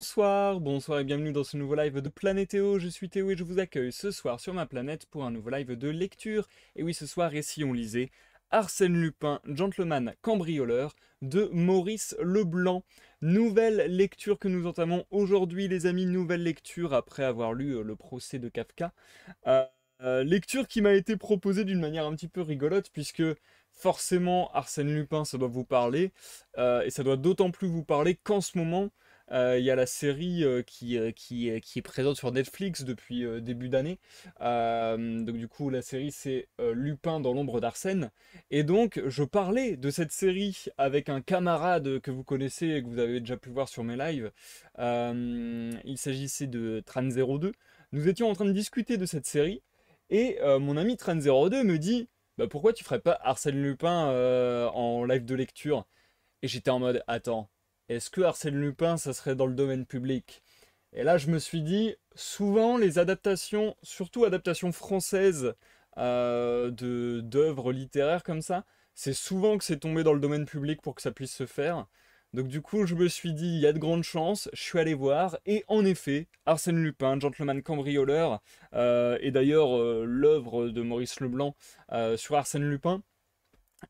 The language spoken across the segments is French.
Bonsoir, bonsoir et bienvenue dans ce nouveau live de Planétéo, je suis Théo et je vous accueille ce soir sur ma planète pour un nouveau live de lecture. Et oui, ce soir, ici on lisait Arsène Lupin, gentleman cambrioleur de Maurice Leblanc. Nouvelle lecture que nous entamons aujourd'hui les amis, nouvelle lecture après avoir lu euh, le procès de Kafka. Euh, euh, lecture qui m'a été proposée d'une manière un petit peu rigolote puisque forcément Arsène Lupin ça doit vous parler et ça doit d'autant plus vous parler qu'en ce moment il y a la série euh, qui, euh, qui, est présente sur Netflix depuis début d'année. donc du coup, la série c'est Lupin dans l'ombre d'Arsène. Et donc, je parlais de cette série avec un camarade que vous connaissez et que vous avez déjà pu voir sur mes lives. il s'agissait de Tran02. Nous étions en train de discuter de cette série. Et mon ami Tran02 me dit bah, Pourquoi tu ferais pas Arsène Lupin en live de lecture? Et j'étais en mode Attends, est-ce que Arsène Lupin, ça serait dans le domaine public? Et là, je me suis dit, souvent les adaptations, surtout adaptations françaises euh, d'œuvres littéraires comme ça, c'est souvent que c'est tombé dans le domaine public pour que ça puisse se faire. Donc du coup, je me suis dit, il y a de grandes chances, je suis allé voir, et en effet, Arsène Lupin, gentleman cambrioleur, euh, et d'ailleurs euh, l'œuvre de Maurice Leblanc sur Arsène Lupin,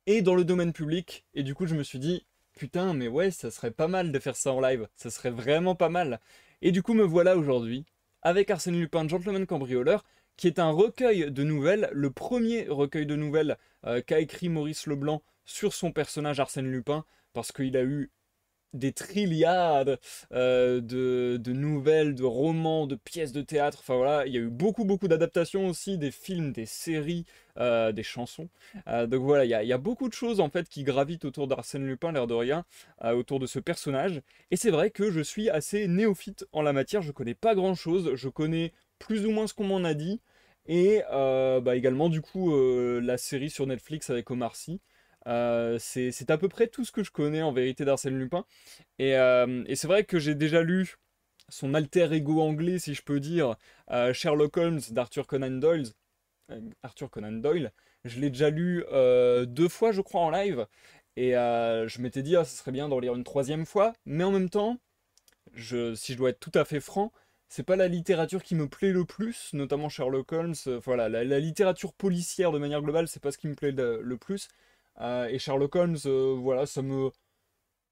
est dans le domaine public, et du coup je me suis dit, putain, mais ouais, ça serait pas mal de faire ça en live, ça serait vraiment pas mal. Et du coup, me voilà aujourd'hui avec Arsène Lupin, Gentleman Cambrioleur, qui est un recueil de nouvelles, le premier recueil de nouvelles euh, qu'a écrit Maurice Leblanc sur son personnage Arsène Lupin, parce qu'il a eu des trilliards euh, de, nouvelles, de romans, de pièces de théâtre. Enfin voilà, il y a eu beaucoup, beaucoup d'adaptations aussi, des films, des séries, euh, des chansons. Euh, donc voilà, il y, a, beaucoup de choses en fait qui gravitent autour d'Arsène Lupin, l'air de rien, autour de ce personnage. Et c'est vrai que je suis assez néophyte en la matière, je connais pas grand chose, je connais plus ou moins ce qu'on m'en a dit. Et bah, également du coup la série sur Netflix avec Omar Sy. Euh, c'est à peu près tout ce que je connais en vérité d'Arsène Lupin. Euh, et, c'est vrai que j'ai déjà lu son alter ego anglais, si je peux dire, euh, Sherlock Holmes d'Arthur Conan Doyle. Arthur Conan Doyle. Je l'ai déjà lu deux fois, je crois, en live. Et je m'étais dit, ah, ce serait bien d'en lire une troisième fois. Mais en même temps, je, si je dois être tout à fait franc, c'est pas la littérature qui me plaît le plus, notamment Sherlock Holmes. voilà, la, littérature policière de manière globale, c'est pas ce qui me plaît le plus. Euh, et Sherlock Holmes, euh, voilà, ça me,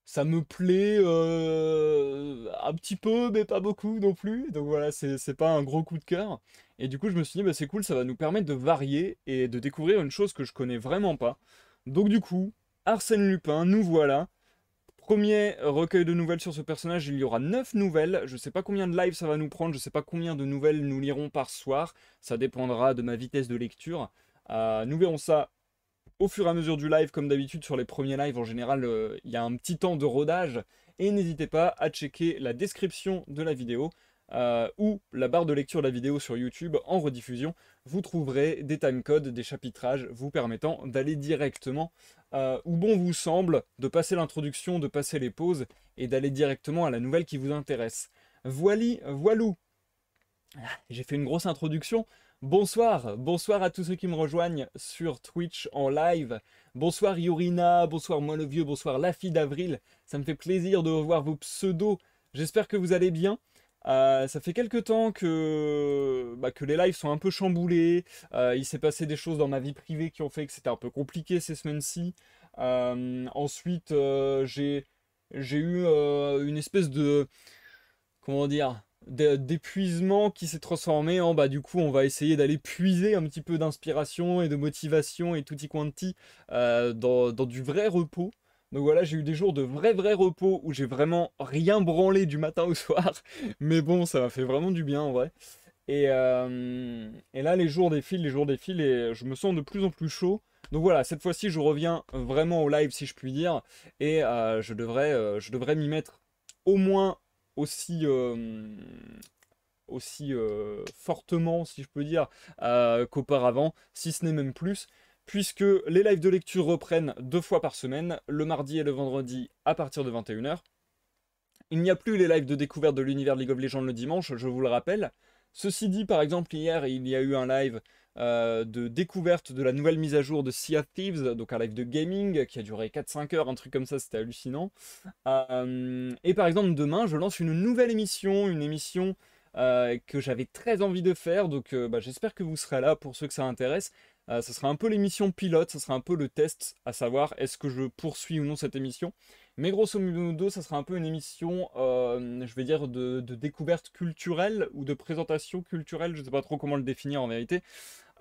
ça me plaît euh, un petit peu, mais pas beaucoup non plus. Donc voilà, c'est pas un gros coup de cœur. Et du coup, je me suis dit, bah, c'est cool, ça va nous permettre de varier et de découvrir une chose que je connais vraiment pas. Donc du coup, Arsène Lupin, nous voilà. Premier recueil de nouvelles sur ce personnage, il y aura 9 nouvelles. Je sais pas combien de lives ça va nous prendre, je sais pas combien de nouvelles nous lirons par soir. Ça dépendra de ma vitesse de lecture. nous verrons ça au fur et à mesure du live, comme d'habitude sur les premiers lives, en général, euh, il y a un petit temps de rodage. Et n'hésitez pas à checker la description de la vidéo euh, ou la barre de lecture de la vidéo sur YouTube en rediffusion. Vous trouverez des timecodes, des chapitrages vous permettant d'aller directement euh, où bon vous semble, de passer l'introduction, de passer les pauses et d'aller directement à la nouvelle qui vous intéresse. Voili, voilou. J'ai fait une grosse introduction. Bonsoir, bonsoir à tous ceux qui me rejoignent sur Twitch en live. Bonsoir Yorina, bonsoir moi le vieux, bonsoir la fille d'Avril. Ça me fait plaisir de revoir vos pseudos. J'espère que vous allez bien. Euh, ça fait quelques temps que, bah, que les lives sont un peu chamboulés. Euh, il s'est passé des choses dans ma vie privée qui ont fait que c'était un peu compliqué ces semaines-ci. Euh, ensuite, j'ai eu une espèce de... Comment dire d'épuisement qui s'est transformé en bah du coup on va essayer d'aller puiser un petit peu d'inspiration et de motivation et tutti quanti euh, dans, du vrai repos. Donc voilà, j'ai eu des jours de vrai vrai repos où j'ai vraiment rien branlé du matin au soir. Mais bon, ça m'a fait vraiment du bien en vrai. Et, euh, et là, les jours défilent, les jours défilent et je me sens de plus en plus chaud. Donc voilà, cette fois-ci, je reviens vraiment au live si je puis dire. Et euh, je devrais, je devrais m'y mettre au moins aussi, euh, aussi euh, fortement, si je peux dire, qu'auparavant, si ce n'est même plus, puisque les lives de lecture reprennent deux fois par semaine, le mardi et le vendredi à partir de 21h. Il n'y a plus les lives de découverte de l'univers League of Legends le dimanche, je vous le rappelle. Ceci dit, par exemple, hier, il y a eu un live de découverte de la nouvelle mise à jour de Sea of Thieves, donc un live de gaming qui a duré 4-5 heures, un truc comme ça, c'était hallucinant. et par exemple, demain, je lance une nouvelle émission, une émission que j'avais très envie de faire, donc bah, j'espère que vous serez là pour ceux que ça intéresse. ce sera un peu l'émission pilote, ce sera un peu le test, à savoir est-ce que je poursuis ou non cette émission. Mais grosso modo, ça sera un peu une émission, euh, je vais dire, de, découverte culturelle ou de présentation culturelle, je ne sais pas trop comment le définir en vérité.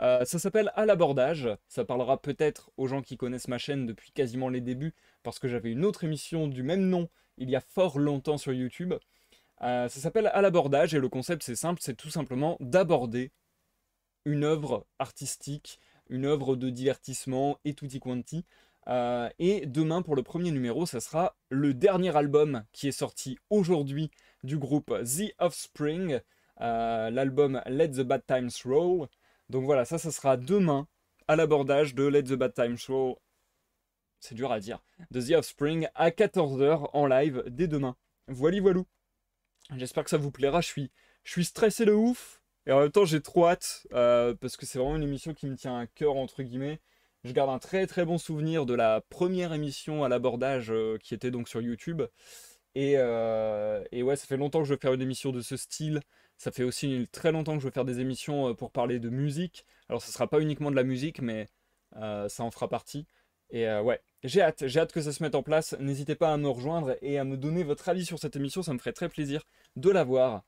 Euh, ça s'appelle À l'abordage, ça parlera peut-être aux gens qui connaissent ma chaîne depuis quasiment les débuts, parce que j'avais une autre émission du même nom il y a fort longtemps sur YouTube. Euh, ça s'appelle À l'abordage et le concept c'est simple, c'est tout simplement d'aborder une œuvre artistique, une œuvre de divertissement et tutti quanti, euh, et demain, pour le premier numéro, ça sera le dernier album qui est sorti aujourd'hui du groupe The Offspring, euh, l'album Let the Bad Times Roll. Donc voilà, ça, ça sera demain à l'abordage de Let the Bad Times Roll. C'est dur à dire. De The Offspring à 14h en live dès demain. Voilà, voilou. J'espère que ça vous plaira. Je suis, je suis stressé de ouf. Et en même temps, j'ai trop hâte. Euh, parce que c'est vraiment une émission qui me tient à cœur, entre guillemets. Je garde un très très bon souvenir de la première émission à l'abordage euh, qui était donc sur YouTube. Euh, et, ouais, ça fait longtemps que je veux faire une émission de ce style. Ça fait aussi très longtemps que je veux faire des émissions euh, pour parler de musique. Alors ce sera pas uniquement de la musique, mais ça en fera partie. Et ouais, j'ai hâte, j'ai hâte que ça se mette en place. N'hésitez pas à me rejoindre et à me donner votre avis sur cette émission, ça me ferait très plaisir de la voir.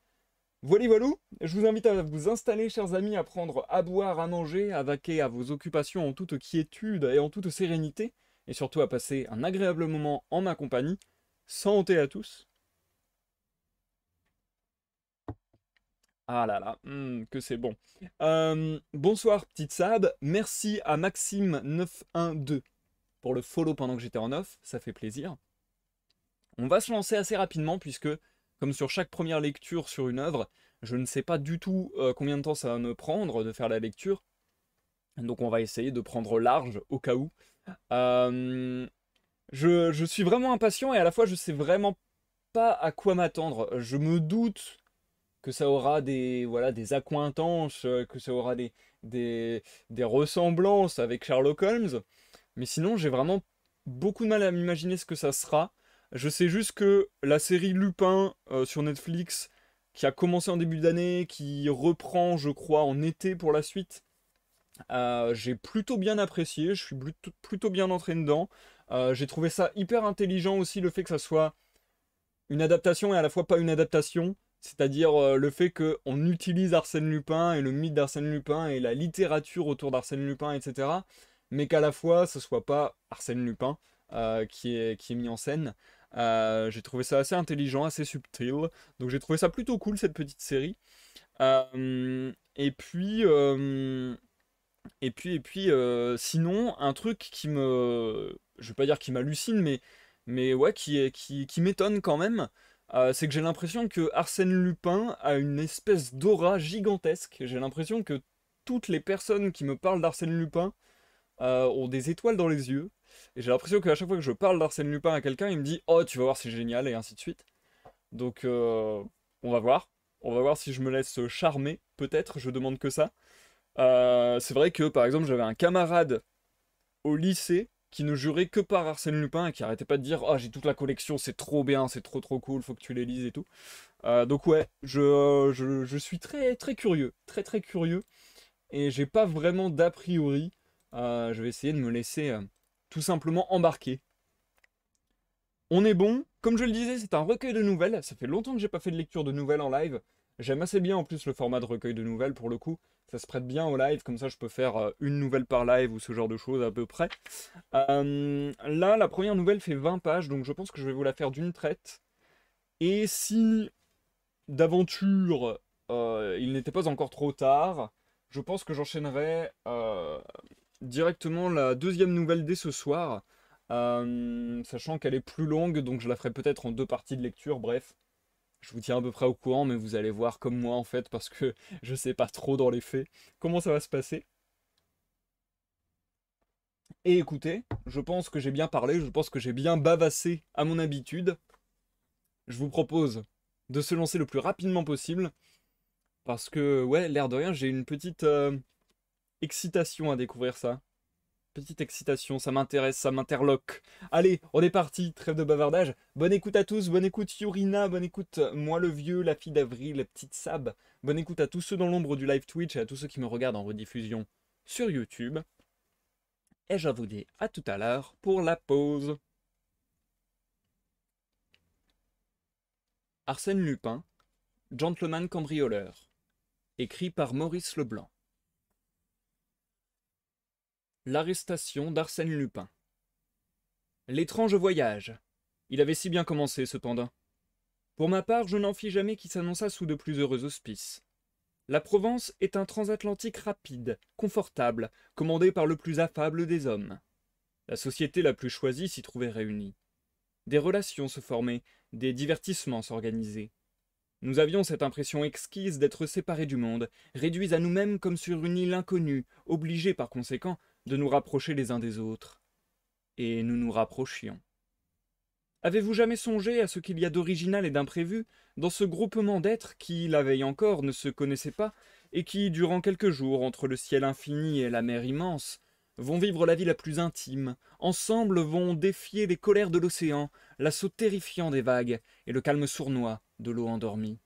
Voilà, voilà, je vous invite à vous installer, chers amis, à prendre à boire, à manger, à vaquer à vos occupations en toute quiétude et en toute sérénité, et surtout à passer un agréable moment en ma compagnie. Santé à tous. Ah là là, hmm, que c'est bon. Euh, bonsoir, petite Sab. Merci à Maxime912 pour le follow pendant que j'étais en off, ça fait plaisir. On va se lancer assez rapidement puisque comme sur chaque première lecture sur une œuvre, je ne sais pas du tout euh, combien de temps ça va me prendre de faire la lecture. Donc on va essayer de prendre large au cas où. Euh, je, suis vraiment impatient et à la fois je sais vraiment pas à quoi m'attendre. Je me doute que ça aura des, voilà, des accointances, que ça aura des, ressemblances avec Sherlock Holmes. Mais sinon j'ai vraiment beaucoup de mal à m'imaginer ce que ça sera. Je sais juste que la série Lupin euh, sur Netflix, qui a commencé en début d'année, qui reprend, je crois, en été pour la suite, euh, j'ai plutôt bien apprécié, je suis plutôt, bien entré dedans. Euh, j'ai trouvé ça hyper intelligent aussi, le fait que ça soit une adaptation et à la fois pas une adaptation. C'est-à-dire le fait qu'on utilise Arsène Lupin et le mythe d'Arsène Lupin et la littérature autour d'Arsène Lupin, etc. Mais qu'à la fois ce soit pas Arsène Lupin qui, est, qui est mis en scène. Euh, j'ai trouvé ça assez intelligent, assez subtil. Donc j'ai trouvé ça plutôt cool cette petite série. Euh, et puis, euh, et puis, et puis, sinon, un truc qui me, je vais pas dire qui m'hallucine, mais, mais ouais, qui m'étonne quand même. C'est que j'ai l'impression que Arsène Lupin a une espèce d'aura gigantesque. J'ai l'impression que toutes les personnes qui me parlent d'Arsène Lupin ont des étoiles dans les yeux. Et j'ai l'impression qu'à chaque fois que je parle d'Arsène Lupin à quelqu'un, il me dit Oh, tu vas voir, c'est génial, et ainsi de suite. Donc, euh, on va voir. On va voir si je me laisse charmer, peut-être, je demande que ça. Euh, c'est vrai que, par exemple, j'avais un camarade au lycée qui ne jurait que par Arsène Lupin et qui arrêtait pas de dire Oh, j'ai toute la collection, c'est trop bien, c'est trop trop cool, faut que tu les lises et tout. Euh, donc, ouais, je, je, suis très très curieux, très très curieux. Et j'ai pas vraiment d'a priori. je vais essayer de me laisser tout simplement embarqué. On est bon. Comme je le disais, c'est un recueil de nouvelles. Ça fait longtemps que j'ai pas fait de lecture de nouvelles en live. J'aime assez bien en plus le format de recueil de nouvelles pour le coup. Ça se prête bien au live, comme ça je peux faire euh, une nouvelle par live ou ce genre de choses à peu près. Euh, là, la première nouvelle fait 20 pages, donc je pense que je vais vous la faire d'une traite. Et si d'aventure euh, il n'était pas encore trop tard, je pense que j'enchaînerai directement la deuxième nouvelle dès ce soir, sachant qu'elle est plus longue, donc je la ferai peut-être en deux parties de lecture, bref. Je vous tiens à peu près au courant, mais vous allez voir comme moi en fait, parce que je sais pas trop dans les faits comment ça va se passer. Et écoutez, je pense que j'ai bien parlé, je pense que j'ai bien bavassé à mon habitude. Je vous propose de se lancer le plus rapidement possible. Parce que, ouais, l'air de rien, j'ai une petite... Euh, excitation à découvrir ça. Petite excitation, ça m'intéresse, ça m'interloque. Allez, on est parti, trêve de bavardage. Bonne écoute à tous, bonne écoute Yurina, bonne écoute moi le vieux, la fille d'Avril, la petite Sab. Bonne écoute à tous ceux dans l'ombre du live Twitch et à tous ceux qui me regardent en rediffusion sur YouTube. Et je vous dis à tout à l'heure pour la pause. Arsène Lupin, Gentleman cambrioleur. Écrit par Maurice Leblanc. L'arrestation d'Arsène Lupin. L'étrange voyage. Il avait si bien commencé, cependant. Pour ma part, je n'en fis jamais qui s'annonça sous de plus heureux auspices. La Provence est un transatlantique rapide, confortable, commandé par le plus affable des hommes. La société la plus choisie s'y trouvait réunie. Des relations se formaient, des divertissements s'organisaient. Nous avions cette impression exquise d'être séparés du monde, réduits à nous-mêmes comme sur une île inconnue, obligés par conséquent de nous rapprocher les uns des autres. Et nous nous rapprochions. Avez-vous jamais songé à ce qu'il y a d'original et d'imprévu dans ce groupement d'êtres qui, la veille encore, ne se connaissaient pas, et qui, durant quelques jours, entre le ciel infini et la mer immense, vont vivre la vie la plus intime, ensemble vont défier les colères de l'océan, l'assaut terrifiant des vagues et le calme sournois de l'eau endormie.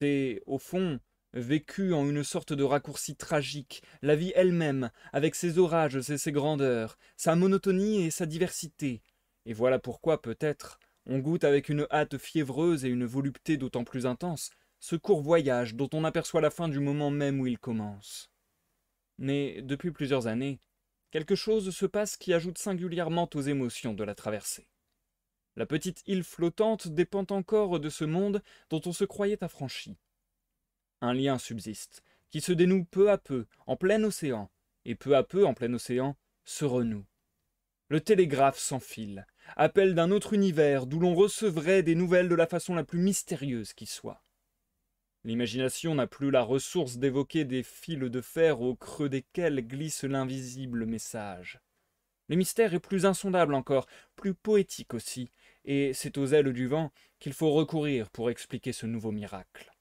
C'est, au fond, vécu en une sorte de raccourci tragique, la vie elle-même, avec ses orages et ses grandeurs, sa monotonie et sa diversité, et voilà pourquoi, peut-être, on goûte avec une hâte fiévreuse et une volupté d'autant plus intense ce court voyage dont on aperçoit la fin du moment même où il commence. Mais depuis plusieurs années, quelque chose se passe qui ajoute singulièrement aux émotions de la traversée. La petite île flottante dépend encore de ce monde dont on se croyait affranchi. Un lien subsiste, qui se dénoue peu à peu en plein océan, et peu à peu en plein océan se renoue. Le télégraphe s'enfile, appel d'un autre univers d'où l'on recevrait des nouvelles de la façon la plus mystérieuse qui soit. L'imagination n'a plus la ressource d'évoquer des fils de fer au creux desquels glisse l'invisible message. Le mystère est plus insondable encore, plus poétique aussi, et c'est aux ailes du vent qu'il faut recourir pour expliquer ce nouveau miracle.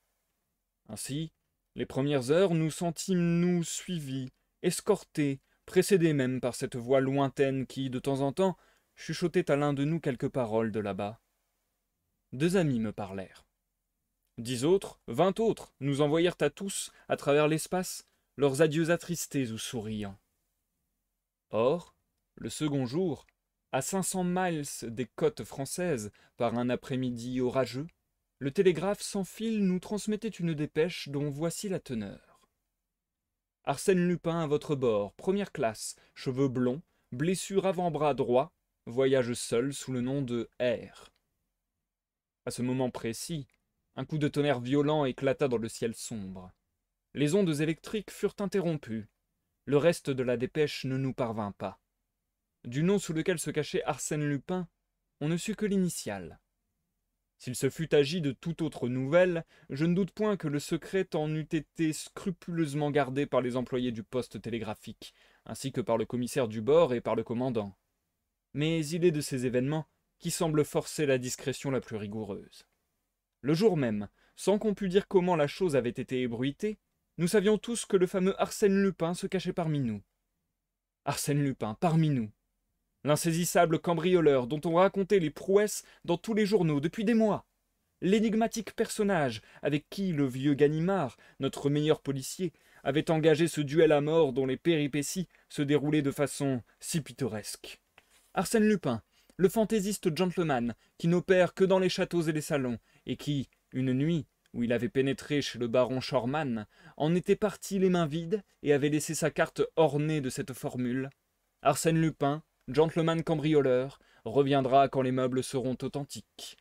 Ainsi, les premières heures nous sentîmes-nous suivis, escortés, précédés même par cette voix lointaine qui, de temps en temps, chuchotait à l'un de nous quelques paroles de là-bas. Deux amis me parlèrent. Dix autres, vingt autres, nous envoyèrent à tous, à travers l'espace, leurs adieux attristés ou souriants. Or, le second jour, à cinq cents miles des côtes françaises, par un après-midi orageux, le télégraphe sans fil nous transmettait une dépêche dont voici la teneur. Arsène Lupin à votre bord, première classe, cheveux blonds, blessure avant-bras droit, voyage seul sous le nom de R. À ce moment précis, un coup de tonnerre violent éclata dans le ciel sombre. Les ondes électriques furent interrompues. Le reste de la dépêche ne nous parvint pas. Du nom sous lequel se cachait Arsène Lupin, on ne sut que l'initiale. S'il se fût agi de toute autre nouvelle, je ne doute point que le secret en eût été scrupuleusement gardé par les employés du poste télégraphique, ainsi que par le commissaire du bord et par le commandant mais il est de ces événements qui semblent forcer la discrétion la plus rigoureuse. Le jour même, sans qu'on pût dire comment la chose avait été ébruitée, nous savions tous que le fameux Arsène Lupin se cachait parmi nous. Arsène Lupin, parmi nous. L'insaisissable cambrioleur dont on racontait les prouesses dans tous les journaux depuis des mois. L'énigmatique personnage avec qui le vieux Ganimard, notre meilleur policier, avait engagé ce duel à mort dont les péripéties se déroulaient de façon si pittoresque. Arsène Lupin, le fantaisiste gentleman, qui n'opère que dans les châteaux et les salons, et qui, une nuit, où il avait pénétré chez le baron Schormann, en était parti les mains vides et avait laissé sa carte ornée de cette formule. Arsène Lupin, gentleman cambrioleur, reviendra quand les meubles seront authentiques.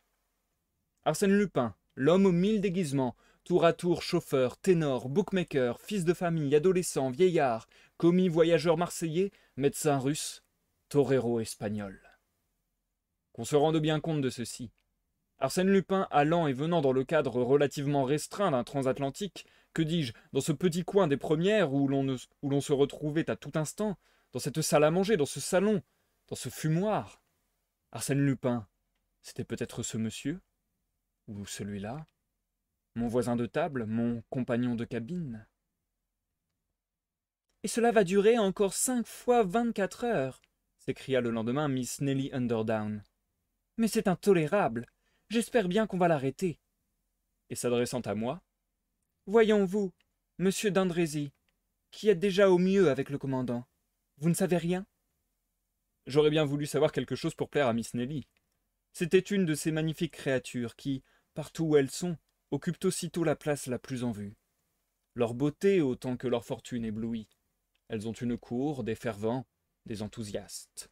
Arsène Lupin, l'homme aux mille déguisements, tour à tour chauffeur, ténor, bookmaker, fils de famille, adolescent, vieillard, commis voyageur marseillais, médecin russe, torero espagnol. Qu'on se rende bien compte de ceci. Arsène Lupin allant et venant dans le cadre relativement restreint d'un transatlantique, que dis-je, dans ce petit coin des premières où l'on se retrouvait à tout instant, dans cette salle à manger, dans ce salon, ce fumoir. Arsène Lupin, c'était peut-être ce monsieur Ou celui-là Mon voisin de table Mon compagnon de cabine Et cela va durer encore cinq fois vingt-quatre heures s'écria le lendemain Miss Nelly Underdown. Mais c'est intolérable. J'espère bien qu'on va l'arrêter. Et s'adressant à moi. Voyons vous, monsieur d'Andrézy, qui êtes déjà au mieux avec le commandant. Vous ne savez rien? J'aurais bien voulu savoir quelque chose pour plaire à Miss Nelly. C'était une de ces magnifiques créatures qui, partout où elles sont, occupent aussitôt la place la plus en vue. Leur beauté autant que leur fortune éblouit. Elles ont une cour, des fervents, des enthousiastes.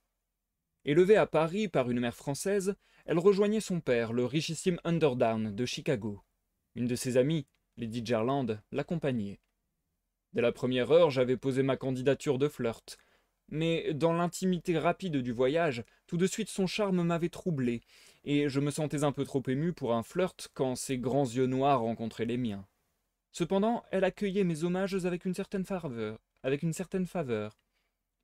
Élevée à Paris par une mère française, elle rejoignait son père, le richissime Underdown de Chicago. Une de ses amies, Lady Gerland, l'accompagnait. Dès la première heure, j'avais posé ma candidature de flirt, mais dans l'intimité rapide du voyage, tout de suite son charme m'avait troublé, et je me sentais un peu trop ému pour un flirt quand ses grands yeux noirs rencontraient les miens. Cependant, elle accueillait mes hommages avec une certaine faveur, avec une certaine faveur.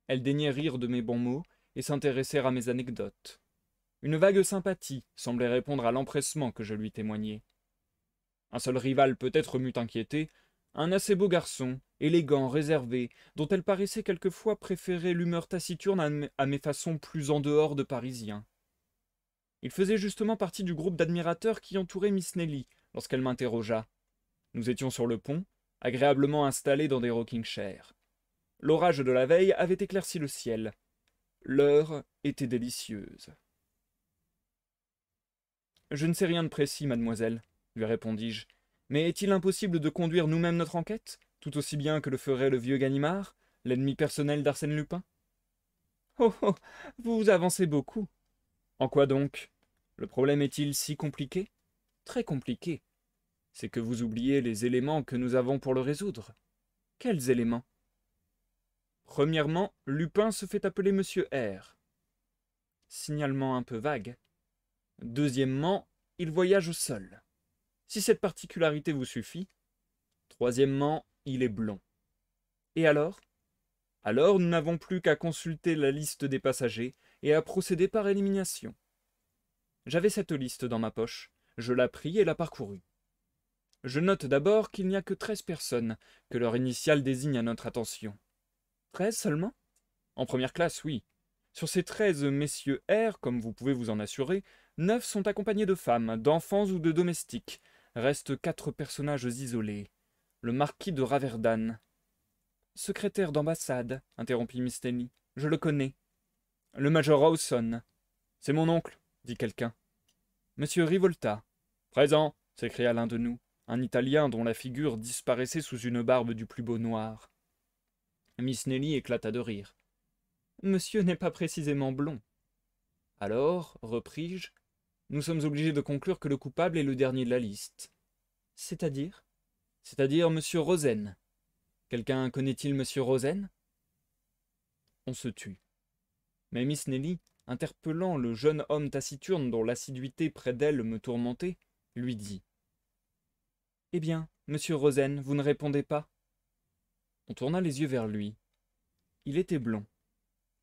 Elle daignait rire de mes bons mots et s'intéresser à mes anecdotes. Une vague sympathie semblait répondre à l'empressement que je lui témoignais. Un seul rival peut-être m'eût inquiété, un assez beau garçon, élégant, réservé, dont elle paraissait quelquefois préférer l'humeur taciturne à mes façons plus en dehors de Parisien. Il faisait justement partie du groupe d'admirateurs qui entourait Miss Nelly lorsqu'elle m'interrogea. Nous étions sur le pont, agréablement installés dans des rocking chairs. L'orage de la veille avait éclairci le ciel. L'heure était délicieuse. Je ne sais rien de précis, mademoiselle, lui répondis-je. Mais est-il impossible de conduire nous-mêmes notre enquête, tout aussi bien que le ferait le vieux Ganimard, l'ennemi personnel d'Arsène Lupin? Oh oh Vous avancez beaucoup. En quoi donc? Le problème est-il si compliqué? Très compliqué. C'est que vous oubliez les éléments que nous avons pour le résoudre. Quels éléments? Premièrement, Lupin se fait appeler Monsieur R. Signalement un peu vague. Deuxièmement, il voyage seul. Si cette particularité vous suffit. Troisièmement, il est blond. Et alors? Alors nous n'avons plus qu'à consulter la liste des passagers et à procéder par élimination. J'avais cette liste dans ma poche, je la pris et la parcourus. Je note d'abord qu'il n'y a que treize personnes que leur initiale désigne à notre attention. Treize seulement? En première classe, oui. Sur ces treize messieurs R, comme vous pouvez vous en assurer, neuf sont accompagnés de femmes, d'enfants ou de domestiques, Restent quatre personnages isolés. Le marquis de Raverdan. Secrétaire d'ambassade, interrompit Miss Stanley. Je le connais. Le major Rawson. C'est mon oncle, dit quelqu'un. Monsieur Rivolta. Présent, s'écria l'un de nous, un Italien dont la figure disparaissait sous une barbe du plus beau noir. Miss Nelly éclata de rire. Monsieur n'est pas précisément blond. Alors, repris-je, nous sommes obligés de conclure que le coupable est le dernier de la liste. C'est-à-dire? C'est-à-dire Monsieur Rosen. Quelqu'un connaît-il Monsieur Rosen? On se tut. Mais Miss Nelly, interpellant le jeune homme taciturne dont l'assiduité près d'elle me tourmentait, lui dit Eh bien, monsieur Rosen, vous ne répondez pas? On tourna les yeux vers lui. Il était blond.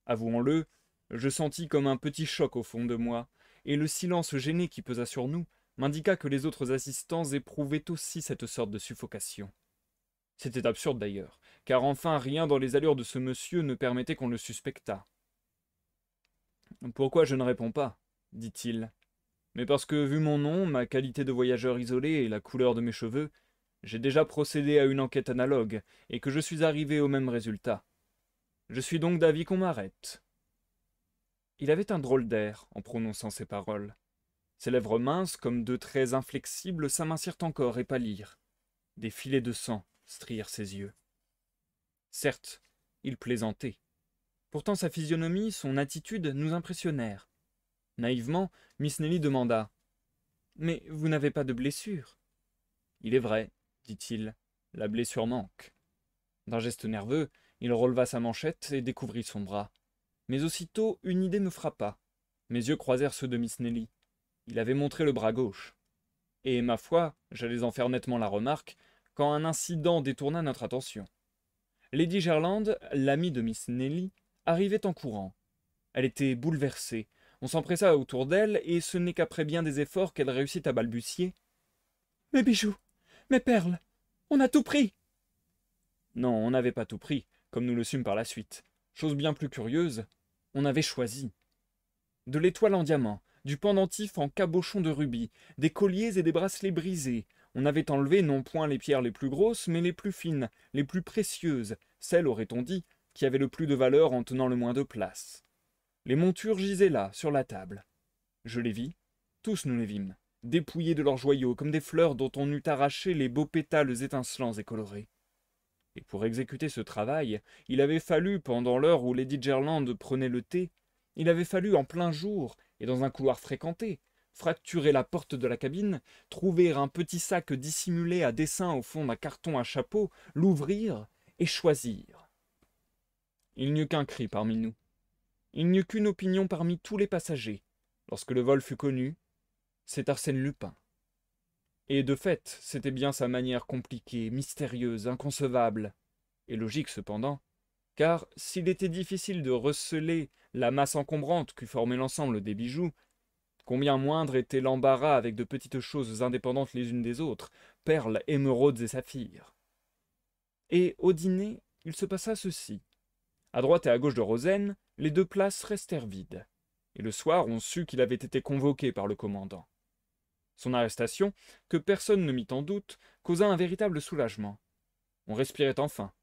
Avouons-le, je sentis comme un petit choc au fond de moi, et le silence gêné qui pesa sur nous m'indiqua que les autres assistants éprouvaient aussi cette sorte de suffocation. C'était absurde d'ailleurs, car enfin rien dans les allures de ce monsieur ne permettait qu'on le suspectât. Pourquoi je ne réponds pas? dit-il. Mais parce que, vu mon nom, ma qualité de voyageur isolé et la couleur de mes cheveux, j'ai déjà procédé à une enquête analogue, et que je suis arrivé au même résultat. Je suis donc d'avis qu'on m'arrête. Il avait un drôle d'air en prononçant ces paroles. Ses lèvres minces, comme deux traits inflexibles, s'amincirent encore et pâlirent. Des filets de sang strièrent ses yeux. Certes, il plaisantait. Pourtant sa physionomie, son attitude nous impressionnèrent. Naïvement, Miss Nelly demanda Mais vous n'avez pas de blessure Il est vrai, dit-il, la blessure manque. D'un geste nerveux, il releva sa manchette et découvrit son bras. Mais aussitôt une idée me frappa. Mes yeux croisèrent ceux de Miss Nelly. Il avait montré le bras gauche. Et, ma foi, j'allais en faire nettement la remarque, quand un incident détourna notre attention. Lady Gerland, l'amie de Miss Nelly, arrivait en courant. Elle était bouleversée. On s'empressa autour d'elle, et ce n'est qu'après bien des efforts qu'elle réussit à balbutier. Mes bijoux, mes perles, on a tout pris. Non, on n'avait pas tout pris, comme nous le sûmes par la suite. Chose bien plus curieuse, on avait choisi. De l'étoile en diamant, du pendentif en cabochon de rubis, des colliers et des bracelets brisés, on avait enlevé non point les pierres les plus grosses, mais les plus fines, les plus précieuses, celles, aurait-on dit, qui avaient le plus de valeur en tenant le moins de place. Les montures gisaient là, sur la table. Je les vis, tous nous les vîmes, dépouillés de leurs joyaux, comme des fleurs dont on eût arraché les beaux pétales étincelants et colorés. Et pour exécuter ce travail, il avait fallu, pendant l'heure où Lady Gerland prenait le thé, il avait fallu en plein jour, et dans un couloir fréquenté, fracturer la porte de la cabine, trouver un petit sac dissimulé à dessin au fond d'un carton à chapeau, l'ouvrir et choisir. Il n'y eut qu'un cri parmi nous. Il n'y eut qu'une opinion parmi tous les passagers. Lorsque le vol fut connu, c'est Arsène Lupin. Et de fait, c'était bien sa manière compliquée, mystérieuse, inconcevable, et logique cependant, car s'il était difficile de receler la masse encombrante qui formait l'ensemble des bijoux, Combien moindre était l'embarras avec de petites choses indépendantes les unes des autres, perles, émeraudes et saphirs. Et au dîner, il se passa ceci. À droite et à gauche de Rosen, les deux places restèrent vides. Et le soir, on sut qu'il avait été convoqué par le commandant. Son arrestation, que personne ne mit en doute, causa un véritable soulagement. On respirait enfin.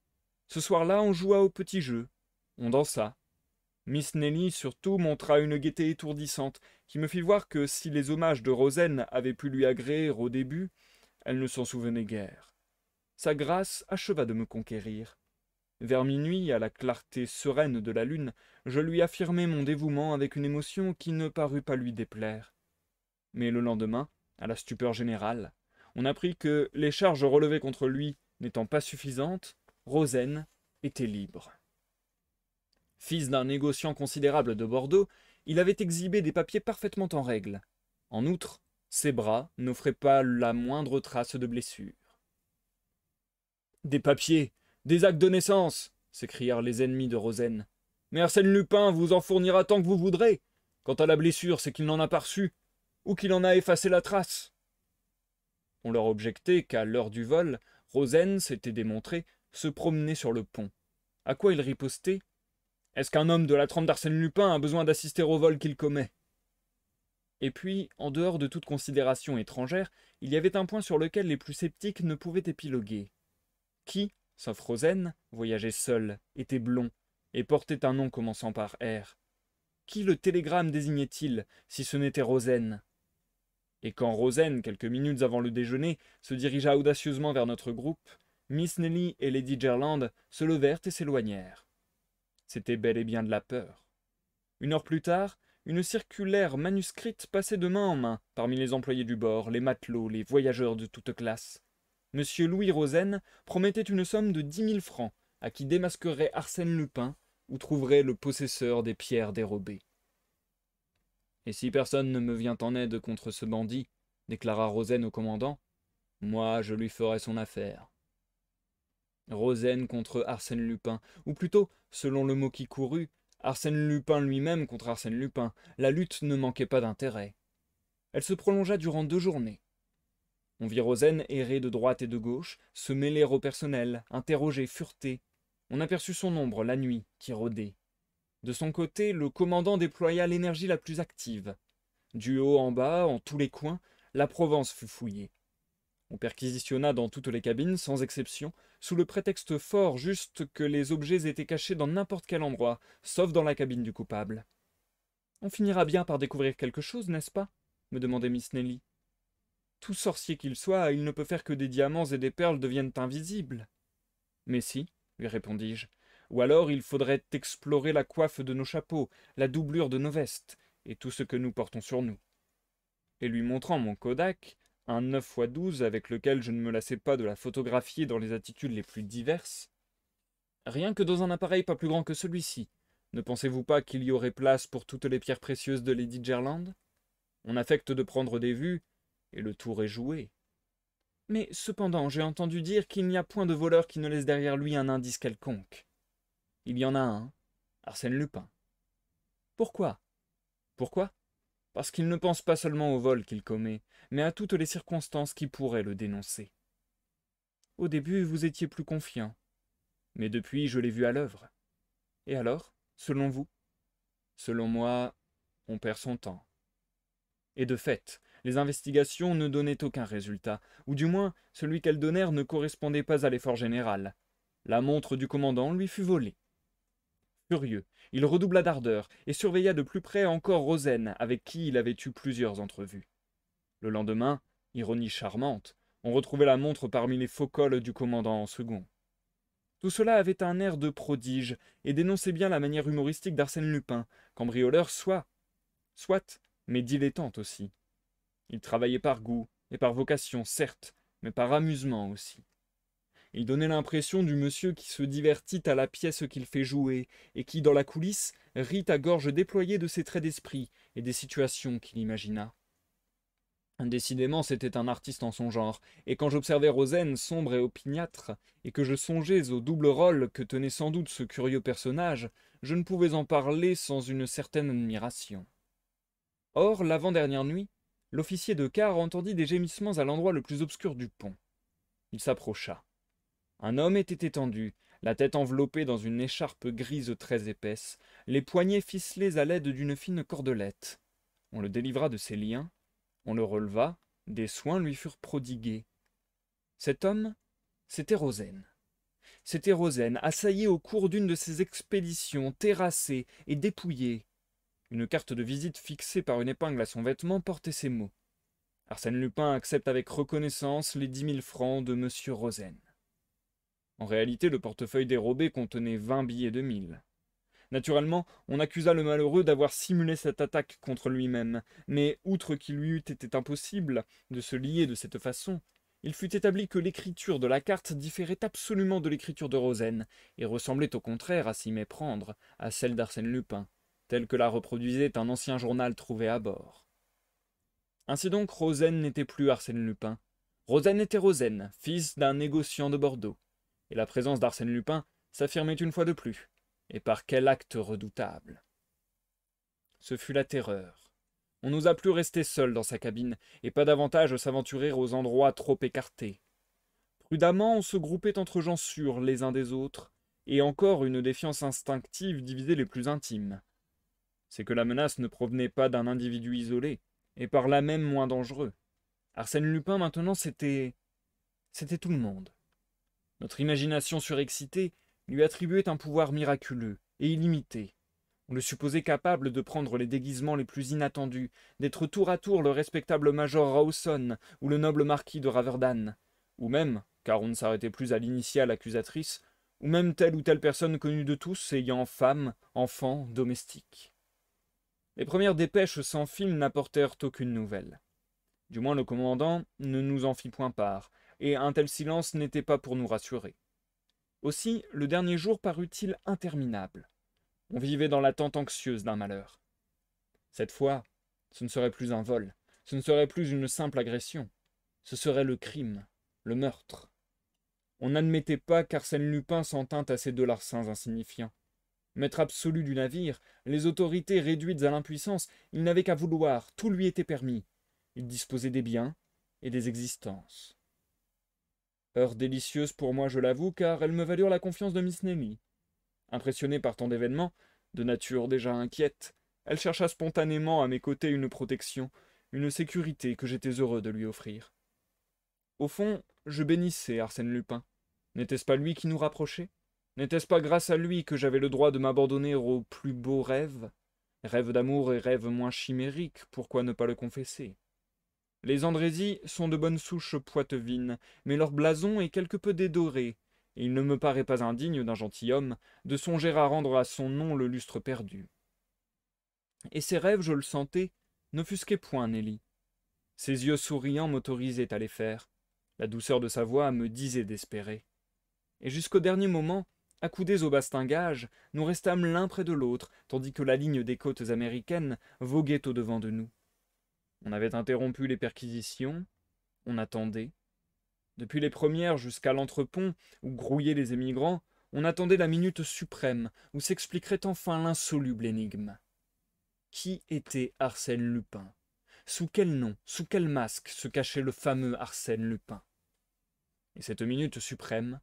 Ce soir-là, on joua au petit jeu. On dansa. Miss Nelly surtout montra une gaieté étourdissante, qui me fit voir que si les hommages de Rosen avaient pu lui agréer au début, elle ne s'en souvenait guère. Sa grâce acheva de me conquérir. Vers minuit, à la clarté sereine de la lune, je lui affirmai mon dévouement avec une émotion qui ne parut pas lui déplaire. Mais le lendemain, à la stupeur générale, on apprit que, les charges relevées contre lui n'étant pas suffisantes, Rosen était libre. Fils d'un négociant considérable de Bordeaux, il avait exhibé des papiers parfaitement en règle. En outre, ses bras n'offraient pas la moindre trace de blessure. Des papiers, des actes de naissance s'écrièrent les ennemis de Rosen. Mais Arsène Lupin vous en fournira tant que vous voudrez. Quant à la blessure, c'est qu'il n'en a pas reçu, ou qu'il en a effacé la trace. On leur objectait qu'à l'heure du vol, Rosen, s'était démontré, se promenait sur le pont. À quoi il ripostait? Est-ce qu'un homme de la trempe d'Arsène Lupin a besoin d'assister au vol qu'il commet? Et puis, en dehors de toute considération étrangère, il y avait un point sur lequel les plus sceptiques ne pouvaient épiloguer. Qui, sauf Rosen, voyageait seul, était blond, et portait un nom commençant par R? Qui le télégramme désignait-il, si ce n'était Rosen Et quand Rosen, quelques minutes avant le déjeuner, se dirigea audacieusement vers notre groupe, Miss Nelly et Lady Gerland se levèrent et s'éloignèrent. C'était bel et bien de la peur. Une heure plus tard, une circulaire manuscrite passait de main en main parmi les employés du bord, les matelots, les voyageurs de toute classe. Monsieur Louis Rosen promettait une somme de dix mille francs à qui démasquerait Arsène Lupin ou trouverait le possesseur des pierres dérobées. Et si personne ne me vient en aide contre ce bandit, déclara Rosen au commandant, moi je lui ferai son affaire. Rosen contre Arsène Lupin, ou plutôt, selon le mot qui courut, Arsène Lupin lui-même contre Arsène Lupin, la lutte ne manquait pas d'intérêt. Elle se prolongea durant deux journées. On vit Rosen errer de droite et de gauche, se mêler au personnel, interroger, fureter. On aperçut son ombre la nuit, qui rôdait. De son côté, le commandant déploya l'énergie la plus active. Du haut en bas, en tous les coins, la Provence fut fouillée. On perquisitionna dans toutes les cabines, sans exception, sous le prétexte fort juste que les objets étaient cachés dans n'importe quel endroit, sauf dans la cabine du coupable. On finira bien par découvrir quelque chose, n'est-ce pas? me demandait Miss Nelly. Tout sorcier qu'il soit, il ne peut faire que des diamants et des perles deviennent invisibles. Mais si, lui répondis-je, ou alors il faudrait explorer la coiffe de nos chapeaux, la doublure de nos vestes, et tout ce que nous portons sur nous. Et lui montrant mon Kodak, un 9 x 12 avec lequel je ne me lassais pas de la photographier dans les attitudes les plus diverses. Rien que dans un appareil pas plus grand que celui-ci, ne pensez-vous pas qu'il y aurait place pour toutes les pierres précieuses de Lady Gerland? On affecte de prendre des vues, et le tour est joué. Mais cependant, j'ai entendu dire qu'il n'y a point de voleur qui ne laisse derrière lui un indice quelconque. Il y en a un, Arsène Lupin. Pourquoi? Pourquoi? Parce qu'il ne pense pas seulement au vol qu'il commet, mais à toutes les circonstances qui pourraient le dénoncer. Au début, vous étiez plus confiant. Mais depuis, je l'ai vu à l'œuvre. Et alors, selon vous? Selon moi, on perd son temps. Et de fait, les investigations ne donnaient aucun résultat, ou du moins celui qu'elles donnèrent ne correspondait pas à l'effort général. La montre du commandant lui fut volée. Furieux, il redoubla d'ardeur et surveilla de plus près encore Rosen, avec qui il avait eu plusieurs entrevues. Le lendemain, ironie charmante, on retrouvait la montre parmi les faux cols du commandant en second. Tout cela avait un air de prodige et dénonçait bien la manière humoristique d'Arsène Lupin, cambrioleur soit, soit, mais dilettante aussi. Il travaillait par goût et par vocation, certes, mais par amusement aussi. Il donnait l'impression du monsieur qui se divertit à la pièce qu'il fait jouer, et qui, dans la coulisse, rit à gorge déployée de ses traits d'esprit et des situations qu'il imagina. Décidément, c'était un artiste en son genre, et quand j'observais Rosen sombre et opiniâtre, et que je songeais au double rôle que tenait sans doute ce curieux personnage, je ne pouvais en parler sans une certaine admiration. Or, l'avant-dernière nuit, l'officier de quart entendit des gémissements à l'endroit le plus obscur du pont. Il s'approcha. Un homme était étendu, la tête enveloppée dans une écharpe grise très épaisse, les poignets ficelés à l'aide d'une fine cordelette. On le délivra de ses liens, on le releva, des soins lui furent prodigués. Cet homme, c'était Rosen. C'était Rosen, assailli au cours d'une de ses expéditions, terrassé et dépouillé. Une carte de visite fixée par une épingle à son vêtement portait ces mots. Arsène Lupin accepte avec reconnaissance les dix mille francs de monsieur Rosen. En réalité, le portefeuille dérobé contenait vingt billets de mille. Naturellement, on accusa le malheureux d'avoir simulé cette attaque contre lui-même, mais outre qu'il lui eût été impossible de se lier de cette façon, il fut établi que l'écriture de la carte différait absolument de l'écriture de Rosen, et ressemblait au contraire à s'y méprendre à celle d'Arsène Lupin, telle que la reproduisait un ancien journal trouvé à bord. Ainsi donc Rosen n'était plus Arsène Lupin. Rosen était Rosen, fils d'un négociant de Bordeaux et la présence d'Arsène Lupin s'affirmait une fois de plus. Et par quel acte redoutable Ce fut la terreur. On n'osa plus rester seul dans sa cabine, et pas davantage s'aventurer aux endroits trop écartés. Prudemment, on se groupait entre gens sûrs les uns des autres, et encore une défiance instinctive divisait les plus intimes. C'est que la menace ne provenait pas d'un individu isolé, et par là même moins dangereux. Arsène Lupin, maintenant, c'était. c'était tout le monde. Notre imagination surexcitée lui attribuait un pouvoir miraculeux et illimité. On le supposait capable de prendre les déguisements les plus inattendus, d'être tour à tour le respectable major Rawson ou le noble marquis de Raverdan, ou même, car on ne s'arrêtait plus à l'initiale accusatrice, ou même telle ou telle personne connue de tous ayant femme, enfant, domestique. Les premières dépêches sans fil n'apportèrent aucune nouvelle. Du moins le commandant ne nous en fit point part, et un tel silence n'était pas pour nous rassurer. Aussi, le dernier jour parut-il interminable. On vivait dans l'attente anxieuse d'un malheur. Cette fois, ce ne serait plus un vol, ce ne serait plus une simple agression, ce serait le crime, le meurtre. On n'admettait pas qu'Arsène Lupin s'en tint à ces deux larcins insignifiants. Maître absolu du navire, les autorités réduites à l'impuissance, il n'avait qu'à vouloir, tout lui était permis. Il disposait des biens et des existences. Heure délicieuse pour moi, je l'avoue, car elles me valurent la confiance de Miss Nelly. Impressionnée par tant d'événements, de nature déjà inquiète, elle chercha spontanément à mes côtés une protection, une sécurité que j'étais heureux de lui offrir. Au fond, je bénissais Arsène Lupin. N'était-ce pas lui qui nous rapprochait? N'était-ce pas grâce à lui que j'avais le droit de m'abandonner aux plus beaux rêves Rêves d'amour et rêves moins chimériques, pourquoi ne pas le confesser? Les Andrézy sont de bonnes souches poitevines, mais leur blason est quelque peu dédoré, et il ne me paraît pas indigne d'un gentilhomme de songer à rendre à son nom le lustre perdu. Et ses rêves, je le sentais, n'offusquaient point Nelly. Ses yeux souriants m'autorisaient à les faire. La douceur de sa voix me disait d'espérer. Et jusqu'au dernier moment, accoudés au bastingage, nous restâmes l'un près de l'autre, tandis que la ligne des côtes américaines voguait au-devant de nous. On avait interrompu les perquisitions, on attendait. Depuis les premières jusqu'à l'entrepont où grouillaient les émigrants, on attendait la minute suprême où s'expliquerait enfin l'insoluble énigme. Qui était Arsène Lupin? Sous quel nom, sous quel masque se cachait le fameux Arsène Lupin? Et cette minute suprême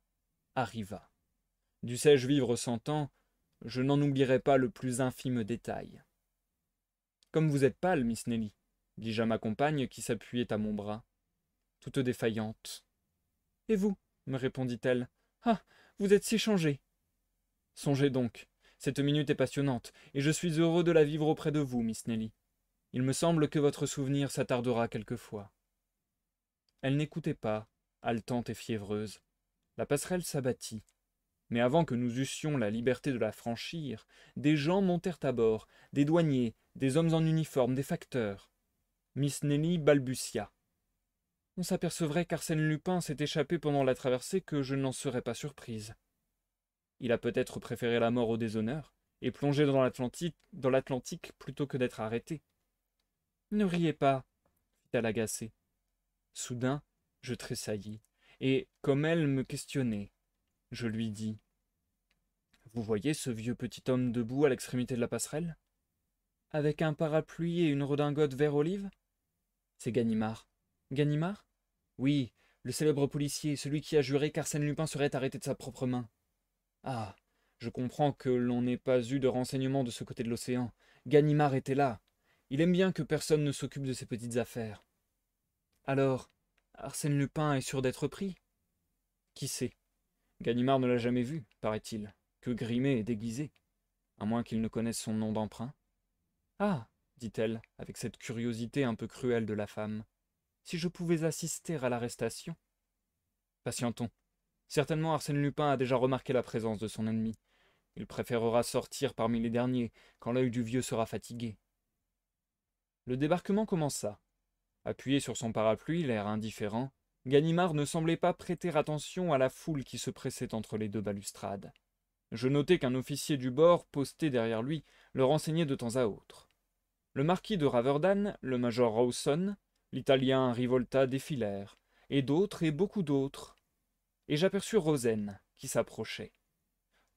arriva. Dussé-je vivre cent ans, je n'en oublierai pas le plus infime détail. Comme vous êtes pâle, Miss Nelly, dis-je à ma compagne qui s'appuyait à mon bras, toute défaillante. Et vous me répondit-elle. Ah. Vous êtes si changée. Songez donc, cette minute est passionnante, et je suis heureux de la vivre auprès de vous, Miss Nelly. Il me semble que votre souvenir s'attardera quelquefois. Elle n'écoutait pas, haletante et fiévreuse. La passerelle s'abattit. Mais avant que nous eussions la liberté de la franchir, des gens montèrent à bord, des douaniers, des hommes en uniforme, des facteurs. Miss Nelly balbutia. On s'apercevrait qu'Arsène Lupin s'est échappé pendant la traversée que je n'en serais pas surprise. Il a peut-être préféré la mort au déshonneur, et plongé dans l'Atlantique, plutôt que d'être arrêté. Ne riez pas, fit-elle agacée. Soudain, je tressaillis, et, comme elle me questionnait, je lui dis Vous voyez ce vieux petit homme debout à l'extrémité de la passerelle? Avec un parapluie et une redingote vert olive? C'est Ganimard. Ganimard? Oui, le célèbre policier, celui qui a juré qu'Arsène Lupin serait arrêté de sa propre main. Ah, je comprends que l'on n'ait pas eu de renseignements de ce côté de l'océan. Ganimard était là. Il aime bien que personne ne s'occupe de ses petites affaires. Alors, Arsène Lupin est sûr d'être pris? Qui sait? Ganimard ne l'a jamais vu, paraît-il, que grimé et déguisé, à moins qu'il ne connaisse son nom d'emprunt. Ah dit-elle, avec cette curiosité un peu cruelle de la femme, si je pouvais assister à l'arrestation. Patientons. Certainement Arsène Lupin a déjà remarqué la présence de son ennemi. Il préférera sortir parmi les derniers, quand l'œil du vieux sera fatigué. Le débarquement commença. Appuyé sur son parapluie, l'air indifférent, Ganimard ne semblait pas prêter attention à la foule qui se pressait entre les deux balustrades. Je notai qu'un officier du bord, posté derrière lui, le renseignait de temps à autre. Le marquis de Raverdan, le major Rawson, l'italien Rivolta défilèrent, et d'autres et beaucoup d'autres. Et j'aperçus Rosen, qui s'approchait.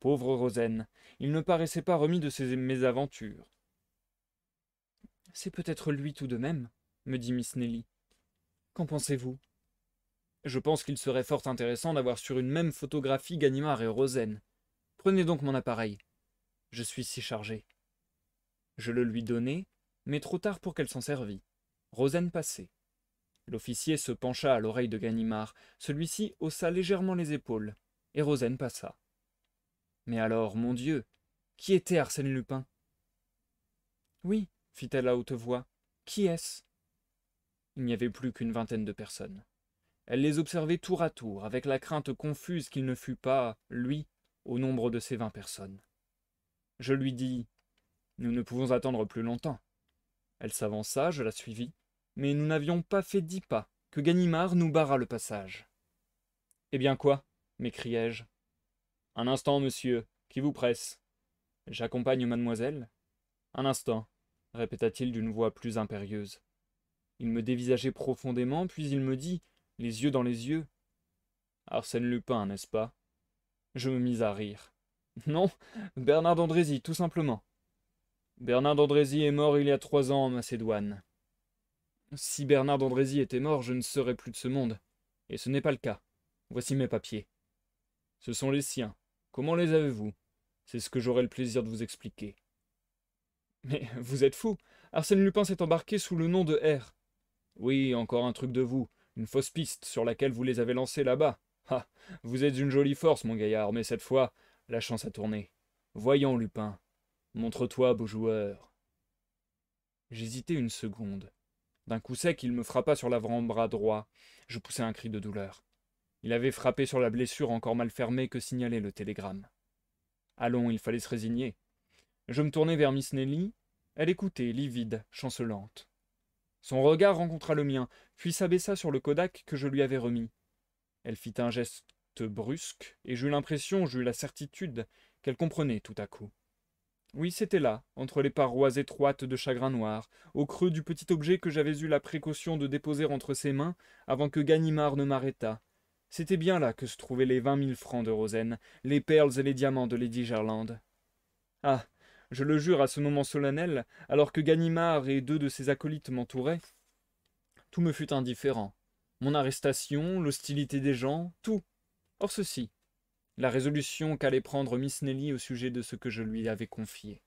Pauvre Rosen, il ne paraissait pas remis de ses mésaventures. C'est peut-être lui tout de même, me dit Miss Nelly. Qu'en pensez-vous? Je pense qu'il serait fort intéressant d'avoir sur une même photographie Ganimard et Rosen. Prenez donc mon appareil. Je suis si chargé. Je le lui donnai, mais trop tard pour qu'elle s'en servît. Rosen passait. L'officier se pencha à l'oreille de Ganimard. Celui-ci haussa légèrement les épaules, et Rosen passa. Mais alors, mon Dieu, qui était Arsène Lupin? Oui, fit-elle à haute voix. Qui est-ce? Il n'y avait plus qu'une vingtaine de personnes. Elle les observait tour à tour, avec la crainte confuse qu'il ne fût pas, lui, au nombre de ces vingt personnes. Je lui dis Nous ne pouvons attendre plus longtemps. Elle s'avança, je la suivis, mais nous n'avions pas fait dix pas que Ganimard nous barra le passage. Eh bien quoi? m'écriai-je. Un instant, monsieur, qui vous presse? J'accompagne mademoiselle? Un instant, répéta-t-il d'une voix plus impérieuse. Il me dévisageait profondément, puis il me dit, les yeux dans les yeux Arsène Lupin, n'est-ce pas? Je me mis à rire. Non, Bernard d'Andrézy, tout simplement. Bernard d'Andrézy est mort il y a trois ans en Macédoine. Si Bernard d'Andrézy était mort, je ne serais plus de ce monde. Et ce n'est pas le cas. Voici mes papiers. Ce sont les siens. Comment les avez-vous? C'est ce que j'aurai le plaisir de vous expliquer. Mais vous êtes fou. Arsène Lupin s'est embarqué sous le nom de R. Oui, encore un truc de vous. Une fausse piste sur laquelle vous les avez lancés là-bas. Ah. Vous êtes une jolie force, mon gaillard, mais cette fois, la chance a tourné. Voyons, Lupin. Montre-toi, beau joueur. J'hésitai une seconde. D'un coup sec, il me frappa sur l'avant-bras droit. Je poussai un cri de douleur. Il avait frappé sur la blessure encore mal fermée que signalait le télégramme. Allons, il fallait se résigner. Je me tournai vers Miss Nelly. Elle écoutait, livide, chancelante. Son regard rencontra le mien, puis s'abaissa sur le Kodak que je lui avais remis. Elle fit un geste brusque, et j'eus l'impression, j'eus la certitude, qu'elle comprenait tout à coup. Oui, c'était là, entre les parois étroites de chagrin noir, au creux du petit objet que j'avais eu la précaution de déposer entre ses mains avant que Ganimard ne m'arrêtât. C'était bien là que se trouvaient les vingt mille francs de Rosen, les perles et les diamants de Lady Gerland. Ah. Je le jure à ce moment solennel, alors que Ganimard et deux de ses acolytes m'entouraient, tout me fut indifférent. Mon arrestation, l'hostilité des gens, tout. Or ceci. La résolution qu'allait prendre Miss Nelly au sujet de ce que je lui avais confié.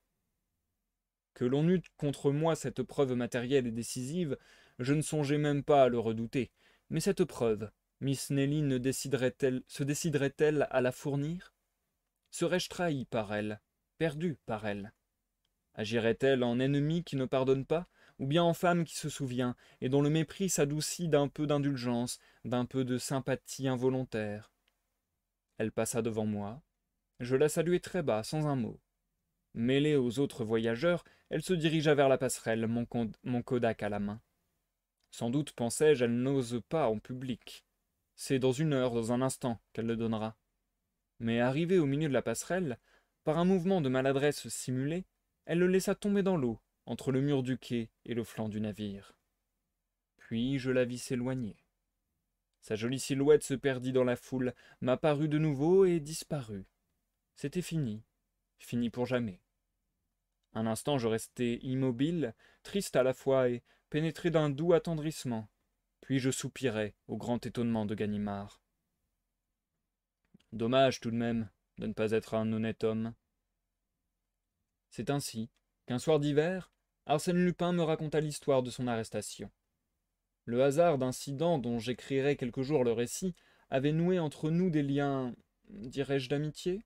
Que l'on eût contre moi cette preuve matérielle et décisive, je ne songeais même pas à le redouter, mais cette preuve, Miss Nelly ne déciderait-elle, se déciderait-elle à la fournir? Serais-je trahi par elle, perdu par elle? Agirait-elle en ennemi qui ne pardonne pas, ou bien en femme qui se souvient, et dont le mépris s'adoucit d'un peu d'indulgence, d'un peu de sympathie involontaire? Elle passa devant moi. Je la saluai très bas, sans un mot. Mêlée aux autres voyageurs, elle se dirigea vers la passerelle, mon, Kodak à la main. Sans doute, pensai-je, elle n'ose pas en public. C'est dans une heure, dans un instant, qu'elle le donnera. Mais arrivée au milieu de la passerelle, par un mouvement de maladresse simulée, elle le laissa tomber dans l'eau, entre le mur du quai et le flanc du navire. Puis je la vis s'éloigner. Sa jolie silhouette se perdit dans la foule, m'apparut de nouveau et disparut. C'était fini, fini pour jamais. Un instant je restai immobile, triste à la fois et pénétré d'un doux attendrissement, puis je soupirai au grand étonnement de Ganimard. Dommage tout de même de ne pas être un honnête homme. C'est ainsi qu'un soir d'hiver, Arsène Lupin me raconta l'histoire de son arrestation. Le hasard d'incidents dont j'écrirai quelque jour le récit avait noué entre nous des liens, dirais-je, d'amitié?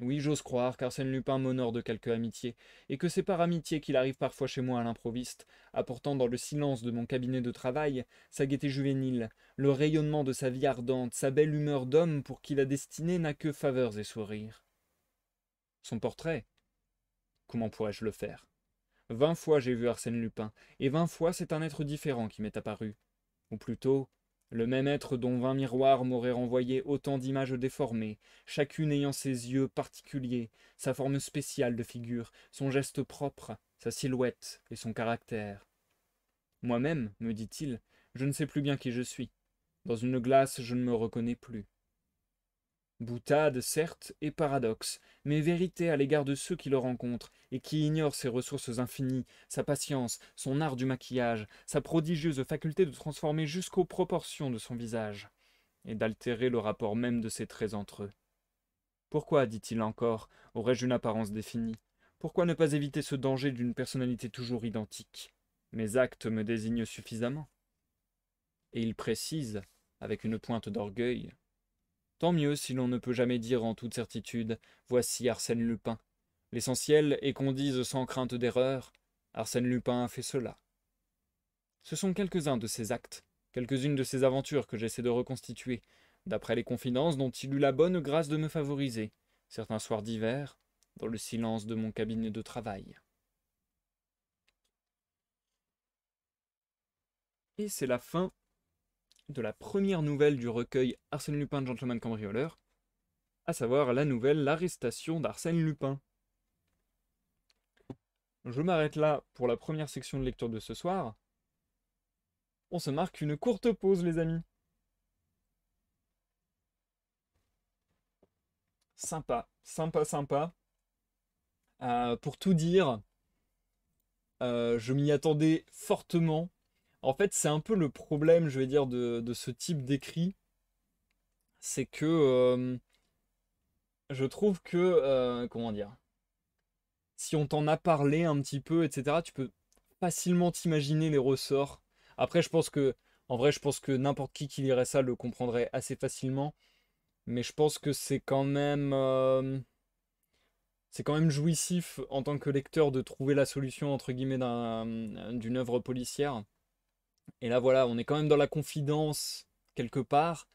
Oui, j'ose croire qu'Arsène Lupin m'honore de quelque amitié, et que c'est par amitié qu'il arrive parfois chez moi à l'improviste, apportant dans le silence de mon cabinet de travail sa gaieté juvénile, le rayonnement de sa vie ardente, sa belle humeur d'homme pour qui la destinée n'a que faveurs et sourires. Son portrait? Comment pourrais-je le faire? Vingt fois j'ai vu Arsène Lupin, et vingt fois c'est un être différent qui m'est apparu. Ou plutôt, le même être dont vingt miroirs m'auraient renvoyé autant d'images déformées, chacune ayant ses yeux particuliers, sa forme spéciale de figure, son geste propre, sa silhouette et son caractère. Moi-même, me dit-il, je ne sais plus bien qui je suis. Dans une glace, je ne me reconnais plus. Boutade, certes, et paradoxe, mais vérité à l'égard de ceux qui le rencontrent, et qui ignorent ses ressources infinies, sa patience, son art du maquillage, sa prodigieuse faculté de transformer jusqu'aux proportions de son visage, et d'altérer le rapport même de ses traits entre eux. Pourquoi, dit-il encore, aurais-je une apparence définie? Pourquoi ne pas éviter ce danger d'une personnalité toujours identique? Mes actes me désignent suffisamment. Et il précise, avec une pointe d'orgueil, Tant mieux si l'on ne peut jamais dire en toute certitude Voici Arsène Lupin. L'essentiel est qu'on dise sans crainte d'erreur Arsène Lupin a fait cela. Ce sont quelques-uns de ses actes, quelques-unes de ses aventures que j'essaie de reconstituer, d'après les confidences dont il eut la bonne grâce de me favoriser, certains soirs d'hiver, dans le silence de mon cabinet de travail. Et c'est la fin de la première nouvelle du recueil Arsène Lupin, gentleman cambrioleur, à savoir la nouvelle L'arrestation d'Arsène Lupin. Je m'arrête là pour la première section de lecture de ce soir. On se marque une courte pause, les amis. Sympa, sympa, sympa. Euh, pour tout dire, euh, je m'y attendais fortement en fait, c'est un peu le problème, je vais dire, de, ce type d'écrit. C'est que euh, je trouve que, euh, comment dire, si on t'en a parlé un petit peu, etc., tu peux facilement t'imaginer les ressorts. Après, je pense que, en vrai, je pense que n'importe qui qui lirait ça le comprendrait assez facilement. Mais je pense que c'est quand même, euh, c'est quand même jouissif en tant que lecteur de trouver la solution entre guillemets d'une œuvre policière. Et là, voilà, on est quand même dans la confidence quelque part.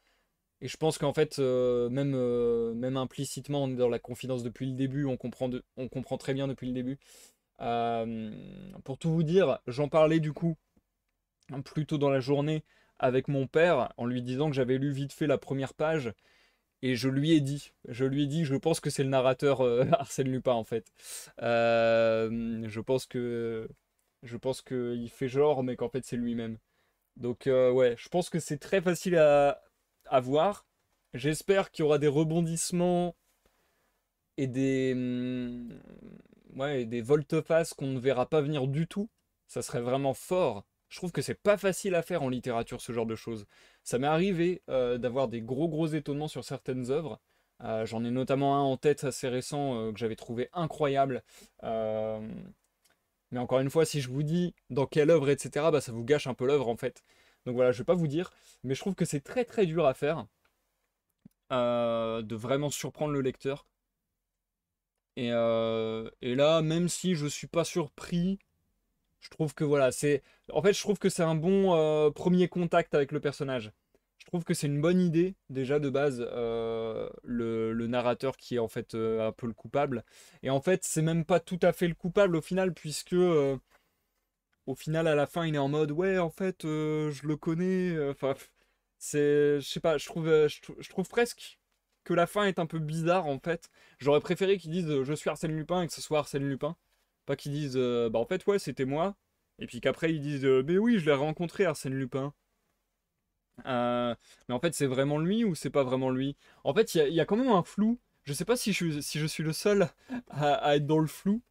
Et je pense qu'en fait, euh, même, euh, même implicitement, on est dans la confidence depuis le début. On comprend, on comprend très bien depuis le début. Euh, pour tout vous dire, j'en parlais du coup plus tôt dans la journée avec mon père en lui disant que j'avais lu vite fait la première page. Et je lui ai dit, je lui ai dit, je pense que c'est le narrateur Arsène Lupin en fait. je pense que je pense qu'il fait genre, mais qu'en fait c'est lui-même. Donc euh, ouais, je pense que c'est très facile à, à voir. J'espère qu'il y aura des rebondissements et des, hum, ouais, des volte-face qu'on ne verra pas venir du tout. Ça serait vraiment fort. Je trouve que c'est pas facile à faire en littérature ce genre de choses. Ça m'est arrivé euh, d'avoir des gros gros étonnements sur certaines œuvres, J'en ai notamment un en tête assez récent que j'avais trouvé incroyable. Mais encore une fois, si je vous dis dans quelle œuvre, etc., bah, ça vous gâche un peu l'œuvre en fait. Donc voilà, je vais pas vous dire, mais je trouve que c'est très très dur à faire. de vraiment surprendre le lecteur. Et, et, là, même si je suis pas surpris, je trouve que voilà, c'est. En fait, je trouve que c'est un bon euh, premier contact avec le personnage. Je trouve que c'est une bonne idée, déjà de base, euh, le, narrateur qui est en fait euh, un peu le coupable. Et en fait, c'est même pas tout à fait le coupable au final, puisque au final, à la fin, il est en mode Ouais, en fait, je le connais. Enfin, c'est. Je sais pas, je trouve, je, trouve presque que la fin est un peu bizarre en fait. J'aurais préféré qu'ils disent Je suis Arsène Lupin et que ce soit Arsène Lupin. Pas qu'ils disent, euh, bah en fait, ouais, c'était moi. Et puis qu'après, ils disent, euh, mais oui, je l'ai rencontré, Arsène Lupin. Euh, mais en fait, c'est vraiment lui ou c'est pas vraiment lui? En fait, il y, a quand même un flou. Je sais pas si je, suis le seul à, être dans le flou.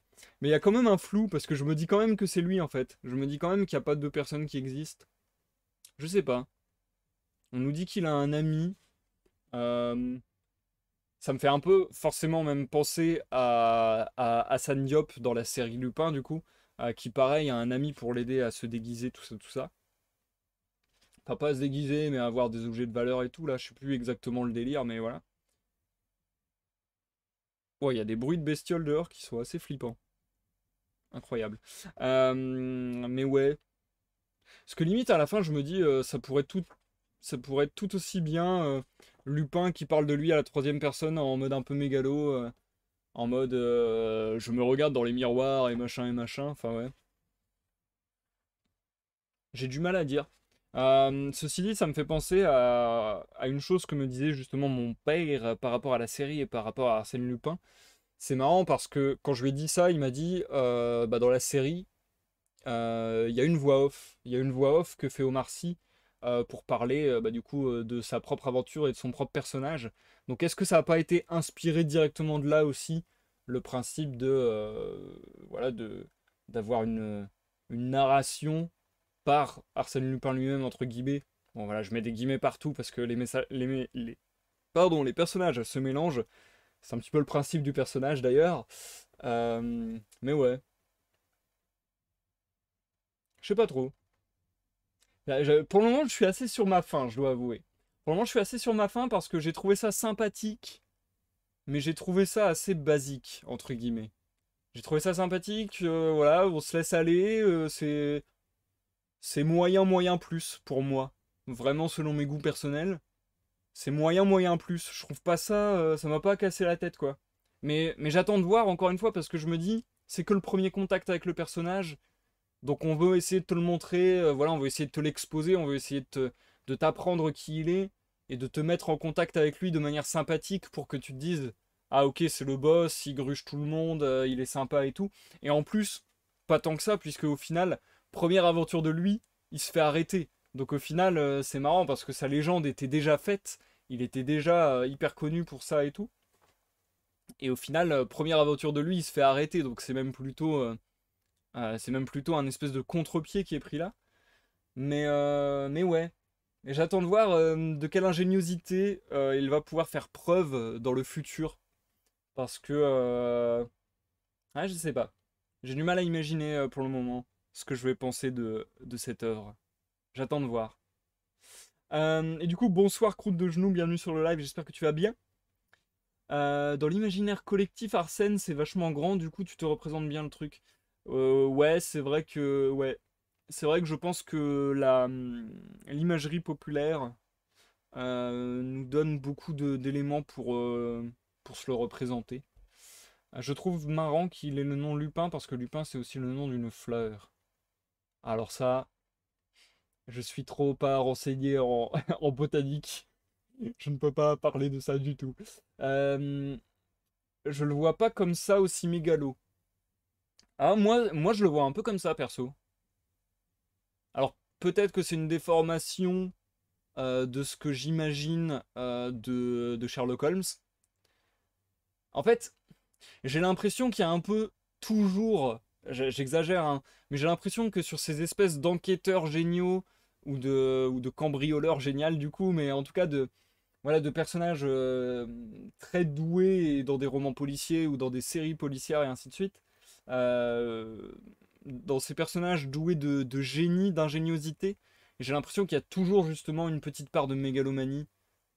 Mais il y a quand même un flou parce que je me dis quand même que c'est lui en fait. Je me dis quand même qu'il n'y a pas deux personnes qui existent. Je sais pas. On nous dit qu'il a un ami. Euh, ça me fait un peu forcément même penser à, à Diop dans la série Lupin du coup, qui pareil a un ami pour l'aider à se déguiser, tout ça, tout ça. Pas pas à se déguiser, mais avoir des objets de valeur et tout, là, je sais plus exactement le délire, mais voilà. Ouais, il y a des bruits de bestioles dehors qui sont assez flippants. Incroyable. Euh, mais ouais. Parce que limite, à la fin, je me dis, euh, ça pourrait tout, ça pourrait être tout aussi bien euh, Lupin qui parle de lui à la troisième personne en mode un peu mégalo, en mode je me regarde dans les miroirs et machin et machin, enfin ouais. J'ai du mal à dire. Euh, ceci dit, ça me fait penser à, une chose que me disait justement mon père par rapport à la série et par rapport à Arsène Lupin. C'est marrant parce que quand je lui ai dit ça, il m'a dit bah, dans la série, il y a une voix off. Il y a une voix off que fait Omar Sy euh, pour parler euh, bah, du coup euh, de sa propre aventure et de son propre personnage. Donc est-ce que ça n'a pas été inspiré directement de là aussi le principe de voilà de d'avoir une, une narration par Arsène Lupin lui-même entre guillemets. Bon voilà, je mets des guillemets partout parce que les messages les, les pardon, les personnages se mélangent. C'est un petit peu le principe du personnage d'ailleurs. mais ouais. Je sais pas trop. Pour le moment, je suis assez sur ma faim, je dois avouer. Pour le moment, je suis assez sur ma faim parce que j'ai trouvé ça sympathique, mais j'ai trouvé ça assez basique, entre guillemets. J'ai trouvé ça sympathique, euh, voilà, on se laisse aller, euh, c'est. C'est moyen, moyen plus pour moi. Vraiment, selon mes goûts personnels. C'est moyen, moyen plus. Je trouve pas ça. Euh, ça m'a pas cassé la tête, quoi. Mais, mais j'attends de voir, encore une fois, parce que je me dis, c'est que le premier contact avec le personnage. Donc on veut essayer de te le montrer, euh, voilà, on veut essayer de te l'exposer, on veut essayer de, t'apprendre qui il est et de te mettre en contact avec lui de manière sympathique pour que tu te dises ah ok c'est le boss, il gruge tout le monde, euh, il est sympa et tout. Et en plus, pas tant que ça, puisque au final, première aventure de lui, il se fait arrêter. Donc au final, euh, c'est marrant parce que sa légende était déjà faite, il était déjà hyper connu pour ça et tout. Et au final, première aventure de lui, il se fait arrêter, donc c'est même plutôt euh, c'est même plutôt un espèce de contre-pied qui est pris là. Mais, euh, mais ouais. Et j'attends de voir euh, de quelle ingéniosité il va pouvoir faire preuve dans le futur. Parce que... Ah, je sais pas. J'ai du mal à imaginer pour le moment ce que je vais penser de, de cette œuvre. J'attends de voir. et du coup, bonsoir croûte de genoux, bienvenue sur le live, j'espère que tu vas bien. dans l'imaginaire collectif, Arsène, c'est vachement grand, du coup tu te représentes bien le truc. Euh, ouais, c'est vrai que ouais, c'est vrai que je pense que l'imagerie populaire euh, nous donne beaucoup d'éléments pour euh, pour se le représenter. Je trouve marrant qu'il ait le nom Lupin parce que Lupin c'est aussi le nom d'une fleur. Alors ça, je suis trop pas renseigné en, en botanique. Je ne peux pas parler de ça du tout. je le vois pas comme ça aussi mégalo. Ah, moi, je le vois un peu comme ça, perso. Alors, peut-être que c'est une déformation euh, de ce que j'imagine euh, de, Sherlock Holmes. En fait, j'ai l'impression qu'il y a un peu toujours, j'exagère, hein, mais j'ai l'impression que sur ces espèces d'enquêteurs géniaux ou de, cambrioleurs géniaux du coup, mais en tout cas de, voilà, de personnages euh, très doués dans des romans policiers ou dans des séries policières et ainsi de suite. Euh, dans ces personnages doués de, de génie, d'ingéniosité, j'ai l'impression qu'il y a toujours justement une petite part de mégalomanie.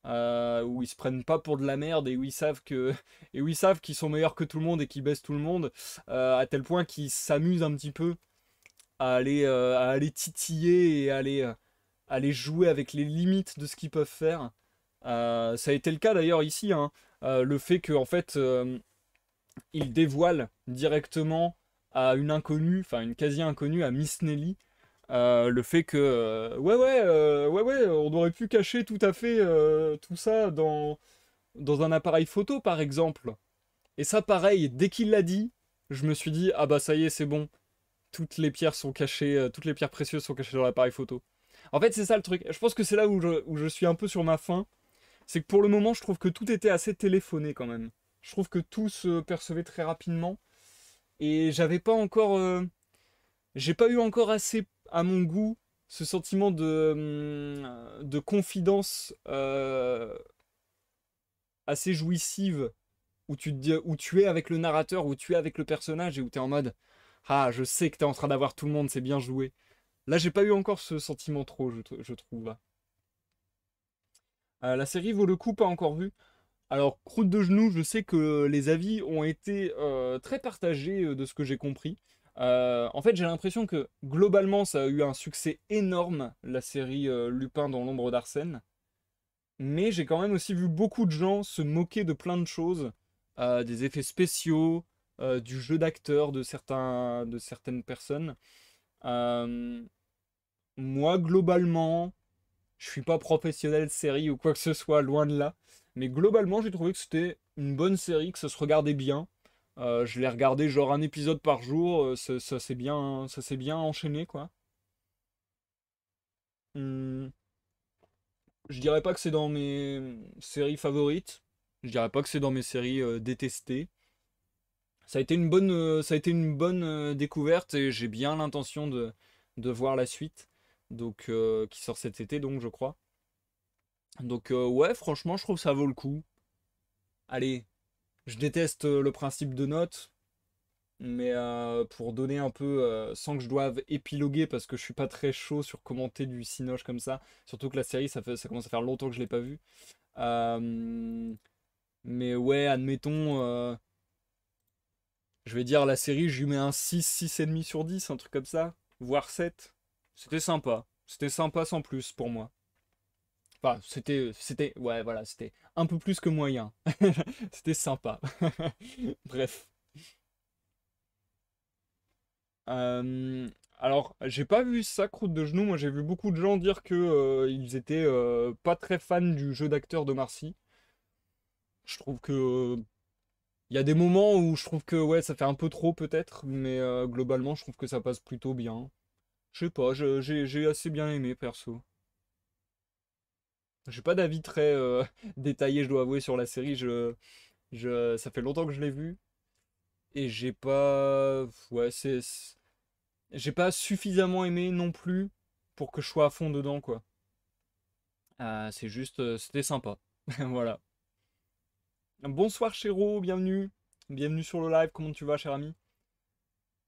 Euh, où ils se prennent pas pour de la merde et où ils savent que et où ils savent qu'ils sont meilleurs que tout le monde et qu'ils baissent tout le monde euh, à tel point qu'ils s'amusent un petit peu à aller euh, à aller titiller et à aller aller jouer avec les limites de ce qu'ils peuvent faire ça a été le cas d'ailleurs ici, hein. Le fait qu'en fait euh, il dévoile directement à une inconnue, enfin une quasi inconnue, à Miss Nelly, euh, le fait que euh, ouais ouais euh, ouais ouais, on aurait pu cacher tout à fait tout ça dans dans un appareil photo par exemple. Et ça pareil, dès qu'il l'a dit, je me suis dit ah bah ça y est c'est bon, toutes les pierres sont cachées, toutes les pierres précieuses sont cachées dans l'appareil photo. En fait c'est ça le truc. Je pense que c'est là où je, où je suis un peu sur ma faim c'est que pour le moment, je trouve que tout était assez téléphoné quand même. Je trouve que tout se percevait très rapidement. Et j'avais pas encore. J'ai pas eu encore assez à mon goût ce sentiment de, hum, de confidence euh, assez jouissive où tu, es avec le narrateur, où tu es avec le personnage et où tu es en mode Ah, je sais que tu es en train d'avoir tout le monde, c'est bien joué. Là, j'ai pas eu encore ce sentiment trop, je, trouve. Euh, la série vaut le coup, pas encore vue. Alors, croûte de genoux, je sais que les avis ont été euh, très partagés de ce que j'ai compris. Euh, en fait, j'ai l'impression que globalement, ça a eu un succès énorme, la série euh, Lupin dans l'ombre d'Arsène. Mais j'ai quand même aussi vu beaucoup de gens se moquer de plein de choses, euh, des effets spéciaux, du jeu d'acteur de de certaines personnes. Moi, globalement, je suis pas professionnel de série ou quoi que ce soit, loin de là. Mais globalement, j'ai trouvé que c'était une bonne série, que ça se regardait bien. Euh, je l'ai regardé genre un épisode par jour, euh, ça, s'est bien, bien enchaîné, quoi. Hmm, je dirais pas que c'est dans mes séries favorites. Je dirais pas que c'est dans mes séries euh, détestées. Ça a été une bonne, ça a été une bonne découverte et j'ai bien l'intention de, voir la suite. Donc, qui sort cet été, donc je crois. Donc ouais, franchement, je trouve que ça vaut le coup. Allez, je déteste euh, le principe de notes, mais euh, pour donner un peu, euh, sans que je doive épiloguer, parce que je suis pas très chaud sur commenter du Cinoche comme ça, surtout que la série, ça commence à faire longtemps que je l'ai pas vue. Mais ouais, admettons, je vais dire la série, je lui mets un 6, 6,5 sur 10, un truc comme ça, voire 7. C'était sympa. C'était sympa sans plus pour moi. Enfin, c'était, c'était, ouais, voilà, c'était un peu plus que moyen. C'était sympa. Bref. Euh, alors, j'ai pas vu ça, croûte de genoux. Moi, j'ai vu beaucoup de gens dire que euh, ils étaient euh, pas très fans du jeu d'acteur de Marcy. Je trouve que euh, il y a des moments où je trouve que ouais, ça fait un peu trop peut-être, mais euh, globalement, je trouve que ça passe plutôt bien. Je sais pas, j'ai assez bien aimé perso. J'ai pas d'avis très euh, détaillé, je dois avouer, sur la série. Je, je, ça fait longtemps que je l'ai vue et j'ai pas, ouais, c'est, j'ai pas suffisamment aimé non plus pour que je sois à fond dedans, quoi. Euh, c'est juste, euh, c'était sympa. Voilà. Bonsoir Chéro, bienvenue. Bienvenue sur le live, comment tu vas, cher ami?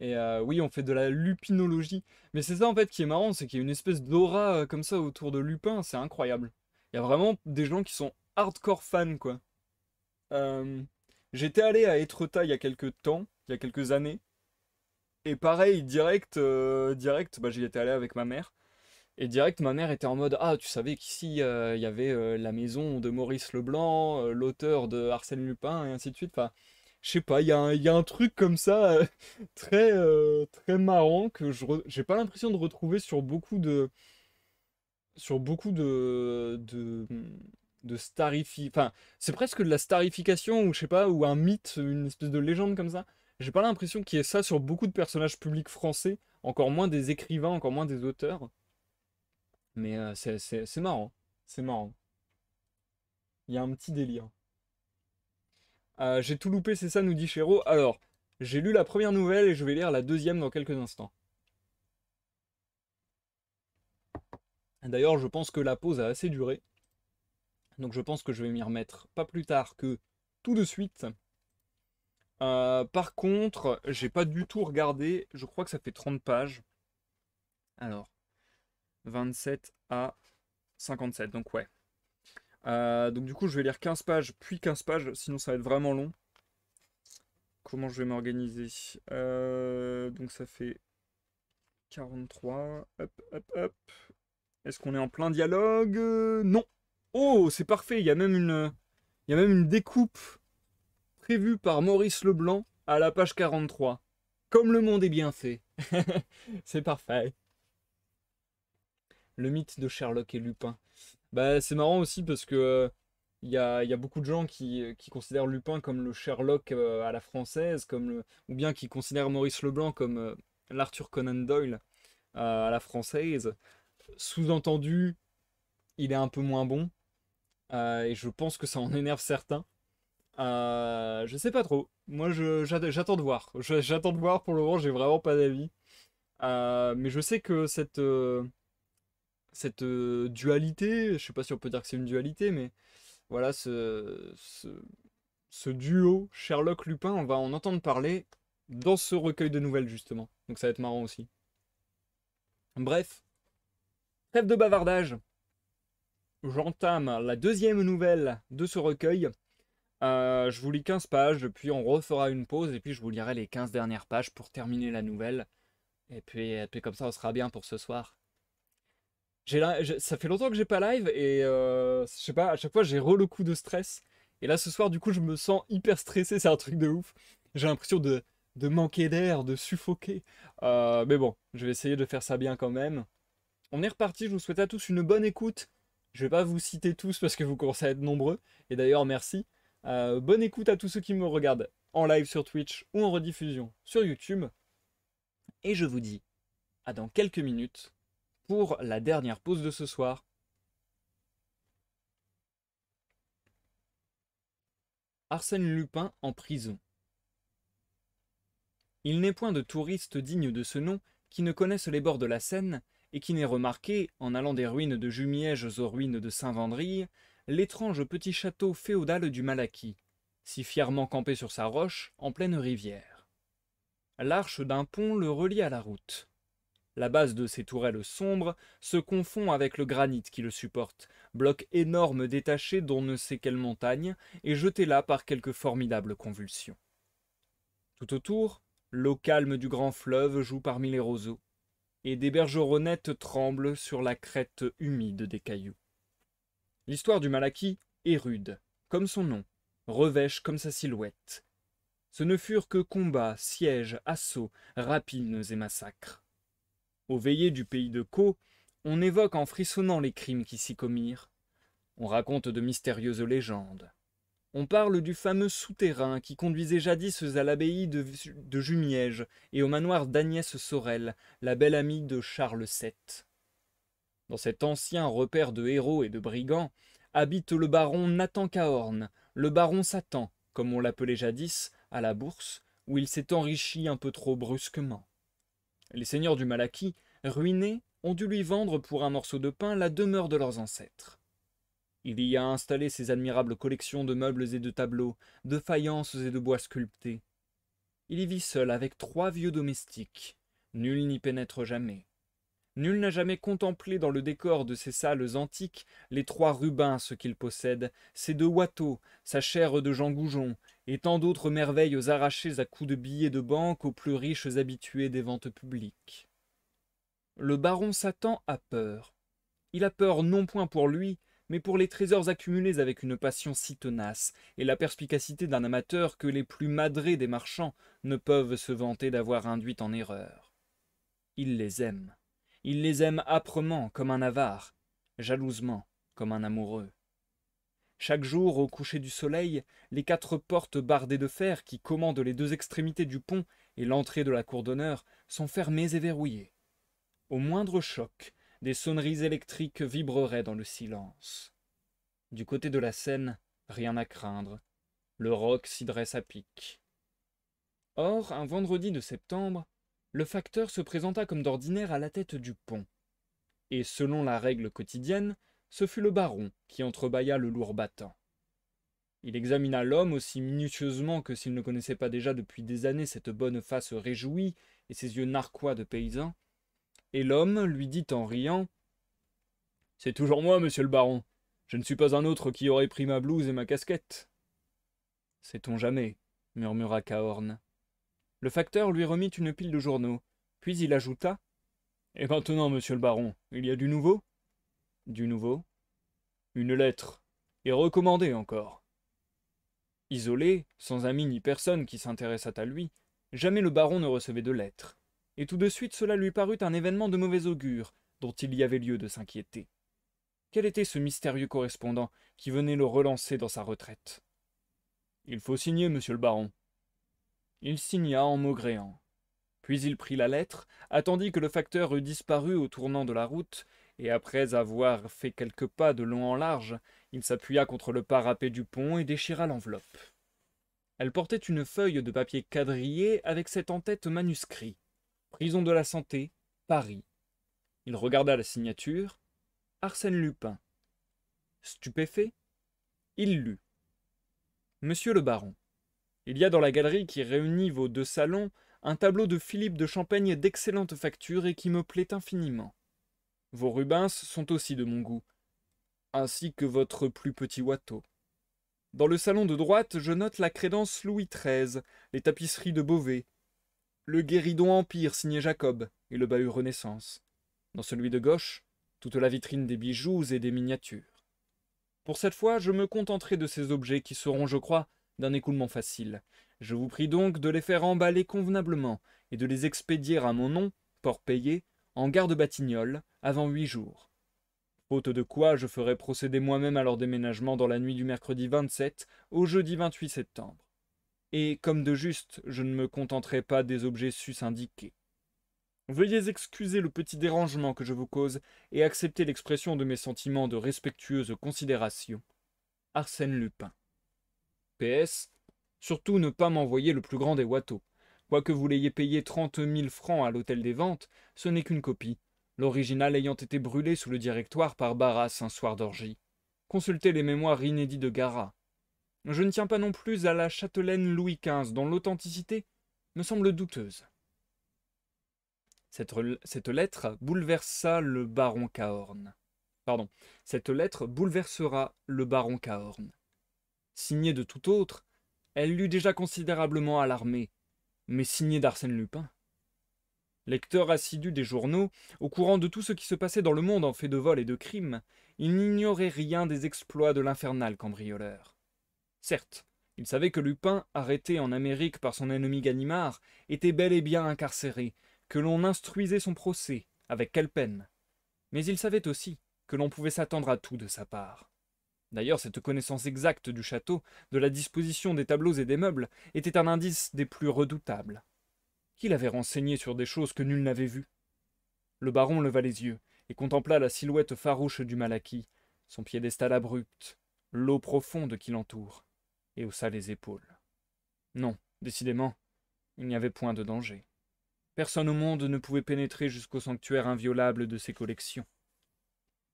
Et oui, on fait de la lupinologie. Mais c'est ça en fait qui est marrant, c'est qu'il y a une espèce d'aura comme ça autour de Lupin, c'est incroyable. Il y a vraiment des gens qui sont hardcore fans, quoi. Euh, j'étais allé à Étretat il y a quelques temps, il y a quelques années, et pareil, direct, euh, direct, bah, j'y étais allé avec ma mère, et direct, ma mère était en mode, Ah, tu savais qu'ici, euh, il y avait la maison de Maurice Leblanc, l'auteur de Arsène Lupin, et ainsi de suite. Enfin, je sais pas, il y y a un truc comme ça, très, très marrant, que je j'ai pas l'impression de retrouver sur beaucoup de, sur beaucoup de, de, de starifi... Enfin, c'est presque de la starification, ou je sais pas, ou un mythe, une espèce de légende comme ça. J'ai pas l'impression qu'il y ait ça sur beaucoup de personnages publics français, encore moins des écrivains, encore moins des auteurs. Mais euh, c'est marrant. C'est marrant. Il y a un petit délire. Euh, j'ai tout loupé, c'est ça, nous dit Chéro. Alors, j'ai lu la première nouvelle et je vais lire la deuxième dans quelques instants. D'ailleurs, je pense que la pause a assez duré. Donc je pense que je vais m'y remettre pas plus tard que tout de suite. Euh, par contre, j'ai pas du tout regardé, je crois que ça fait 30 pages. Alors, 27 à 57, donc ouais. Euh, donc du coup, je vais lire 15 pages, puis 15 pages, sinon ça va être vraiment long. Comment je vais m'organiser? Euh, Donc ça fait 43. Hop, hop, hop. Est-ce qu'on est en plein dialogue? Non. Oh, c'est parfait. Il y a même une, il y a même une découpe prévue par Maurice Leblanc à la page 43. Comme le monde est bien fait. c'est parfait. Le mythe de Sherlock et Lupin. Bah, c'est marrant aussi parce que il y a, beaucoup de gens qui, considèrent Lupin comme le Sherlock euh, à la française, ou bien qui considèrent Maurice Leblanc comme euh, l'Arthur Conan Doyle euh, à la française. Sous-entendu, il est un peu moins bon. et je pense que ça en énerve certains. je sais pas trop. Moi, j'attends de voir. J'attends de voir. Pour le moment, j'ai vraiment pas d'avis. mais je sais que cette cette dualité, je sais pas si on peut dire que c'est une dualité, mais voilà, ce, ce, duo Sherlock-Lupin, on va en entendre parler dans ce recueil de nouvelles, justement. Donc ça va être marrant aussi. Bref, trêve de bavardage. J'entame la deuxième nouvelle de ce recueil. Euh, je vous lis 15 pages, puis on refera une pause, et puis je vous lirai les 15 dernières pages pour terminer la nouvelle. Et puis, comme ça, on sera bien pour ce soir ça fait longtemps que j'ai pas live et euh, je sais pas, à chaque fois j'ai re le coup de stress. Et là ce soir du coup je me sens hyper stressé, c'est un truc de ouf. J'ai l'impression de, de manquer d'air, de suffoquer. Euh, mais bon, je vais essayer de faire ça bien quand même. On est reparti, je vous souhaite à tous une bonne écoute. Je vais pas vous citer tous parce que vous commencez à être nombreux. Et d'ailleurs merci. Euh, bonne écoute à tous ceux qui me regardent en live sur Twitch ou en rediffusion sur YouTube. Et je vous dis à dans quelques minutes pour la dernière pause de ce soir. Arsène Lupin en prison. Il n'est point de touriste digne de ce nom qui ne connaisse les bords de la Seine et qui n'ait remarqué, en allant des ruines de Jumièges aux ruines de Saint-Vendry, l'étrange petit château féodal du Malaquis, si fièrement campé sur sa roche en pleine rivière. L'arche d'un pont le relie à la route. La base de ces tourelles sombres se confond avec le granit qui le supporte, bloc énorme détaché d'on ne sait quelle montagne, et jeté là par quelque formidable convulsion. Tout autour, l'eau calme du grand fleuve joue parmi les roseaux, et des bergeronnettes tremblent sur la crête humide des cailloux. L'histoire du Malaquis est rude, comme son nom, revêche comme sa silhouette. Ce ne furent que combats, sièges, assauts, rapines et massacres. Aux veillées du pays de Caux, on évoque en frissonnant les crimes qui s'y commirent. On raconte de mystérieuses légendes. On parle du fameux souterrain qui conduisait jadis à l'abbaye de, de Jumièges et au manoir d'Agnès Sorel, la belle amie de Charles VII. Dans cet ancien repère de héros et de brigands habite le baron Nathan Cahorn, le baron Satan, comme on l'appelait jadis, à la bourse, où il s'est enrichi un peu trop brusquement. Les seigneurs du Malaquis, ruinés, ont dû lui vendre pour un morceau de pain la demeure de leurs ancêtres. Il y a installé ses admirables collections de meubles et de tableaux, de faïences et de bois sculptés. Il y vit seul avec trois vieux domestiques. Nul n'y pénètre jamais. Nul n'a jamais contemplé dans le décor de ces salles antiques les trois rubins ce qu'il possède, ses deux Watteau, sa chaire de Jean Goujon, et tant d'autres merveilles arrachées à coups de billets de banque aux plus riches habitués des ventes publiques. Le baron Satan a peur. Il a peur non point pour lui, mais pour les trésors accumulés avec une passion si tenace, et la perspicacité d'un amateur que les plus madrés des marchands ne peuvent se vanter d'avoir induit en erreur. Il les aime. Il les aime âprement comme un avare, jalousement comme un amoureux. Chaque jour, au coucher du soleil, les quatre portes bardées de fer qui commandent les deux extrémités du pont et l'entrée de la cour d'honneur sont fermées et verrouillées. Au moindre choc, des sonneries électriques vibreraient dans le silence. Du côté de la Seine, rien à craindre. Le roc s'y dresse à pic. Or, un vendredi de septembre, le facteur se présenta comme d'ordinaire à la tête du pont. Et selon la règle quotidienne, ce fut le baron qui entrebâilla le lourd battant. Il examina l'homme aussi minutieusement que s'il ne connaissait pas déjà depuis des années cette bonne face réjouie et ses yeux narquois de paysan, et l'homme lui dit en riant C'est toujours moi, monsieur le baron. Je ne suis pas un autre qui aurait pris ma blouse et ma casquette. Sait-on jamais murmura Cahorn. Le facteur lui remit une pile de journaux, puis il ajouta Et maintenant, monsieur le baron, il y a du nouveau? Du nouveau Une lettre, et recommandée encore. Isolé, sans amis ni personne qui s'intéressât à lui, jamais le baron ne recevait de lettres, et tout de suite cela lui parut un événement de mauvais augure, dont il y avait lieu de s'inquiéter. Quel était ce mystérieux correspondant qui venait le relancer dans sa retraite? Il faut signer, monsieur le baron, il signa en maugréant. Puis il prit la lettre, attendit que le facteur eût disparu au tournant de la route, et après avoir fait quelques pas de long en large, il s'appuya contre le parapet du pont et déchira l'enveloppe. Elle portait une feuille de papier quadrillé avec cet en-tête manuscrit. Prison de la Santé, Paris. Il regarda la signature. Arsène Lupin. Stupéfait, il lut. Monsieur le baron, il y a dans la galerie qui réunit vos deux salons un tableau de Philippe de Champaigne d'excellente facture et qui me plaît infiniment. Vos Rubens sont aussi de mon goût, ainsi que votre plus petit Watteau. Dans le salon de droite, je note la crédence Louis XIII, les tapisseries de Beauvais, le guéridon Empire signé Jacob et le bahut Renaissance. Dans celui de gauche, toute la vitrine des bijoux et des miniatures. Pour cette fois, je me contenterai de ces objets qui seront, je crois, d'un écoulement facile. Je vous prie donc de les faire emballer convenablement et de les expédier à mon nom, port payé, en gare de Batignolles, avant huit jours. Faute de quoi, je ferai procéder moi-même à leur déménagement dans la nuit du mercredi 27 au jeudi 28 septembre. Et, comme de juste, je ne me contenterai pas des objets sus indiqués. Veuillez excuser le petit dérangement que je vous cause et accepter l'expression de mes sentiments de respectueuse considération. Arsène Lupin. PS, surtout ne pas m'envoyer le plus grand des Watteau. Quoique vous l'ayez payé trente mille francs à l'hôtel des ventes, ce n'est qu'une copie, l'original ayant été brûlé sous le directoire par Barras un soir d'orgie. Consultez les mémoires inédits de Garat. Je ne tiens pas non plus à la châtelaine Louis XV, dont l'authenticité me semble douteuse. Cette, lettre bouleversa le baron Cahorn. Pardon, cette lettre bouleversera le baron Cahorn signée de tout autre, elle l'eût déjà considérablement alarmé, mais signée d'Arsène Lupin. Lecteur assidu des journaux, au courant de tout ce qui se passait dans le monde en fait de vol et de crime, il n'ignorait rien des exploits de l'infernal cambrioleur. Certes, il savait que Lupin, arrêté en Amérique par son ennemi Ganimard, était bel et bien incarcéré, que l'on instruisait son procès, avec quelle peine. Mais il savait aussi que l'on pouvait s'attendre à tout de sa part. D'ailleurs, cette connaissance exacte du château, de la disposition des tableaux et des meubles, était un indice des plus redoutables. Qui l'avait renseigné sur des choses que nul n'avait vues? Le baron leva les yeux et contempla la silhouette farouche du Malaquis, son piédestal abrupt, l'eau profonde qui l'entoure, et haussa les épaules. Non, décidément, il n'y avait point de danger. Personne au monde ne pouvait pénétrer jusqu'au sanctuaire inviolable de ses collections.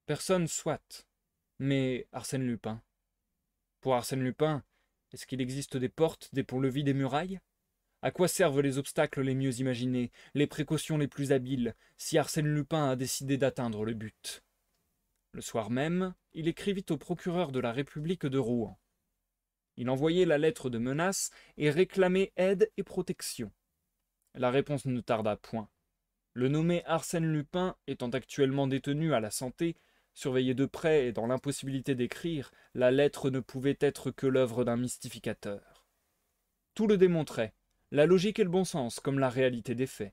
Personne soit, mais Arsène Lupin. Pour Arsène Lupin, est-ce qu'il existe des portes, des ponts-levis, des murailles? À quoi servent les obstacles les mieux imaginés, les précautions les plus habiles, si Arsène Lupin a décidé d'atteindre le but? Le soir même, il écrivit au procureur de la République de Rouen. Il envoyait la lettre de menace et réclamait aide et protection. La réponse ne tarda point. Le nommé Arsène Lupin, étant actuellement détenu à la santé, Surveillé de près et dans l'impossibilité d'écrire, la lettre ne pouvait être que l'œuvre d'un mystificateur. Tout le démontrait, la logique et le bon sens, comme la réalité des faits.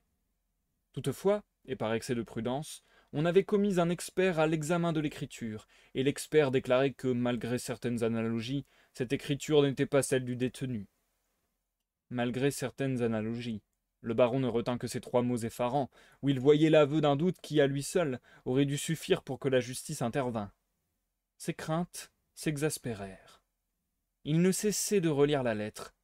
Toutefois, et par excès de prudence, on avait commis un expert à l'examen de l'écriture, et l'expert déclarait que, malgré certaines analogies, cette écriture n'était pas celle du détenu. Malgré certaines analogies, le baron ne retint que ces trois mots effarants, où il voyait l'aveu d'un doute qui, à lui seul, aurait dû suffire pour que la justice intervînt. Ses craintes s'exaspérèrent. Il ne cessait de relire la lettre.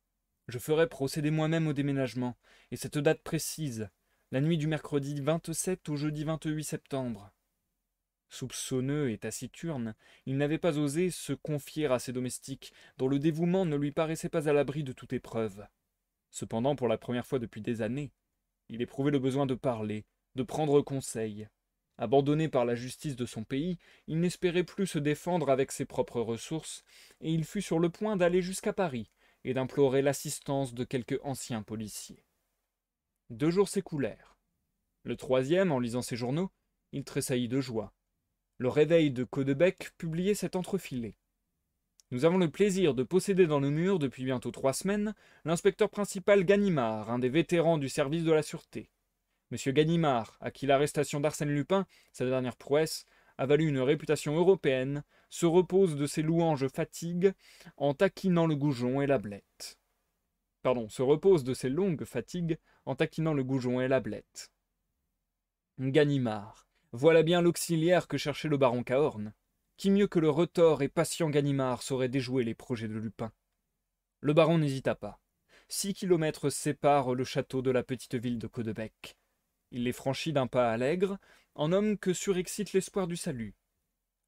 Je ferai procéder moi-même au déménagement, et cette date précise, la nuit du mercredi 27 au jeudi 28 septembre. Soupçonneux et taciturne, il n'avait pas osé se confier à ses domestiques, dont le dévouement ne lui paraissait pas à l'abri de toute épreuve. Cependant, pour la première fois depuis des années, il éprouvait le besoin de parler, de prendre conseil. Abandonné par la justice de son pays, il n'espérait plus se défendre avec ses propres ressources, et il fut sur le point d'aller jusqu'à Paris et d'implorer l'assistance de quelques anciens policiers. Deux jours s'écoulèrent. Le troisième, en lisant ses journaux, il tressaillit de joie. Le réveil de Caudebec publiait cet entrefilé. Nous avons le plaisir de posséder dans nos murs depuis bientôt trois semaines l'inspecteur principal Ganimard, un des vétérans du service de la sûreté. Monsieur Ganimard, à qui l'arrestation d'Arsène Lupin, sa dernière prouesse, a valu une réputation européenne, se repose de ses louanges fatigues en taquinant le goujon et la blette. Pardon, se repose de ses longues fatigues en taquinant le goujon et la blette. Ganimard, voilà bien l'auxiliaire que cherchait le baron Cahorn. Qui mieux que le retors et patient Ganimard saurait déjouer les projets de Lupin? Le baron n'hésita pas. Six kilomètres séparent le château de la petite ville de Caudebec. Il les franchit d'un pas allègre, en homme que surexcite l'espoir du salut.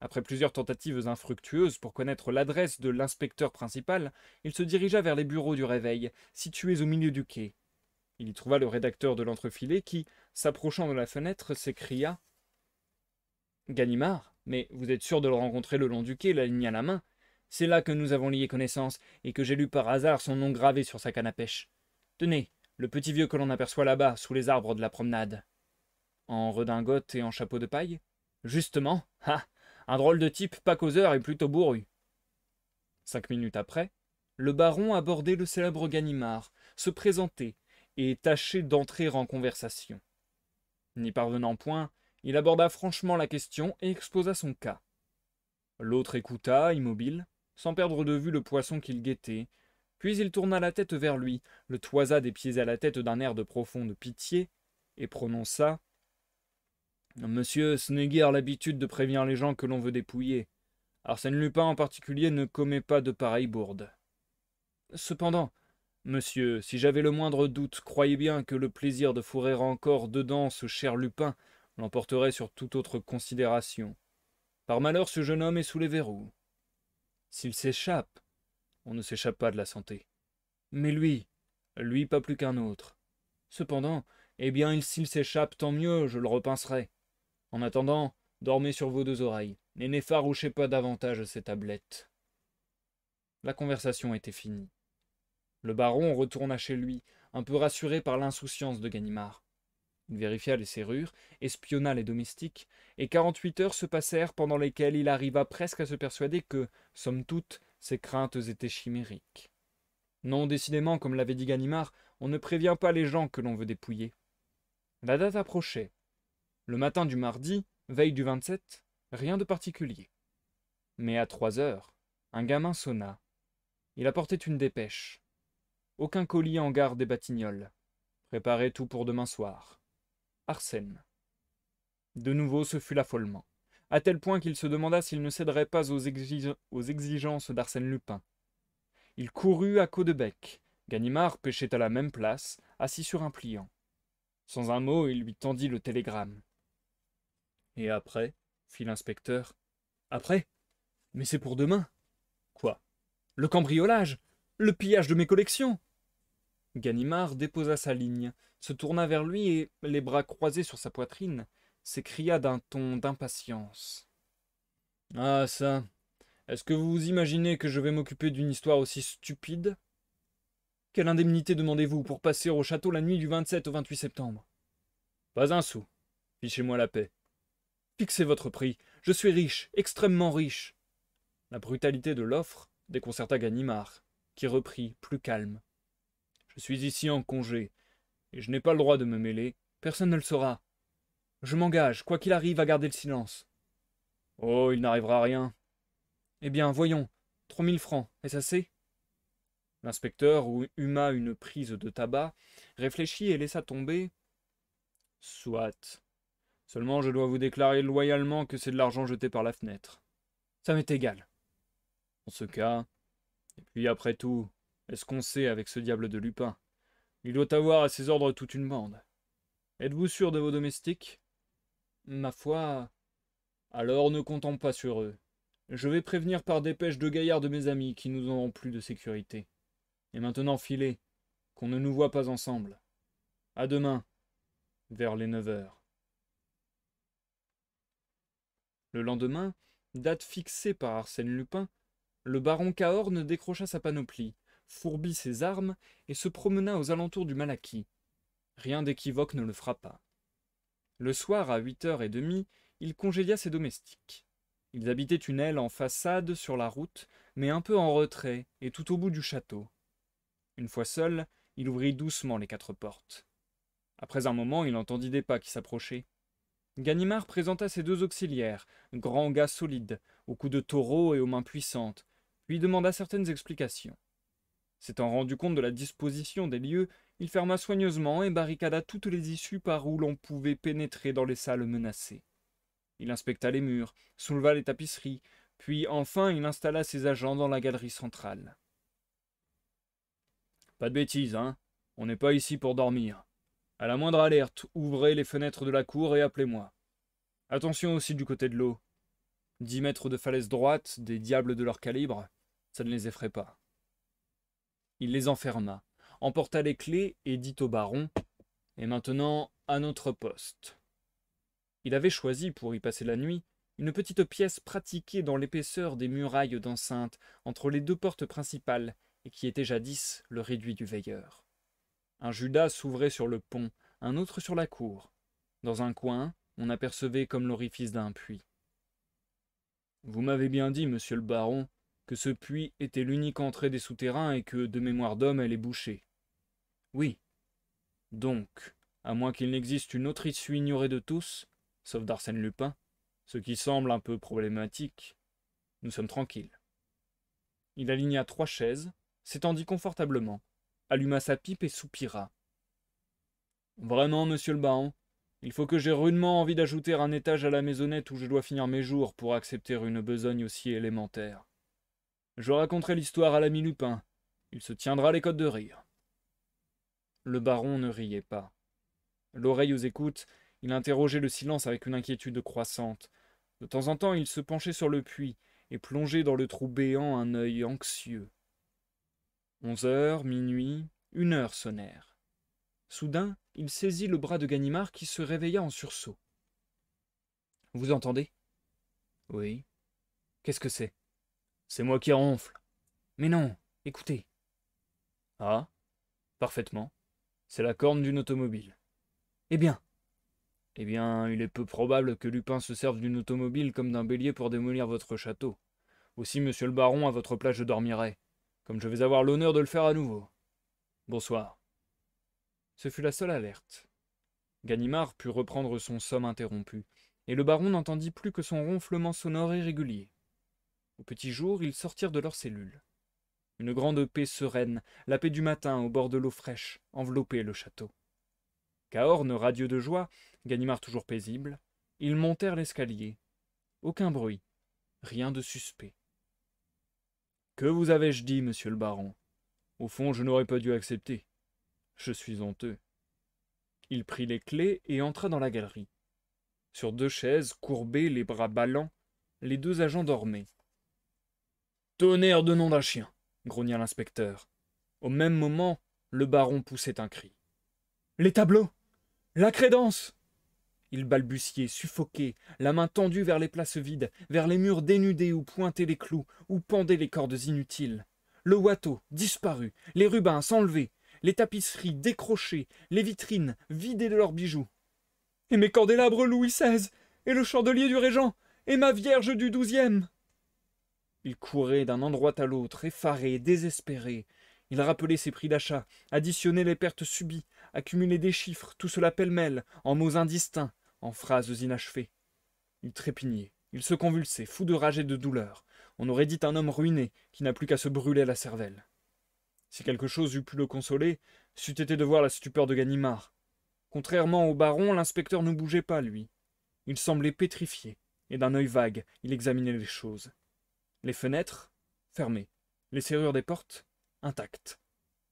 Après plusieurs tentatives infructueuses pour connaître l'adresse de l'inspecteur principal, il se dirigea vers les bureaux du réveil, situés au milieu du quai. Il y trouva le rédacteur de l'entrefilet qui, s'approchant de la fenêtre, s'écria Ganimard, mais vous êtes sûr de le rencontrer le long du quai, la ligne à la main? C'est là que nous avons lié connaissance, et que j'ai lu par hasard son nom gravé sur sa canne à pêche. Tenez, le petit vieux que l'on aperçoit là-bas, sous les arbres de la promenade. En redingote et en chapeau de paille? Justement Ah Un drôle de type pas causeur et plutôt bourru. Cinq minutes après, le baron abordait le célèbre Ganimard, se présentait, et tâchait d'entrer en conversation. N'y parvenant point, il aborda franchement la question et exposa son cas. L'autre écouta, immobile, sans perdre de vue le poisson qu'il guettait, puis il tourna la tête vers lui, le toisa des pieds à la tête d'un air de profonde pitié, et prononça Monsieur, ce n'est guère l'habitude de prévenir les gens que l'on veut dépouiller. Arsène Lupin en particulier ne commet pas de pareilles bourdes. Cependant, monsieur, si j'avais le moindre doute, croyez bien que le plaisir de fourrer encore dedans ce cher Lupin l'emporterait sur toute autre considération. Par malheur, ce jeune homme est sous les verrous. S'il s'échappe, on ne s'échappe pas de la santé. Mais lui, lui pas plus qu'un autre. Cependant, eh bien, s'il s'échappe, tant mieux, je le repincerai. En attendant, dormez sur vos deux oreilles, et n'effarouchez pas davantage ces tablettes. La conversation était finie. Le baron retourna chez lui, un peu rassuré par l'insouciance de Ganimard. Il vérifia les serrures, espionna les domestiques, et quarante-huit heures se passèrent pendant lesquelles il arriva presque à se persuader que, somme toute, ses craintes étaient chimériques. Non, décidément, comme l'avait dit Ganimard, on ne prévient pas les gens que l'on veut dépouiller. La date approchait. Le matin du mardi, veille du 27, rien de particulier. Mais à trois heures, un gamin sonna. Il apportait une dépêche. Aucun colis en gare des Batignolles. Préparez tout pour demain soir. Arsène. De nouveau, ce fut l'affolement, à tel point qu'il se demanda s'il ne céderait pas aux, exigences d'Arsène Lupin. Il courut à Caudebec. Ganimard pêchait à la même place, assis sur un pliant. Sans un mot, il lui tendit le télégramme. Et après? fit l'inspecteur. Après? Mais c'est pour demain. Quoi? Le cambriolage? Le pillage de mes collections? Ganimard déposa sa ligne, se tourna vers lui et, les bras croisés sur sa poitrine, s'écria d'un ton d'impatience. Ah ça. Est-ce que vous imaginez que je vais m'occuper d'une histoire aussi stupide? Quelle indemnité demandez-vous pour passer au château la nuit du 27 au 28 septembre? Pas un sou. Fichez-moi la paix. Fixez votre prix. Je suis riche, extrêmement riche. La brutalité de l'offre déconcerta Ganimard, qui reprit, plus calme. Je suis ici en congé, et je n'ai pas le droit de me mêler. Personne ne le saura. Je m'engage, quoi qu'il arrive, à garder le silence. Oh, il n'arrivera rien. Eh bien, voyons, trois mille francs, est-ce assez? L'inspecteur huma une prise de tabac, réfléchit et laissa tomber. Soit. Seulement je dois vous déclarer loyalement que c'est de l'argent jeté par la fenêtre. Ça m'est égal. En ce cas, et puis après tout, est-ce qu'on sait avec ce diable de Lupin? Il doit avoir à ses ordres toute une bande. Êtes-vous sûr de vos domestiques? Ma foi. Alors ne comptons pas sur eux. Je vais prévenir par dépêche deux gaillards de mes amis qui nous auront plus de sécurité. Et maintenant filez, qu'on ne nous voit pas ensemble. À demain, vers les neuf heures. Le lendemain, date fixée par Arsène Lupin, le baron Cahorn décrocha sa panoplie, fourbit ses armes et se promena aux alentours du Malaquis. Rien d'équivoque ne le frappa. Le soir, à huit heures et demie, il congédia ses domestiques. Ils habitaient une aile en façade sur la route, mais un peu en retrait et tout au bout du château. Une fois seul, il ouvrit doucement les quatre portes. Après un moment, il entendit des pas qui s'approchaient. Ganimard présenta ses deux auxiliaires, grands gars solides, au cou de taureau et aux mains puissantes, puis demanda certaines explications. S'étant rendu compte de la disposition des lieux, il ferma soigneusement et barricada toutes les issues par où l'on pouvait pénétrer dans les salles menacées. Il inspecta les murs, souleva les tapisseries, puis enfin il installa ses agents dans la galerie centrale. Pas de bêtises, hein On n'est pas ici pour dormir. À la moindre alerte, ouvrez les fenêtres de la cour et appelez-moi. Attention aussi du côté de l'eau. Dix mètres de falaise droite, des diables de leur calibre, ça ne les effraie pas. Il les enferma, emporta les clés et dit au baron Et maintenant, à notre poste. Il avait choisi, pour y passer la nuit, une petite pièce pratiquée dans l'épaisseur des murailles d'enceinte entre les deux portes principales et qui était jadis le réduit du veilleur. Un Judas s'ouvrait sur le pont, un autre sur la cour. Dans un coin, on apercevait comme l'orifice d'un puits. Vous m'avez bien dit, monsieur le baron, que ce puits était l'unique entrée des souterrains et que, de mémoire d'homme, elle est bouchée. Oui. Donc, à moins qu'il n'existe une autre issue ignorée de tous, sauf d'Arsène Lupin, ce qui semble un peu problématique, nous sommes tranquilles. Il aligna trois chaises, s'étendit confortablement, alluma sa pipe et soupira. Vraiment, monsieur le baron, il faut que j'aie rudement envie d'ajouter un étage à la maisonnette où je dois finir mes jours pour accepter une besogne aussi élémentaire. Je raconterai l'histoire à l'ami Lupin. Il se tiendra les côtes de rire. Le baron ne riait pas. L'oreille aux écoutes, il interrogeait le silence avec une inquiétude croissante. De temps en temps, il se penchait sur le puits et plongeait dans le trou béant un œil anxieux. Onze heures, minuit, une heure sonnèrent. Soudain, il saisit le bras de Ganimard qui se réveilla en sursaut. Vous entendez? Oui. Qu'est-ce que c'est? C'est moi qui ronfle. Mais non, écoutez. Ah Parfaitement. C'est la corne d'une automobile. Eh bien Eh bien, il est peu probable que Lupin se serve d'une automobile comme d'un bélier pour démolir votre château. Aussi, monsieur le baron, à votre place je dormirai comme je vais avoir l'honneur de le faire à nouveau. Bonsoir. Ce fut la seule alerte. Ganimard put reprendre son somme interrompu, et le baron n'entendit plus que son ronflement sonore et régulier. Au petit jour, ils sortirent de leur cellule. Une grande paix sereine, la paix du matin au bord de l'eau fraîche, enveloppait le château. Cahorn, radieux de joie, Ganimard toujours paisible, ils montèrent l'escalier. Aucun bruit, rien de suspect. Que vous avais-je dit, monsieur le baron? Au fond, je n'aurais pas dû accepter. Je suis honteux. Il prit les clés et entra dans la galerie. Sur deux chaises, courbées, les bras ballants, les deux agents dormaient. Tonnerre de nom d'un chien grogna l'inspecteur. Au même moment, le baron poussait un cri. Les tableaux La crédence il balbutiait, suffoqué, la main tendue vers les places vides, vers les murs dénudés où pointaient les clous, où pendaient les cordes inutiles. Le watteau, disparu, les rubans s'enlever, les tapisseries décrochées, les vitrines vidées de leurs bijoux. Et mes candélabres Louis XVI, et le chandelier du régent, et ma vierge du douzième. Il courait d'un endroit à l'autre, effaré, désespéré. Il rappelait ses prix d'achat, additionnait les pertes subies, accumulait des chiffres, tout cela pêle-mêle, en mots indistincts, en phrases inachevées. Il trépignait, il se convulsait, fou de rage et de douleur. On aurait dit un homme ruiné qui n'a plus qu'à se brûler la cervelle. Si quelque chose eût pu le consoler, c'eût été de voir la stupeur de Ganimard. Contrairement au baron, l'inspecteur ne bougeait pas, lui. Il semblait pétrifié, et d'un œil vague, il examinait les choses. Les fenêtres, fermées. Les serrures des portes, intactes.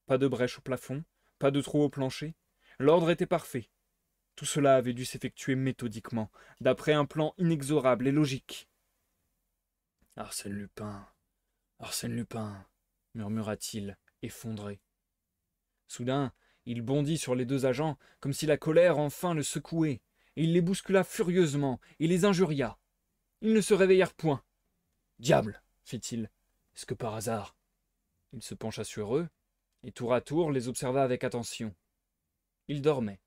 Pas de brèche au plafond, pas de trou au plancher. L'ordre était parfait. Tout cela avait dû s'effectuer méthodiquement, d'après un plan inexorable et logique. Arsène Lupin. Arsène Lupin. murmura-t-il, effondré. Soudain, il bondit sur les deux agents, comme si la colère enfin le secouait, et il les bouscula furieusement, et les injuria. Ils ne se réveillèrent point. Diable fit-il. Est-ce que par hasard? Il se pencha sur eux, et tour à tour les observa avec attention. Ils dormaient,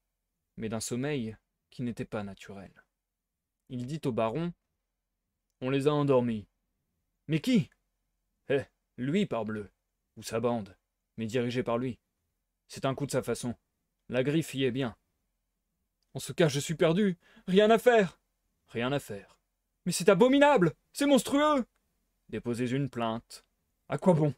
mais d'un sommeil qui n'était pas naturel. Il dit au baron On les a endormis. Mais qui? Eh, lui, parbleu, ou sa bande, mais dirigé par lui. C'est un coup de sa façon. La griffe y est bien. En ce cas, je suis perdu. Rien à faire. Rien à faire. Mais c'est abominable. C'est monstrueux. Déposez une plainte. À quoi bon?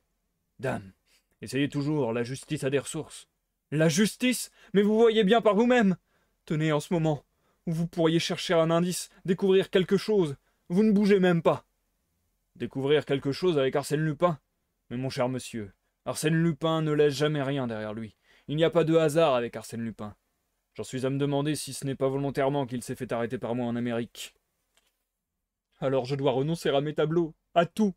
Dame, essayez toujours, la justice a des ressources. La justice? Mais vous voyez bien par vous-même Tenez, en ce moment, vous pourriez chercher un indice, découvrir quelque chose, vous ne bougez même pas. Découvrir quelque chose avec Arsène Lupin? Mais mon cher monsieur, Arsène Lupin ne laisse jamais rien derrière lui. Il n'y a pas de hasard avec Arsène Lupin. J'en suis à me demander si ce n'est pas volontairement qu'il s'est fait arrêter par moi en Amérique. Alors je dois renoncer à mes tableaux, à tout.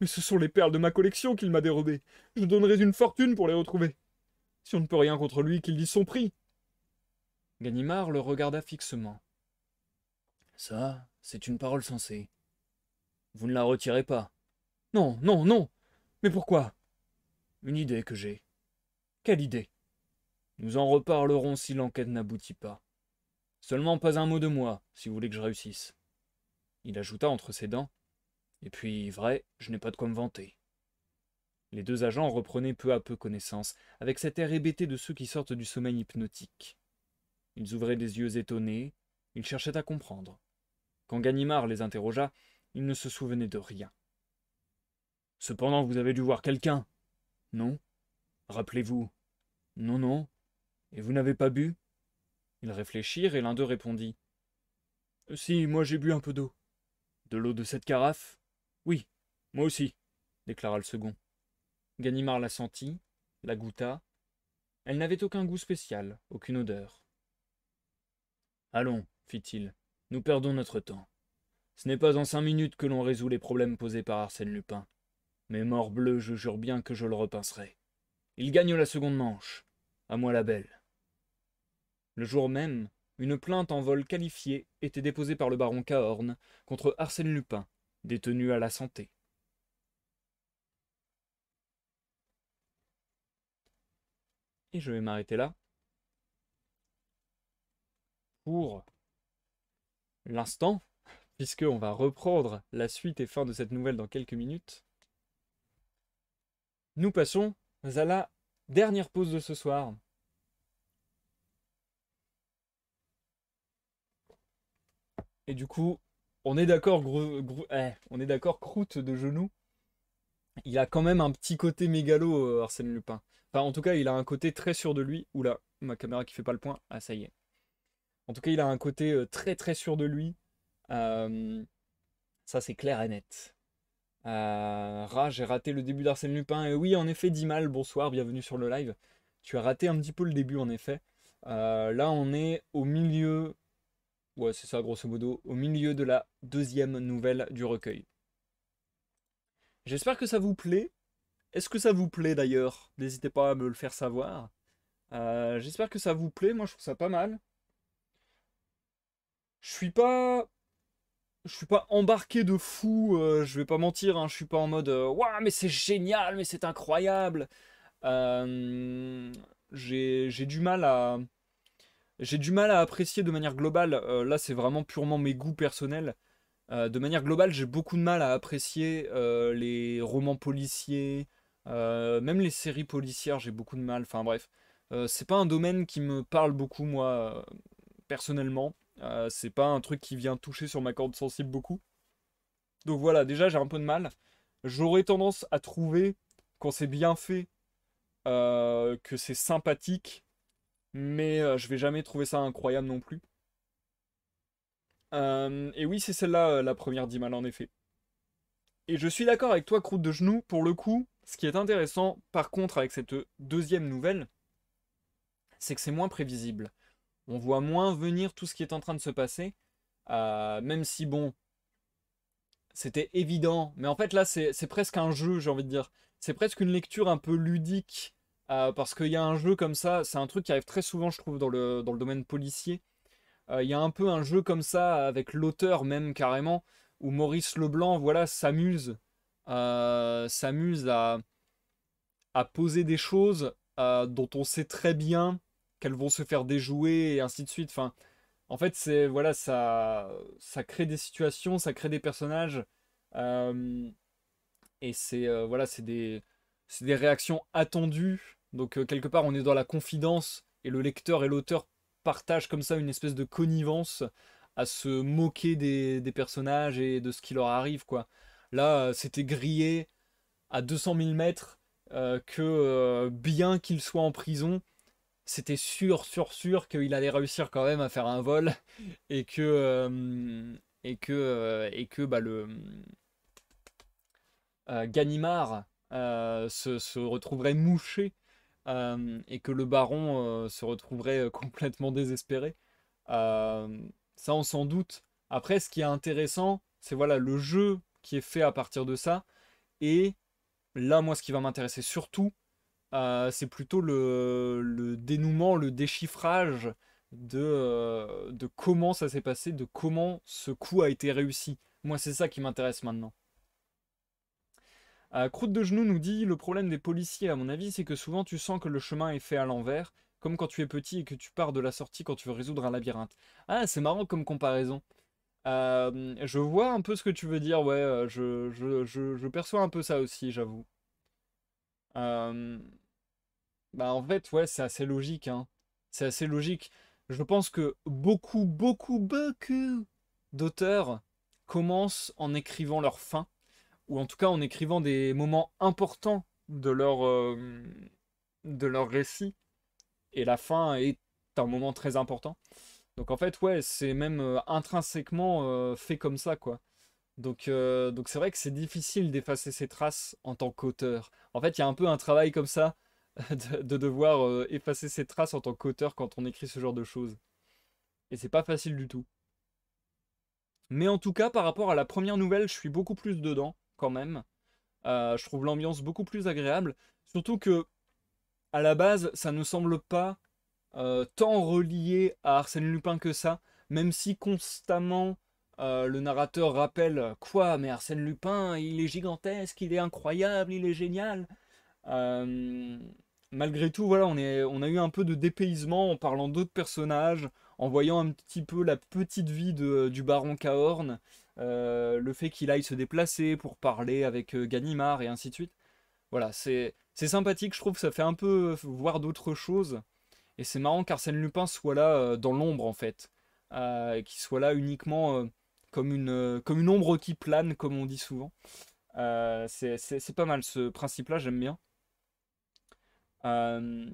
Mais ce sont les perles de ma collection qu'il m'a dérobées. Je donnerais une fortune pour les retrouver. Si on ne peut rien contre lui, qu'il dise son prix. Ganimard le regarda fixement. Ça, c'est une parole sensée. Vous ne la retirez pas. Non, non, non. Mais pourquoi? Une idée que j'ai. Quelle idée? Nous en reparlerons si l'enquête n'aboutit pas. Seulement pas un mot de moi, si vous voulez que je réussisse. Il ajouta entre ses dents. Et puis, vrai, je n'ai pas de quoi me vanter. Les deux agents reprenaient peu à peu connaissance, avec cet air hébété de ceux qui sortent du sommeil hypnotique. Ils ouvraient des yeux étonnés, ils cherchaient à comprendre. Quand Ganimard les interrogea, ils ne se souvenaient de rien. Cependant, vous avez dû voir quelqu'un. Non Rappelez-vous. Non, non. Et vous n'avez pas bu? Ils réfléchirent et l'un d'eux répondit. Si, moi j'ai bu un peu d'eau. De l'eau de cette carafe? Oui, moi aussi, déclara le second. Ganimard la sentit, la goûta. Elle n'avait aucun goût spécial, aucune odeur. Allons, fit-il, nous perdons notre temps. Ce n'est pas en cinq minutes que l'on résout les problèmes posés par Arsène Lupin. Mais morbleu, je jure bien que je le repincerai. Il gagne la seconde manche. À moi la belle. Le jour même, une plainte en vol qualifié était déposée par le baron Cahorn contre Arsène Lupin, détenu à la santé. Et je vais m'arrêter là pour l'instant, puisqu'on va reprendre la suite et fin de cette nouvelle dans quelques minutes. Nous passons à la dernière pause de ce soir. Et du coup, on est d'accord, eh, on est d'accord, croûte de genoux. Il a quand même un petit côté mégalo, euh, Arsène Lupin. Enfin, en tout cas, il a un côté très sûr de lui. Oula, ma caméra qui fait pas le point. Ah, ça y est. En tout cas, il a un côté euh, très très sûr de lui. Euh, ça, c'est clair et net. Euh, j'ai raté le début d'Arsène Lupin. Et oui, en effet, mal. bonsoir, bienvenue sur le live. Tu as raté un petit peu le début, en effet. Là, on est au milieu. Ouais, c'est ça, grosso modo. Au milieu de la deuxième nouvelle du recueil. J'espère que ça vous plaît. Est-ce que ça vous plaît d'ailleurs? N'hésitez pas à me le faire savoir. Euh, j'espère que ça vous plaît. Moi, je trouve ça pas mal. Je suis pas je suis pas embarqué de fou, euh, je vais pas mentir, hein, je suis pas en mode euh, Waouh, mais c'est génial, mais c'est incroyable. J'ai du mal à. J'ai du mal à apprécier de manière globale. là, c'est vraiment purement mes goûts personnels. de manière globale, j'ai beaucoup de mal à apprécier les romans policiers, même les séries policières, j'ai beaucoup de mal. Enfin bref, c'est pas un domaine qui me parle beaucoup, moi, personnellement. Euh, c'est pas un truc qui vient toucher sur ma corde sensible beaucoup. Donc voilà, déjà j'ai un peu de mal. J'aurais tendance à trouver, quand c'est bien fait, euh, que c'est sympathique, mais euh, je vais jamais trouver ça incroyable non plus. et oui, c'est celle-là la première d'Imal en effet. Et je suis d'accord avec toi, Croûte de Genoux, pour le coup, ce qui est intéressant, par contre, avec cette deuxième nouvelle, c'est que c'est moins prévisible on voit moins venir tout ce qui est en train de se passer. même si, bon, c'était évident. Mais en fait, là, c'est presque un jeu, j'ai envie de dire. C'est presque une lecture un peu ludique. Parce qu'il y a un jeu comme ça, c'est un truc qui arrive très souvent, je trouve, dans le, dans le domaine policier. Il y a un peu un jeu comme ça, avec l'auteur même carrément, où Maurice Leblanc, voilà, s'amuse. s'amuse à, à poser des choses dont on sait très bien qu'elles vont se faire déjouer et ainsi de suite. Enfin, en fait, voilà, ça, ça crée des situations, ça crée des personnages, euh, et c'est euh, voilà, des, des réactions attendues. Donc euh, quelque part, on est dans la confidence et le lecteur et l'auteur partagent comme ça une espèce de connivence à se moquer des, personnages et de ce qui leur arrive quoi. Là, c'était grillé à 200 000 mètres que bien qu'il soit en prison, c'était sûr, sûr, sûr qu'il allait réussir quand même à faire un vol et que euh, et que euh, et que bah le euh, Ganimard se, retrouverait mouché et que le baron se retrouverait complètement désespéré. ça, on s'en doute. Après, ce qui est intéressant, c'est voilà le jeu qui est fait à partir de ça. Et là, moi, ce qui va m'intéresser surtout, c'est plutôt le, dénouement, le déchiffrage de, de comment ça s'est passé, de comment ce coup a été réussi. Moi, c'est ça qui m'intéresse maintenant. Euh, Croûte de genou nous dit le problème des policiers, à mon avis, c'est que souvent tu sens que le chemin est fait à l'envers, comme quand tu es petit et que tu pars de la sortie quand tu veux résoudre un labyrinthe. Ah, c'est marrant comme comparaison. je vois un peu ce que tu veux dire, ouais, je, je perçois un peu ça aussi, j'avoue. Bah en fait, ouais, c'est assez logique. Hein. C'est assez logique. Je pense que beaucoup, beaucoup, beaucoup d'auteurs commencent en écrivant leur fin, ou en tout cas en écrivant des moments importants de leur, euh, de leur récit. Et la fin est un moment très important. Donc en fait, ouais, c'est même euh, intrinsèquement euh, fait comme ça, quoi. Donc c'est vrai que c'est difficile d'effacer ses traces en tant qu'auteur. En fait, il y a un peu un travail comme ça de, devoir euh, effacer ses traces en tant qu'auteur quand on écrit ce genre de choses. Et c'est pas facile du tout. Mais en tout cas, par rapport à la première nouvelle, je suis beaucoup plus dedans, quand même. Euh, je trouve l'ambiance beaucoup plus agréable. Surtout que, à la base, ça ne semble pas euh, tant relié à Arsène Lupin que ça. Même si constamment le narrateur rappelle Quoi Mais Arsène Lupin, il est gigantesque, il est incroyable, il est génial. Euh, malgré tout, voilà, on, on a eu un peu de dépaysement en parlant d'autres personnages, en voyant un petit peu la petite vie du baron Cahorn, euh, le fait qu'il aille se déplacer pour parler avec euh, Ganimard et ainsi de suite. Voilà, c'est sympathique, je trouve, ça fait un peu voir d'autres choses. Et c'est marrant qu'Arsène Lupin soit là dans l'ombre, en fait. qu'il soit là uniquement comme, une, ombre qui plane, comme on dit souvent. c'est pas mal ce principe-là, j'aime bien. Euh,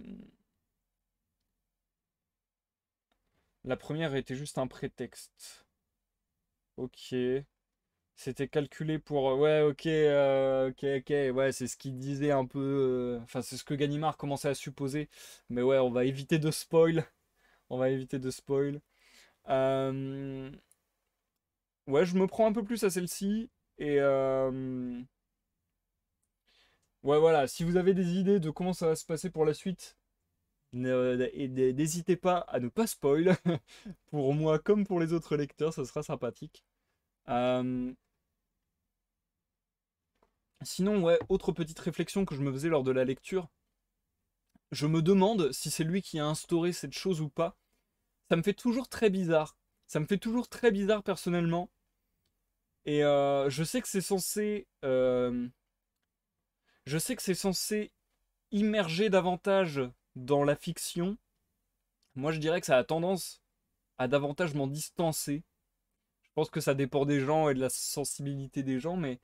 la première était juste un prétexte. Ok. C'était calculé pour... Euh, ouais, ok, euh, ok, ok. Ouais, c'est ce qu'il disait un peu... Enfin, c'est ce que Ganimard commençait à supposer. Mais ouais, on va éviter de spoil. On va éviter de spoil. Ouais, je me prends un peu plus à celle-ci. Et... Ouais, voilà, si vous avez des idées de comment ça va se passer pour la suite, n'hésitez pas à ne pas spoil. pour moi comme pour les autres lecteurs, ça sera sympathique. Euh, sinon, ouais, autre petite réflexion que je me faisais lors de la lecture. Je me demande si c'est lui qui a instauré cette chose ou pas. Ça me fait toujours très bizarre. Ça me fait toujours très bizarre personnellement. Et euh, je sais que c'est censé euh, je sais que c'est censé immerger davantage dans la fiction. Moi, je dirais que ça a tendance à davantage m'en distancer. Je pense que ça dépend des gens et de la sensibilité des gens, mais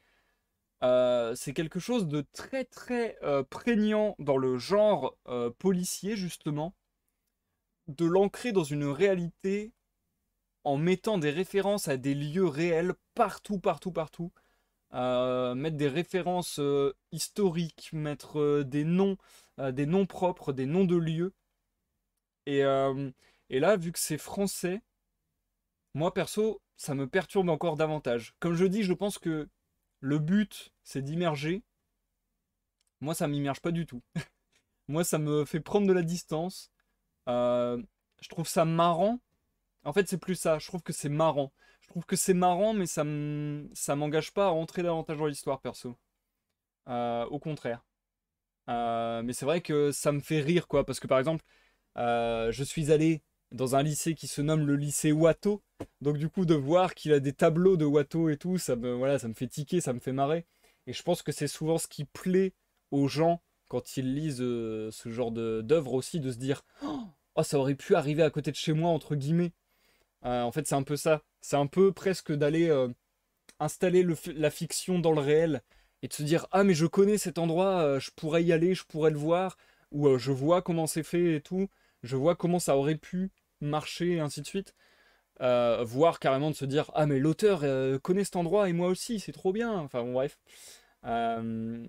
euh, c'est quelque chose de très très euh, prégnant dans le genre euh, policier, justement, de l'ancrer dans une réalité en mettant des références à des lieux réels partout, partout, partout. Euh, mettre des références euh, historiques, mettre euh, des noms, des noms propres, des noms de lieux. Et, là, vu que c'est français, moi perso, ça me perturbe encore davantage. Comme je dis, je pense que le but, c'est d'immerger. Moi, ça m'immerge pas du tout. moi, ça me fait prendre de la distance. Je trouve ça marrant. En fait, c'est plus ça. Je trouve que c'est marrant. Trouve que c'est marrant, mais ça m'engage pas à rentrer davantage dans l'histoire, perso. Euh, au contraire. Euh, mais c'est vrai que ça me fait rire, quoi. Parce que par exemple, je suis allé dans un lycée qui se nomme le lycée Watteau. Donc du coup, de voir qu'il a des tableaux de Watteau et tout, ça me, voilà, ça me fait tiquer, ça me fait marrer. Et je pense que c'est souvent ce qui plaît aux gens quand ils lisent euh, ce genre d'œuvre aussi, de se dire Oh, ça aurait pu arriver à côté de chez moi, entre guillemets. Euh, en fait, c'est un peu ça. C'est un peu presque d'aller euh, installer la fiction dans le réel et de se dire Ah, mais je connais cet endroit, je pourrais y aller, je pourrais le voir, ou je vois comment c'est fait et tout, je vois comment ça aurait pu marcher, et ainsi de suite. Euh, voire carrément de se dire Ah, mais l'auteur euh, connaît cet endroit et moi aussi, c'est trop bien. Enfin, bref. Euh,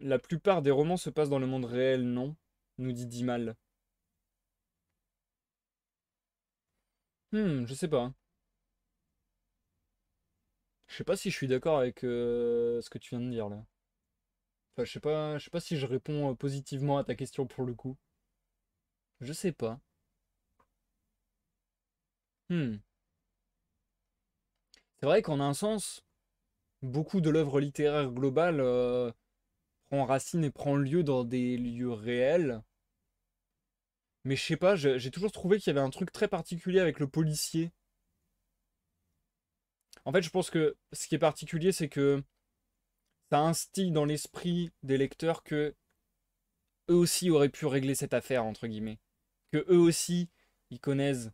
la plupart des romans se passent dans le monde réel, non nous dit Dimal. Hmm, je sais pas. Je sais pas si je suis d'accord avec ce que tu viens de dire là. Enfin, je sais pas, je sais pas si je réponds positivement à ta question pour le coup. Je sais pas. Hmm. C'est vrai qu'en un sens, beaucoup de l'œuvre littéraire globale euh, prend racine et prend lieu dans des lieux réels. Mais je sais pas, j'ai toujours trouvé qu'il y avait un truc très particulier avec le policier. En fait, je pense que ce qui est particulier, c'est que ça instille dans l'esprit des lecteurs que eux aussi auraient pu régler cette affaire, entre guillemets. Que eux aussi, ils connaissent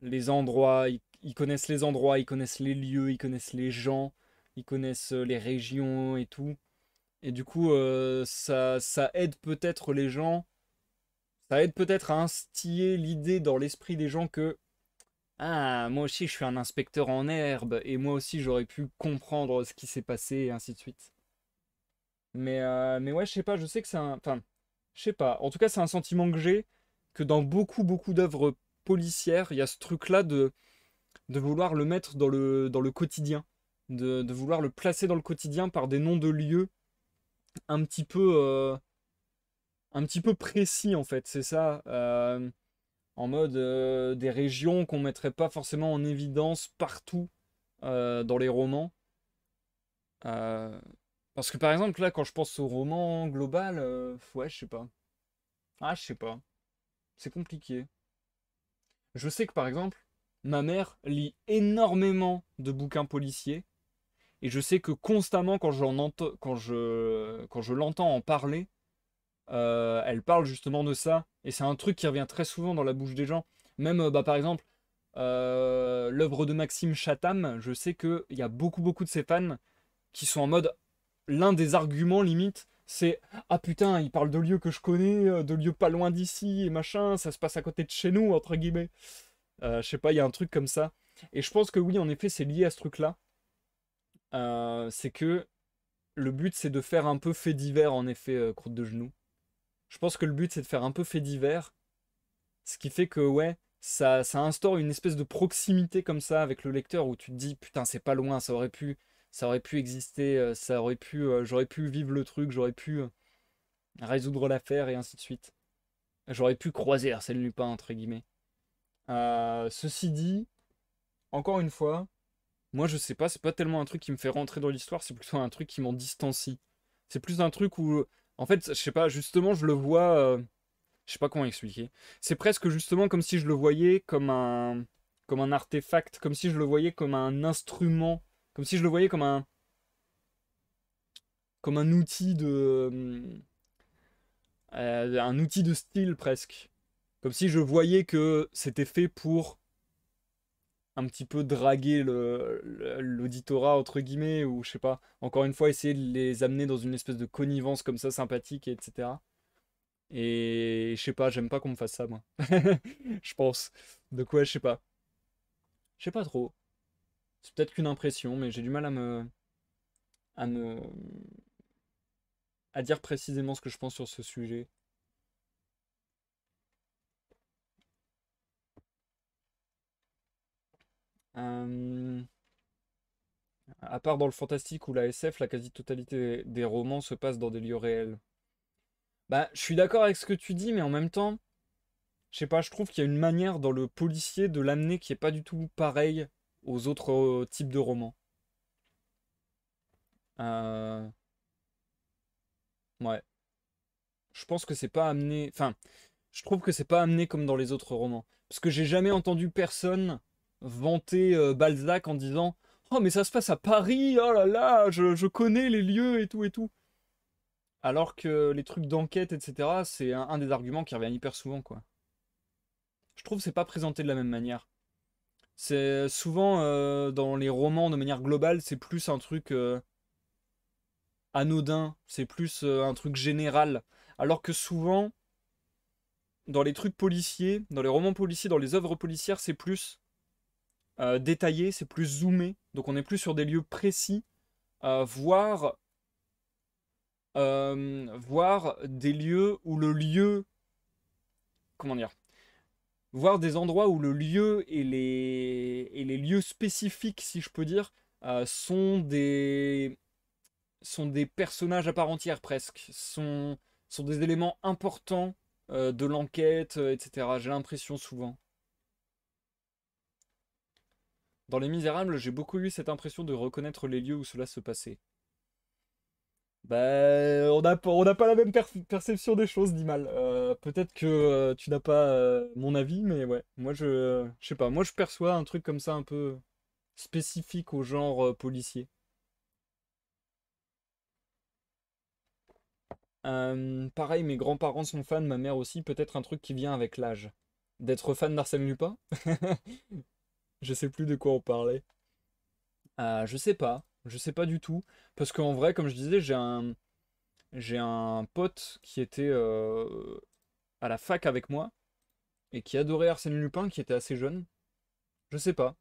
les endroits, ils, connaissent les endroits, ils connaissent les lieux, ils connaissent les gens, ils connaissent euh, les régions et tout. Et du coup, euh, ça, ça aide peut-être les gens, ça aide peut-être à instiller l'idée dans l'esprit des gens que ah, moi aussi je suis un inspecteur en herbe et moi aussi j'aurais pu comprendre ce qui s'est passé et ainsi de suite. Mais, euh, mais ouais, je sais pas, je sais que c'est un. Enfin, je sais pas. En tout cas, c'est un sentiment que j'ai que dans beaucoup, beaucoup d'œuvres policière, il y a ce truc-là de, de vouloir le mettre dans le, dans le quotidien, de, vouloir le placer dans le quotidien par des noms de lieux un petit peu, euh, un petit peu précis en fait, c'est ça. En mode des régions qu'on mettrait pas forcément en évidence partout dans les romans. parce que par exemple là, quand je pense au roman global, ouais, je sais pas. Ah, je sais pas. C'est compliqué. Je sais que par exemple, ma mère lit énormément de bouquins policiers. Et je sais que constamment, quand, quand je, quand je l'entends en parler, euh, elle parle justement de ça. Et c'est un truc qui revient très souvent dans la bouche des gens. Même, euh, bah, par exemple, euh, l'œuvre de Maxime Chatham, je sais qu'il y a beaucoup, beaucoup de ses fans qui sont en mode. L'un des arguments limite, c'est Ah putain, il parle de lieux que je connais, euh, de lieux pas loin d'ici et machin, ça se passe à côté de chez nous, entre guillemets. Euh, je sais pas, il y a un truc comme ça. Et je pense que oui, en effet, c'est lié à ce truc-là. Euh, c'est que le but, c'est de faire un peu fait divers, en effet, croûte de genou. Je pense que le but, c'est de faire un peu fait divers. Ce qui fait que, ouais, ça, instaure une espèce de proximité comme ça avec le lecteur où tu te dis, putain, c'est pas loin, ça aurait pu ça aurait pu exister, euh, ça aurait pu, euh, j'aurais pu vivre le truc, j'aurais pu euh, résoudre l'affaire et ainsi de suite. J'aurais pu croiser Arsène Lupin, entre guillemets. ceci dit, encore une fois, moi je sais pas, c'est pas tellement un truc qui me fait rentrer dans l'histoire, c'est plutôt un truc qui m'en distancie. C'est plus un truc où, en fait, je sais pas, justement, je le vois, je sais pas comment expliquer. C'est presque justement comme si je le voyais comme un, comme un artefact, comme si je le voyais comme un instrument comme si je le voyais comme un. Comme un outil de. Euh, un outil de style presque. Comme si je voyais que c'était fait pour un petit peu draguer l'auditorat entre guillemets ou je sais pas encore une fois essayer de les amener dans une espèce de connivence comme ça sympathique etc et je sais pas j'aime pas qu'on me fasse ça moi je pense de quoi je sais pas je sais pas trop c'est peut-être qu'une impression, mais j'ai du mal à me. à me. à dire précisément ce que je pense sur ce sujet. À part dans le fantastique ou la SF, la quasi-totalité des romans se passe dans des lieux réels. Bah, je suis d'accord avec ce que tu dis, mais en même temps, je sais pas, je trouve qu'il y a une manière dans le policier de l'amener qui est pas du tout pareil aux autres euh, types de romans. Euh, ouais. Je pense que c'est pas amené. Enfin, je trouve que c'est pas amené comme dans les autres romans. Parce que j'ai jamais entendu personne vanter euh, Balzac en disant Oh, mais ça se passe à Paris, oh là là, je, connais les lieux et tout et tout. Alors que les trucs d'enquête, etc., c'est un, des arguments qui revient hyper souvent, quoi. Je trouve que c'est pas présenté de la même manière. C'est souvent euh, dans les romans de manière globale, c'est plus un truc euh, anodin, c'est plus un truc général. Alors que souvent, dans les trucs policiers, dans les romans policiers, dans les œuvres policières, c'est plus détaillé, c'est plus zoomé. Donc on est plus sur des lieux précis, voire voir des lieux où le lieu. Comment dire Voir des endroits où le lieu et les, et les lieux spécifiques, si je peux dire, euh, sont, des, sont des personnages à part entière presque. Sont, sont des éléments importants euh, de l'enquête, euh, etc. J'ai l'impression souvent. Dans Les Misérables, j'ai beaucoup eu cette impression de reconnaître les lieux où cela se passait. Ben, on n'a pas la même perception des choses, dit mal. Euh, peut-être que euh, tu n'as pas euh, mon avis, mais ouais, moi je, je sais pas, moi je perçois un truc comme ça un peu spécifique au genre policier. pareil, mes grands-parents sont fans, ma mère aussi, peut-être un truc qui vient avec l'âge. D'être fan d'Arsène Lupin? Je sais plus de quoi on parlait. je sais pas. Je sais pas du tout. Parce qu'en vrai, comme je disais, j'ai un, j'ai un pote qui était euh, à la fac avec moi et qui adorait Arsène Lupin, qui était assez jeune. Je sais pas.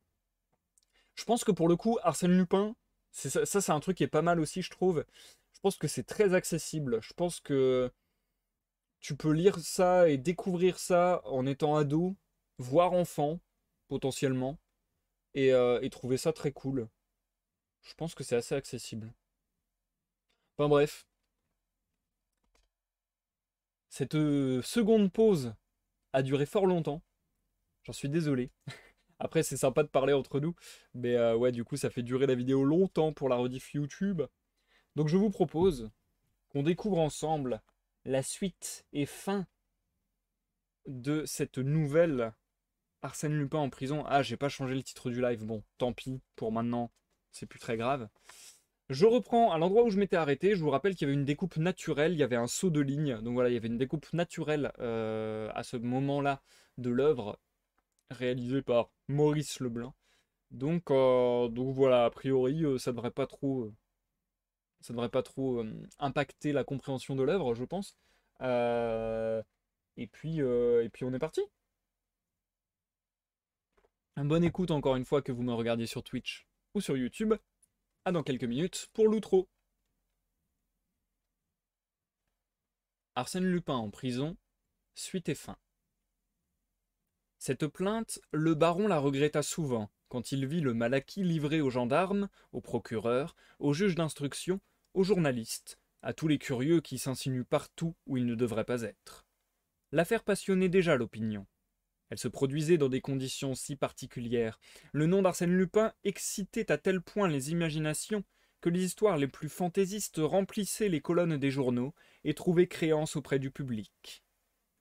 Je pense que pour le coup, Arsène Lupin, ça c'est un truc qui est pas mal aussi, je trouve. Je pense que c'est très accessible. Je pense que tu peux lire ça et découvrir ça en étant ado, voire enfant, potentiellement, et, euh, trouver ça très cool. Je pense que c'est assez accessible. Enfin bref. Cette euh, seconde pause a duré fort longtemps. J'en suis désolé. Après, c'est sympa de parler entre nous. Mais euh, ouais, du coup, ça fait durer la vidéo longtemps pour la rediff YouTube. Donc je vous propose qu'on découvre ensemble la suite et fin de cette nouvelle Arsène Lupin en prison. Ah, j'ai pas changé le titre du live. Bon, tant pis pour maintenant c'est plus très grave. Je reprends à l'endroit où je m'étais arrêté. Je vous rappelle qu'il y avait une découpe naturelle, il y avait un saut de ligne. Donc voilà, il y avait une découpe naturelle euh, à ce moment-là de l'œuvre, réalisée par Maurice Leblanc. Donc, euh, voilà, a priori, euh, ça devrait pas trop, ça devrait pas trop impacter la compréhension de l'œuvre, je pense. et puis, et puis on est parti. Bonne écoute encore une fois que vous me regardiez sur Twitch ou sur YouTube. À dans quelques minutes pour l'outro. Arsène Lupin en prison, suite et fin. Cette plainte, le baron la regretta souvent quand il vit le Malaki livré aux gendarmes, aux procureurs, aux juges d'instruction, aux journalistes, à tous les curieux qui s'insinuent partout où ils ne devraient pas être. L'affaire passionnait déjà l'opinion. Elle se produisait dans des conditions si particulières. Le nom d'Arsène Lupin excitait à tel point les imaginations que les histoires les plus fantaisistes remplissaient les colonnes des journaux et trouvaient créance auprès du public.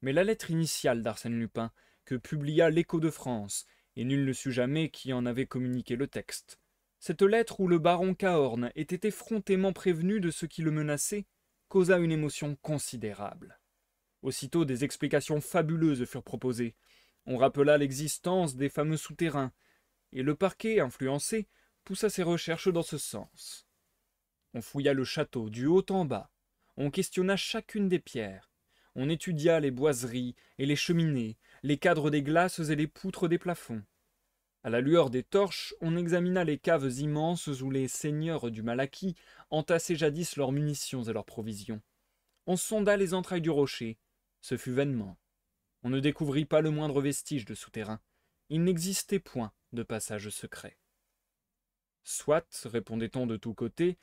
Mais la lettre initiale d'Arsène Lupin, que publia l'Écho de France, et nul ne sut jamais qui en avait communiqué le texte, cette lettre où le baron Cahorn était effrontément prévenu de ce qui le menaçait, causa une émotion considérable. Aussitôt des explications fabuleuses furent proposées, on rappela l'existence des fameux souterrains, et le parquet, influencé, poussa ses recherches dans ce sens. On fouilla le château du haut en bas, on questionna chacune des pierres, on étudia les boiseries et les cheminées, les cadres des glaces et les poutres des plafonds. À la lueur des torches, on examina les caves immenses où les seigneurs du Malaki entassaient jadis leurs munitions et leurs provisions. On sonda les entrailles du rocher. Ce fut vainement. On ne découvrit pas le moindre vestige de souterrain. Il n'existait point de passage secret. Soit, répondait-on de tous côtés,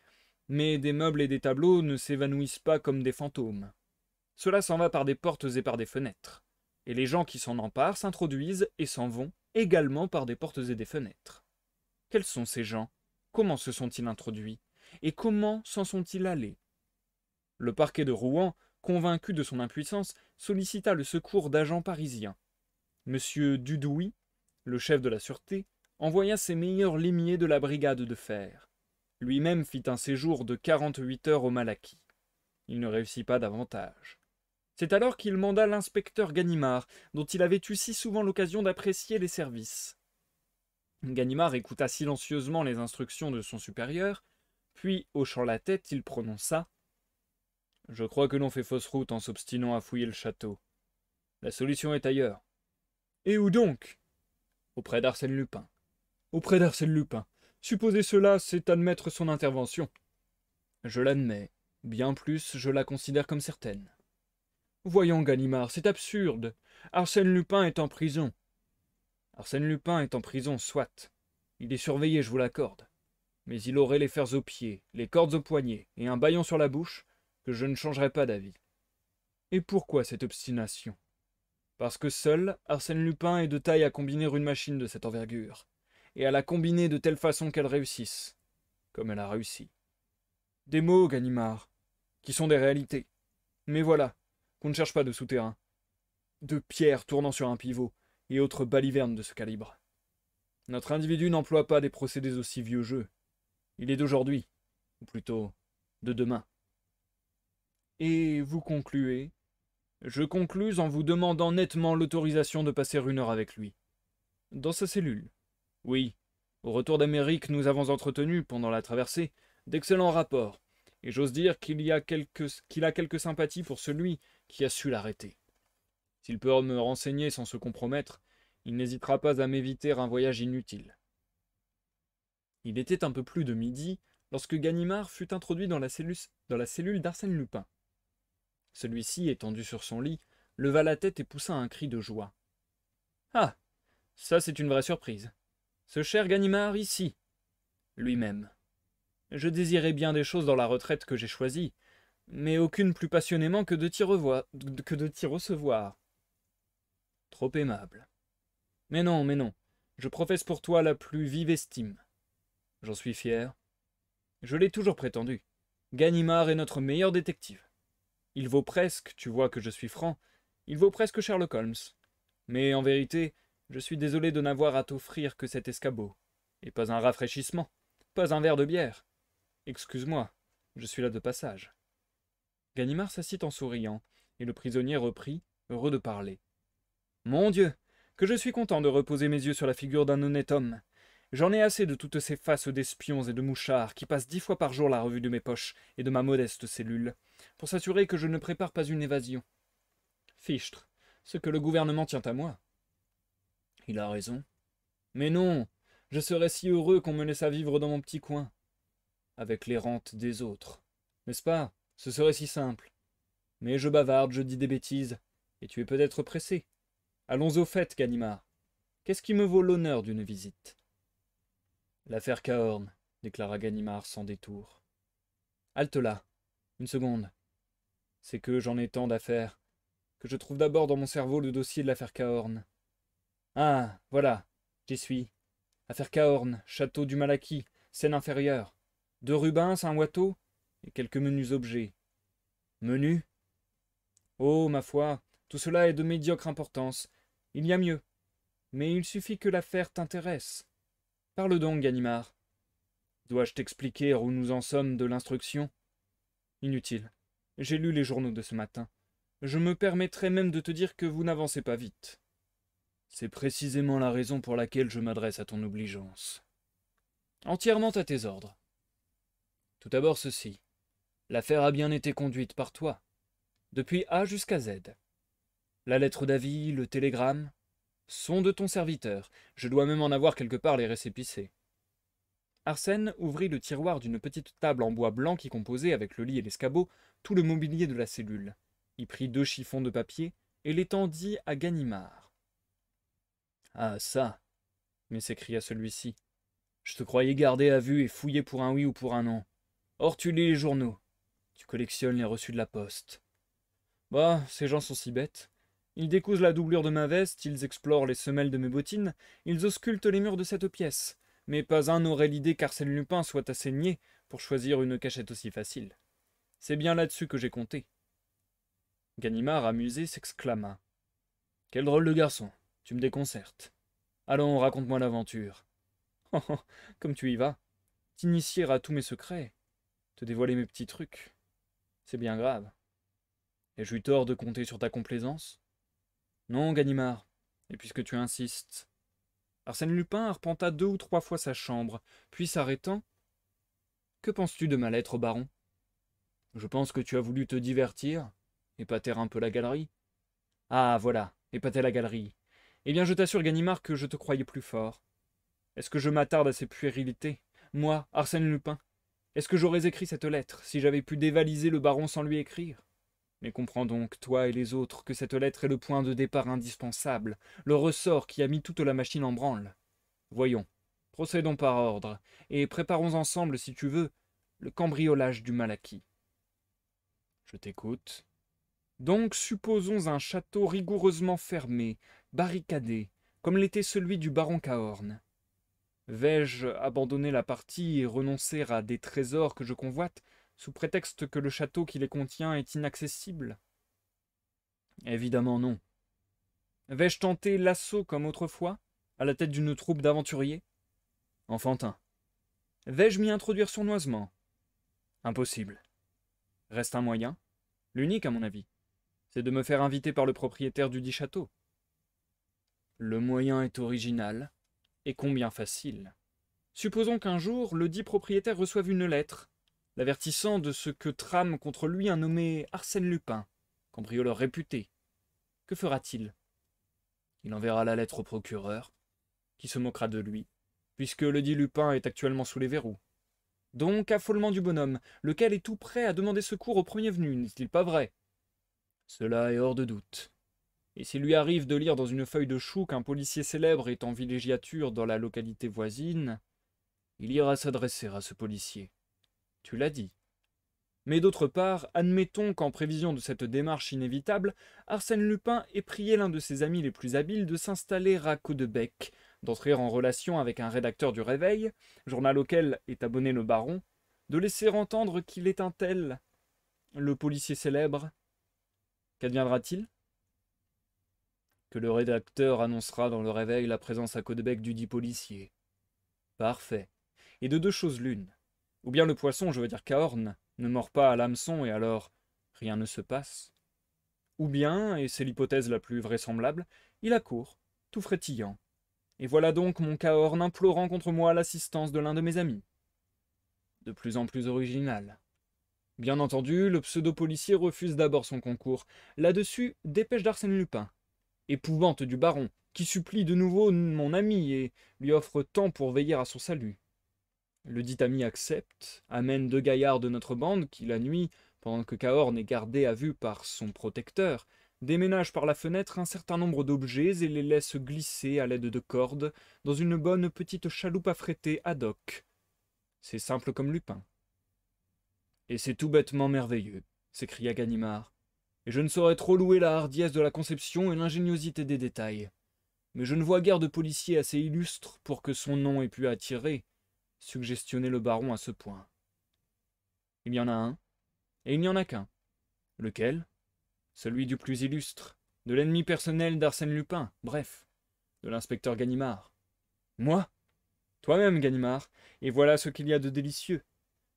mais des meubles et des tableaux ne s'évanouissent pas comme des fantômes. Cela s'en va par des portes et par des fenêtres, et les gens qui s'en emparent s'introduisent et s'en vont également par des portes et des fenêtres. Quels sont ces gens? Comment se sont-ils introduits? Et comment s'en sont-ils allés? Le parquet de Rouen, convaincu de son impuissance, sollicita le secours d'agents parisiens. Monsieur Dudouis, le chef de la sûreté, envoya ses meilleurs limiers de la brigade de fer. Lui-même fit un séjour de quarante-huit heures au Malaquis. Il ne réussit pas davantage. C'est alors qu'il manda l'inspecteur Ganimard, dont il avait eu si souvent l'occasion d'apprécier les services. Ganimard écouta silencieusement les instructions de son supérieur, puis, hochant la tête, il prononça Je crois que l'on fait fausse route en s'obstinant à fouiller le château. La solution est ailleurs. Et où donc? Auprès d'Arsène Lupin. Auprès d'Arsène Lupin. Supposer cela, c'est admettre son intervention. Je l'admets. Bien plus, je la considère comme certaine. Voyons, Ganimard, c'est absurde. Arsène Lupin est en prison. Arsène Lupin est en prison, soit. Il est surveillé, je vous l'accorde. Mais il aurait les fers aux pieds, les cordes aux poignets et un bâillon sur la bouche, que je ne changerais pas d'avis. Et pourquoi cette obstination? Parce que seul, Arsène Lupin est de taille à combiner une machine de cette envergure, et à la combiner de telle façon qu'elle réussisse, comme elle a réussi. Des mots, Ganimard, qui sont des réalités. Mais voilà, qu'on ne cherche pas de souterrain. De pierres tournant sur un pivot, et autres balivernes de ce calibre. Notre individu n'emploie pas des procédés aussi vieux jeux. Il est d'aujourd'hui, ou plutôt de demain. Et vous concluez Je conclus en vous demandant nettement l'autorisation de passer une heure avec lui. Dans sa cellule. Oui, au retour d'Amérique, nous avons entretenu, pendant la traversée, d'excellents rapports, et j'ose dire qu'il a quelques sympathies pour celui qui a su l'arrêter. S'il peut me renseigner sans se compromettre, il n'hésitera pas à m'éviter un voyage inutile. Il était un peu plus de midi lorsque Ganimard fut introduit dans la cellule d'Arsène Lupin. Celui-ci, étendu sur son lit, leva la tête et poussa un cri de joie. Ah Ça, c'est une vraie surprise. Ce cher Ganimard ici Lui-même. Je désirais bien des choses dans la retraite que j'ai choisie, mais aucune plus passionnément que de t'y que de t'y recevoir. Trop aimable. Mais non, mais non, je professe pour toi la plus vive estime. J'en suis fier. Je l'ai toujours prétendu. Ganimard est notre meilleur détective. Il vaut presque, tu vois que je suis franc, il vaut presque Sherlock Holmes. Mais en vérité, je suis désolé de n'avoir à t'offrir que cet escabeau, et pas un rafraîchissement, pas un verre de bière. Excuse-moi, je suis là de passage. Ganimard s'assit en souriant, et le prisonnier reprit, heureux de parler. Mon Dieu, que je suis content de reposer mes yeux sur la figure d'un honnête homme. J'en ai assez de toutes ces faces d'espions et de mouchards qui passent dix fois par jour la revue de mes poches et de ma modeste cellule, pour s'assurer que je ne prépare pas une évasion. Fichtre, ce que le gouvernement tient à moi. Il a raison. Mais non, je serais si heureux qu'on me laissât vivre dans mon petit coin, avec les rentes des autres. N'est-ce pas? Ce serait si simple. Mais je bavarde, je dis des bêtises, et tu es peut-être pressé. Allons au fait, Ganimard. Qu'est-ce qui me vaut l'honneur d'une visite? L'affaire Cahorn, déclara Ganimard sans détour. Halte là, une seconde. C'est que j'en ai tant d'affaires, que je trouve d'abord dans mon cerveau le dossier de l'affaire Cahorn. Ah, voilà, j'y suis. Affaire Cahorn, château du Malaquis, scène inférieure. Deux Rubens, un Watteau, et quelques menus objets. Menus Oh, ma foi, tout cela est de médiocre importance. Il y a mieux. Mais il suffit que l'affaire t'intéresse. Parle donc, Ganimard. Dois-je t'expliquer où nous en sommes de l'instruction? Inutile. J'ai lu les journaux de ce matin. Je me permettrai même de te dire que vous n'avancez pas vite. C'est précisément la raison pour laquelle je m'adresse à ton obligeance. Entièrement à tes ordres. Tout d'abord ceci. L'affaire a bien été conduite par toi, depuis A jusqu'à Z. La lettre d'avis, le télégramme, sont de ton serviteur. Je dois même en avoir quelque part les récépissés. Arsène ouvrit le tiroir d'une petite table en bois blanc qui composait, avec le lit et l'escabeau, tout le mobilier de la cellule, y prit deux chiffons de papier et l'étendit à Ganimard. Ah ça mais s'écria celui-ci. Je te croyais gardé à vue et fouillé pour un oui ou pour un non. Or tu lis les journaux. Tu collectionnes les reçus de la poste. Bah, ces gens sont si bêtes. Ils décousent la doublure de ma veste, ils explorent les semelles de mes bottines, ils auscultent les murs de cette pièce. Mais pas un n'aurait l'idée qu'Arsène Lupin soit assez niais pour choisir une cachette aussi facile. C'est bien là-dessus que j'ai compté. Ganimard, amusé, s'exclama. Quel drôle de garçon, tu me déconcertes. Allons, raconte-moi l'aventure. Oh, oh, comme tu y vas. T'initier à tous mes secrets, te dévoiler mes petits trucs. C'est bien grave. Ai-je eu tort de compter sur ta complaisance? Non, Ganimard, et puisque tu insistes. Arsène Lupin arpenta deux ou trois fois sa chambre, puis s'arrêtant. Que penses-tu de ma lettre au baron? Je pense que tu as voulu te divertir, épater un peu la galerie. Ah, voilà, épater la galerie. Eh bien, je t'assure, Ganimard, que je te croyais plus fort. Est-ce que je m'attarde à ces puérilités? Moi, Arsène Lupin Est-ce que j'aurais écrit cette lettre si j'avais pu dévaliser le baron sans lui écrire? Mais comprends donc, toi et les autres, que cette lettre est le point de départ indispensable, le ressort qui a mis toute la machine en branle. Voyons, procédons par ordre, et préparons ensemble, si tu veux, le cambriolage du acquis. Je t'écoute. Donc supposons un château rigoureusement fermé, barricadé, comme l'était celui du baron Cahorn. Vais-je abandonner la partie et renoncer à des trésors que je convoite sous prétexte que le château qui les contient est inaccessible? Évidemment non. Vais-je tenter l'assaut comme autrefois, à la tête d'une troupe d'aventuriers? Enfantin. Vais-je m'y introduire sournoisement? Impossible. Reste un moyen, l'unique à mon avis, c'est de me faire inviter par le propriétaire du dit château. Le moyen est original, et combien facile. Supposons qu'un jour le dit propriétaire reçoive une lettre, l'avertissant de ce que trame contre lui un nommé Arsène Lupin, cambrioleur réputé. Que fera-t-il? Il enverra la lettre au procureur, qui se moquera de lui, puisque le dit Lupin est actuellement sous les verrous. Donc affolement du bonhomme, lequel est tout prêt à demander secours au premier venu, n'est-il pas vrai? Cela est hors de doute. Et s'il lui arrive de lire dans une feuille de chou qu'un policier célèbre est en villégiature dans la localité voisine, il ira s'adresser à ce policier. Tu l'as dit. Mais d'autre part, admettons qu'en prévision de cette démarche inévitable, Arsène Lupin ait prié l'un de ses amis les plus habiles de s'installer à Caudebec, d'entrer en relation avec un rédacteur du Réveil, journal auquel est abonné le baron, de laisser entendre qu'il est un tel, le policier célèbre. Qu'adviendra-t-il? Que le rédacteur annoncera dans le Réveil la présence à Caudebec du dit policier. Parfait. Et de deux choses l'une. Ou bien le poisson, je veux dire Cahorn, ne mord pas à l'hameçon et alors rien ne se passe. Ou bien, et c'est l'hypothèse la plus vraisemblable, il accourt, tout frétillant. Et voilà donc mon Cahorn implorant contre moi l'assistance de l'un de mes amis. De plus en plus original. Bien entendu, le pseudo-policier refuse d'abord son concours. Là-dessus, dépêche d'Arsène Lupin. Épouvante du baron, qui supplie de nouveau mon ami et lui offre tant pour veiller à son salut. Le dit ami accepte, amène deux gaillards de notre bande qui, la nuit, pendant que Cahorn est gardé à vue par son protecteur, déménage par la fenêtre un certain nombre d'objets et les laisse glisser à l'aide de cordes dans une bonne petite chaloupe affrétée ad hoc. C'est simple comme Lupin. Et c'est tout bêtement merveilleux, s'écria Ganimard. Et je ne saurais trop louer la hardiesse de la conception et l'ingéniosité des détails. Mais je ne vois guère de policier assez illustre pour que son nom ait pu attirer, suggestionner le baron à ce point. Il y en a un, et il n'y en a qu'un. Lequel? Celui du plus illustre, de l'ennemi personnel d'Arsène Lupin, bref, de l'inspecteur Ganimard. Moi? Toi-même, Ganimard, et voilà ce qu'il y a de délicieux.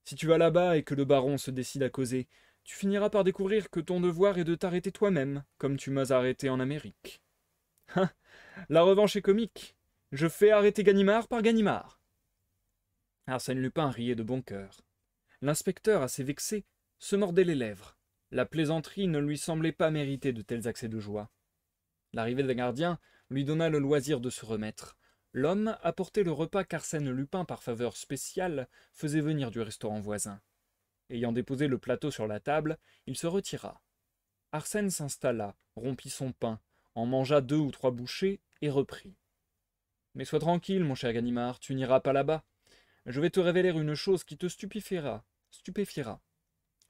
Si tu vas là-bas et que le baron se décide à causer, tu finiras par découvrir que ton devoir est de t'arrêter toi-même, comme tu m'as arrêté en Amérique. Hein? La revanche est comique. Je fais arrêter Ganimard par Ganimard. Arsène Lupin riait de bon cœur. L'inspecteur, assez vexé, se mordait les lèvres. La plaisanterie ne lui semblait pas mériter de tels accès de joie. L'arrivée d'un gardien lui donna le loisir de se remettre. L'homme apportait le repas qu'Arsène Lupin, par faveur spéciale, faisait venir du restaurant voisin. Ayant déposé le plateau sur la table, il se retira. Arsène s'installa, rompit son pain, en mangea deux ou trois bouchées et reprit. Mais sois tranquille, mon cher Ganimard, tu n'iras pas là-bas. je vais te révéler une chose qui te stupéfiera. Stupéfiera.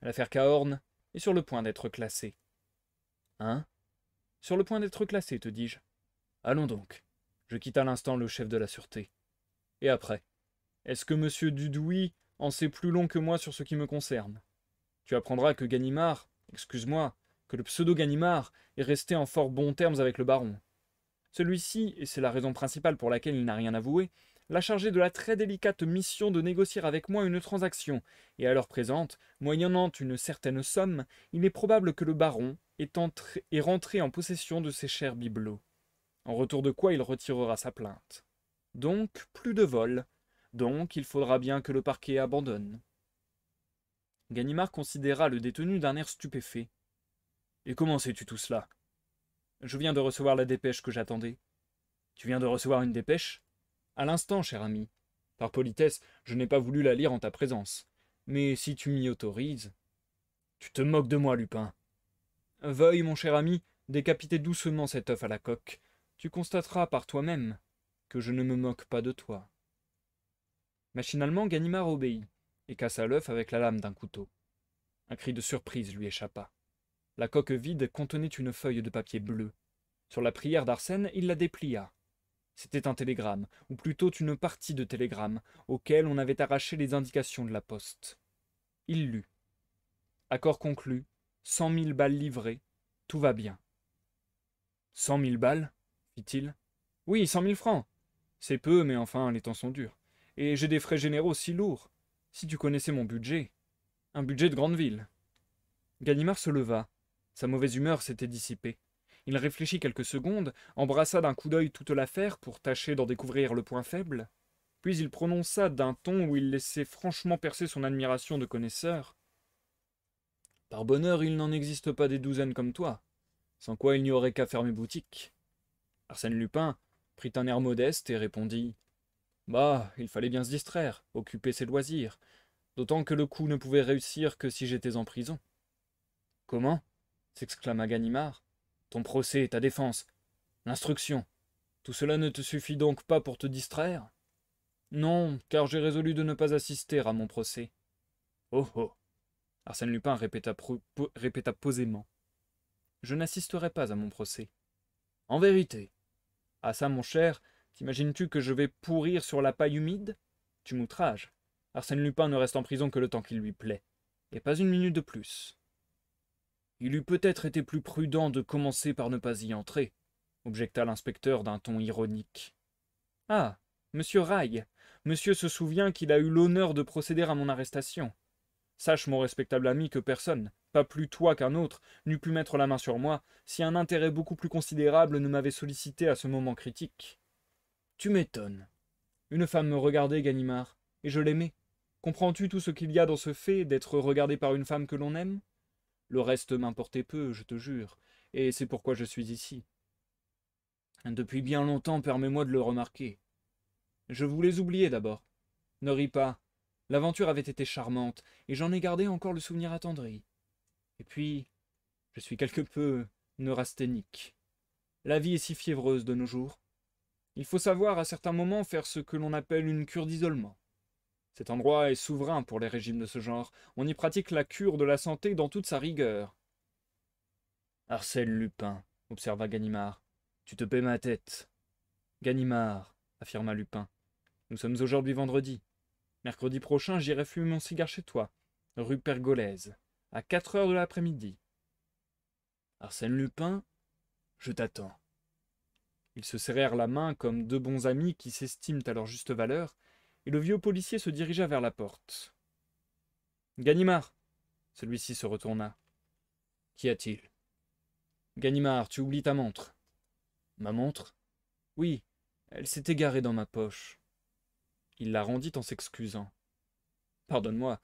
L'affaire Cahorn est sur le point d'être classée. Hein? Sur le point d'être classée, te dis-je. Allons donc. Je quitte à l'instant le chef de la sûreté. Et après? Est-ce que M. Dudouis en sait plus long que moi sur ce qui me concerne? Tu apprendras que Ganimard, excuse-moi, que le pseudo-Ganimard est resté en fort bons termes avec le baron. Celui-ci, et c'est la raison principale pour laquelle il n'a rien avoué, l'a chargé de la très délicate mission de négocier avec moi une transaction, et à l'heure présente, moyennant une certaine somme, il est probable que le baron est, entré, est rentré en possession de ses chers bibelots. En retour de quoi il retirera sa plainte. Donc, plus de vol. Donc, il faudra bien que le parquet abandonne. Ganimard considéra le détenu d'un air stupéfait. Et comment sais-tu tout cela? Je viens de recevoir la dépêche que j'attendais. Tu viens de recevoir une dépêche? À l'instant, cher ami. Par politesse, je n'ai pas voulu la lire en ta présence. Mais si tu m'y autorises. Tu te moques de moi, Lupin. Veuille, mon cher ami, décapiter doucement cet œuf à la coque. Tu constateras par toi-même que je ne me moque pas de toi. Machinalement, Ganimard obéit et cassa l'œuf avec la lame d'un couteau. Un cri de surprise lui échappa. La coque vide contenait une feuille de papier bleu. Sur la prière d'Arsène, il la déplia. C'était un télégramme, ou plutôt une partie de télégramme, auquel on avait arraché les indications de la poste. Il lut. Accord conclu, cent mille balles livrées, tout va bien. Cent mille balles? fit-il. Oui, cent mille francs. C'est peu, mais enfin, les temps sont durs. Et j'ai des frais généraux si lourds. Si tu connaissais mon budget. Un budget de grande ville. Ganimard se leva, sa mauvaise humeur s'était dissipée. Il réfléchit quelques secondes, embrassa d'un coup d'œil toute l'affaire pour tâcher d'en découvrir le point faible, puis il prononça d'un ton où il laissait franchement percer son admiration de connaisseur. Par bonheur, il n'en existe pas des douzaines comme toi, sans quoi il n'y aurait qu'à fermer boutique. Arsène Lupin prit un air modeste et répondit Bah, il fallait bien se distraire, occuper ses loisirs, d'autant que le coup ne pouvait réussir que si j'étais en prison. Comment? s'exclama Ganimard. Ton procès, ta défense, l'instruction. Tout cela ne te suffit donc pas pour te distraire? Non, car j'ai résolu de ne pas assister à mon procès. Oh oh Arsène Lupin répéta, répéta posément. Je n'assisterai pas à mon procès. En vérité. Ah ça, mon cher, t'imagines-tu que je vais pourrir sur la paille humide? Tu m'outrages. Arsène Lupin ne reste en prison que le temps qu'il lui plaît, et pas une minute de plus. Il eût peut-être été plus prudent de commencer par ne pas y entrer, objecta l'inspecteur d'un ton ironique. Ah. Monsieur Raille. Monsieur se souvient qu'il a eu l'honneur de procéder à mon arrestation. Sache, mon respectable ami, que personne, pas plus toi qu'un autre, n'eût pu mettre la main sur moi, si un intérêt beaucoup plus considérable ne m'avait sollicité à ce moment critique. Tu m'étonnes. Une femme me regardait, Ganimard, et je l'aimais. Comprends-tu tout ce qu'il y a dans ce fait d'être regardé par une femme que l'on aime? Le reste m'importait peu, je te jure, et c'est pourquoi je suis ici. Depuis bien longtemps, permets-moi de le remarquer. Je voulais oublier d'abord. Ne ris pas. L'aventure avait été charmante, et j'en ai gardé encore le souvenir attendri. Et puis, je suis quelque peu neurasthénique. La vie est si fiévreuse de nos jours. Il faut savoir à certains moments faire ce que l'on appelle une cure d'isolement. Cet endroit est souverain pour les régimes de ce genre. On y pratique la cure de la santé dans toute sa rigueur. Arsène Lupin, observa Ganimard. Tu te paies ma tête. Ganimard, affirma Lupin. Nous sommes aujourd'hui vendredi. Mercredi prochain, j'irai fumer mon cigare chez toi, rue Pergolaise, à quatre heures de l'après-midi. Arsène Lupin, je t'attends. Ils se serrèrent la main comme deux bons amis qui s'estiment à leur juste valeur et le vieux policier se dirigea vers la porte. Ganimard Celui-ci se retourna. Qu'y a-t-il Ganimard, tu oublies ta montre. Ma montre Oui, elle s'est égarée dans ma poche. Il la rendit en s'excusant. Pardonne-moi,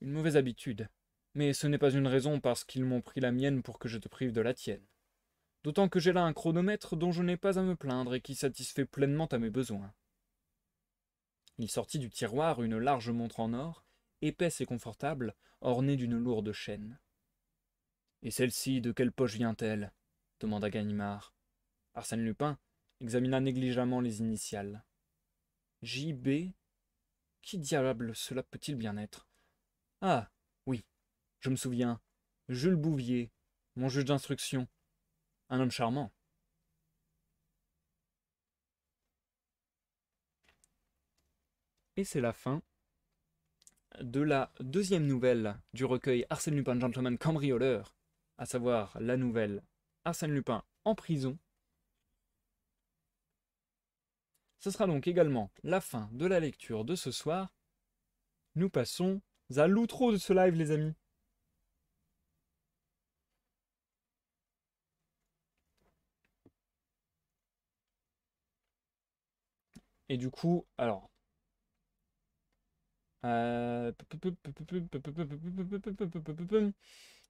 une mauvaise habitude. Mais ce n'est pas une raison parce qu'ils m'ont pris la mienne pour que je te prive de la tienne. D'autant que j'ai là un chronomètre dont je n'ai pas à me plaindre et qui satisfait pleinement à mes besoins. Il sortit du tiroir une large montre en or, épaisse et confortable, ornée d'une lourde chaîne. Et celle-ci, de quelle poche vient-elle? demanda Ganimard. Arsène Lupin examina négligemment les initiales. J.B. Qui diable cela peut-il bien être Ah, oui, je me souviens. Jules Bouvier, mon juge d'instruction. Un homme charmant. Et c'est la fin de la deuxième nouvelle du recueil Arsène Lupin, Gentleman Cambrioleur, à savoir la nouvelle Arsène Lupin en prison. Ce sera donc également la fin de la lecture de ce soir. Nous passons à l'outro de ce live, les amis. Et du coup, alors,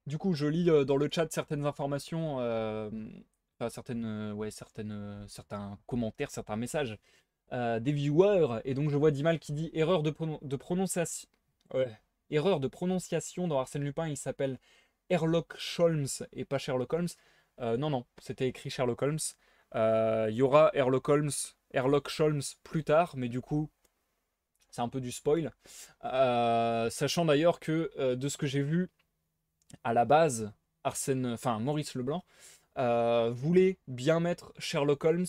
du coup, je lis dans le chat certaines informations, enfin, certaines, ouais, certaines, certains commentaires, certains messages des viewers, et donc je vois Dimal qui dit erreur de, de prononciation. Erreur de prononciation dans Arsène Lupin, il s'appelle Sherlock Holmes et pas Sherlock Holmes. non, non, c'était écrit Sherlock Holmes. Il y aura Sherlock Holmes, Sherlock Holmes plus tard, mais du coup, c'est un peu du spoil. Euh, sachant d'ailleurs que euh, de ce que j'ai vu, à la base, Arsène, enfin Maurice Leblanc euh, voulait bien mettre Sherlock Holmes.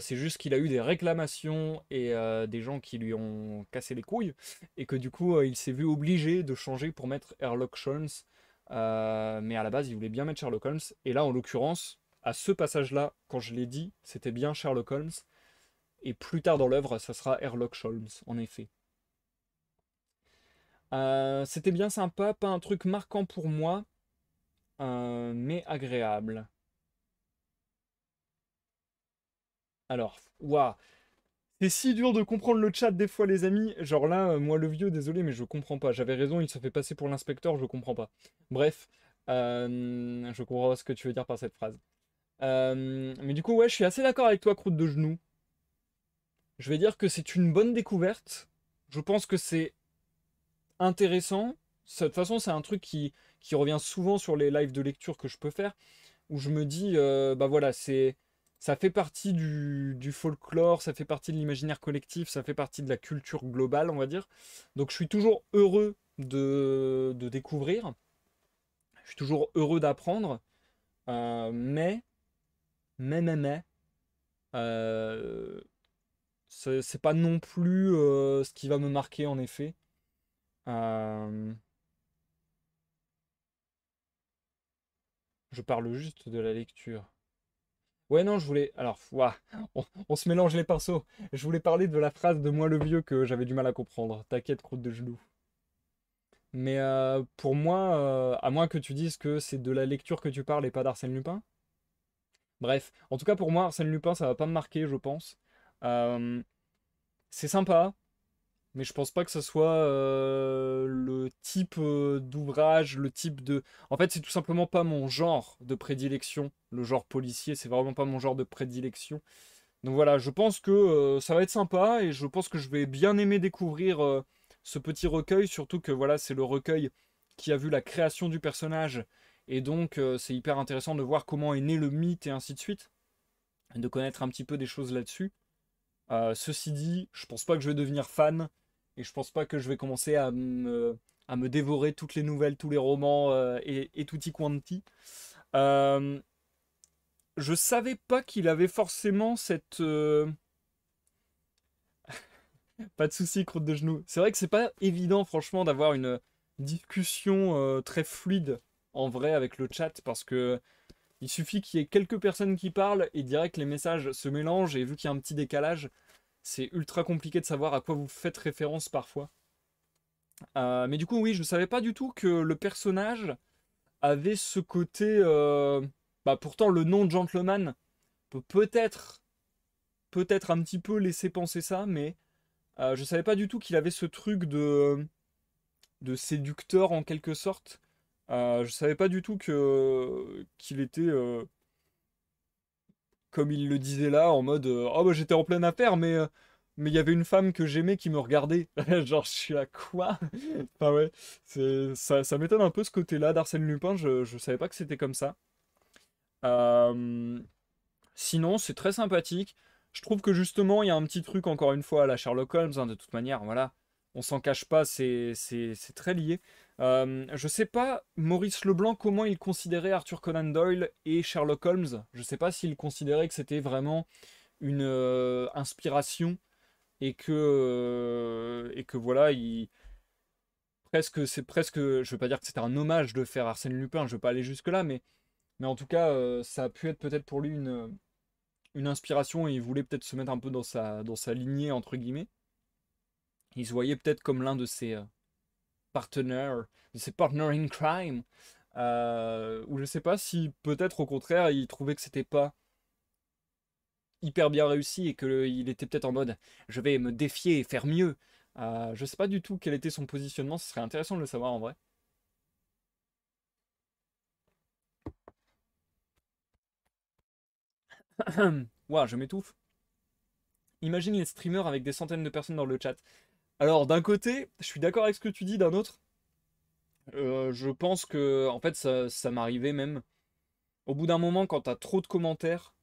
c'est juste qu'il a eu des réclamations et des gens qui lui ont cassé les couilles et que du coup il s'est vu obligé de changer pour mettre Sherlock Holmes. mais à la base il voulait bien mettre Sherlock Holmes et là en l'occurrence à ce passage-là, quand je l'ai dit, c'était bien Sherlock Holmes. Et plus tard dans l'œuvre, ça sera Sherlock Holmes, en effet. Euh, c'était bien sympa, pas un truc marquant pour moi, euh, mais agréable. Alors, waouh, c'est si dur de comprendre le chat des fois, les amis. Genre là, euh, moi le vieux, désolé, mais je comprends pas. J'avais raison, il se fait passer pour l'inspecteur, je comprends pas. Bref, je comprends ce que tu veux dire par cette phrase. mais du coup, ouais, je suis assez d'accord avec toi, croûte de genou. Je vais dire que c'est une bonne découverte. Je pense que c'est intéressant. De toute façon, c'est un truc qui, revient souvent sur les lives de lecture que je peux faire, où je me dis, euh, bah voilà, c'est ça fait partie du, folklore, ça fait partie de l'imaginaire collectif, ça fait partie de la culture globale, on va dire. Donc je suis toujours heureux de, de découvrir. Je suis toujours heureux d'apprendre. Euh, mais, mais, mais, mais, euh, c'est pas non plus euh, ce qui va me marquer en effet. Euh, je parle juste de la lecture. Ouais, non, je voulais. Alors, on, se mélange les pinceaux. Je voulais parler de la phrase de moi le vieux que j'avais du mal à comprendre. T'inquiète, croûte de genoux. Mais euh, pour moi, à moins que tu dises que c'est de la lecture que tu parles et pas d'Arsène Lupin. Bref, en tout cas pour moi, Arsène Lupin, ça va pas me marquer, je pense. Euh, c'est sympa, mais je pense pas que ce soit euh, le type euh, d'ouvrage, le type de. En fait, c'est tout simplement pas mon genre de prédilection. Le genre policier, c'est vraiment pas mon genre de prédilection. Donc voilà, je pense que ça va être sympa et je pense que je vais bien aimer découvrir ce petit recueil, surtout que voilà, c'est le recueil qui a vu la création du personnage et donc c'est hyper intéressant de voir comment est né le mythe et ainsi de suite, de connaître un petit peu des choses là-dessus. Euh, ceci dit, je pense pas que je vais devenir fan et je pense pas que je vais commencer à me, dévorer toutes les nouvelles, tous les romans euh, et, et tutti quanti. Euh, je savais pas qu'il avait forcément cette. pas de soucis, croûte de genoux. C'est vrai que c'est pas évident, franchement, d'avoir une discussion très fluide en vrai avec le chat parce que il suffit qu'il y ait quelques personnes qui parlent et direct les messages se mélangent et vu qu'il y a un petit décalage, c'est ultra compliqué de savoir à quoi vous faites référence parfois. Euh, mais du coup, oui, je ne savais pas du tout que le personnage avait ce côté. Euh, bah, pourtant, le nom de gentleman peut peut-être, peut-être un petit peu laisser penser ça, mais euh, je ne savais pas du tout qu'il avait ce truc de, de séducteur en quelque sorte. je ne savais pas du tout qu'il était comme il le disait là, en mode euh, Oh, bah j'étais en pleine affaire, mais euh, mais il y avait une femme que j'aimais qui me regardait. Genre, je suis à quoi? Enfin, ouais, ça, ça m'étonne un peu ce côté-là d'Arsène Lupin, je, je savais pas que c'était comme ça. Euh, sinon, c'est très sympathique. Je trouve que justement, il y a un petit truc, encore une fois, à la Sherlock Holmes, hein, de toute manière, voilà. On s'en cache pas, c'est très lié. Euh, je sais pas, Maurice Leblanc, comment il considérait Arthur Conan Doyle et Sherlock Holmes? Je sais pas s'il considérait que c'était vraiment une euh, inspiration et que, euh, et que voilà, il. Presque, c'est presque. Je veux pas dire que c'était un hommage de faire Arsène Lupin, je veux pas aller jusque-là, mais, mais en tout cas, euh, ça a pu être peut-être pour lui une, une inspiration et il voulait peut-être se mettre un peu dans sa, dans sa lignée, entre guillemets. Il se voyait peut-être comme l'un de ses partenaires, de ses partners in crime. ou je sais pas si peut-être au contraire il trouvait que c'était pas hyper bien réussi et qu'il était peut-être en mode je vais me défier et faire mieux. Euh, je sais pas du tout quel était son positionnement, ce serait intéressant de le savoir en vrai. Waouh, je m'étouffe. Imagine les streamers avec des centaines de personnes dans le chat. Alors d'un côté, je suis d'accord avec ce que tu dis, d'un autre, euh, je pense que en fait ça, ça m'arrivait même. Au bout d'un moment, quand t'as trop de commentaires,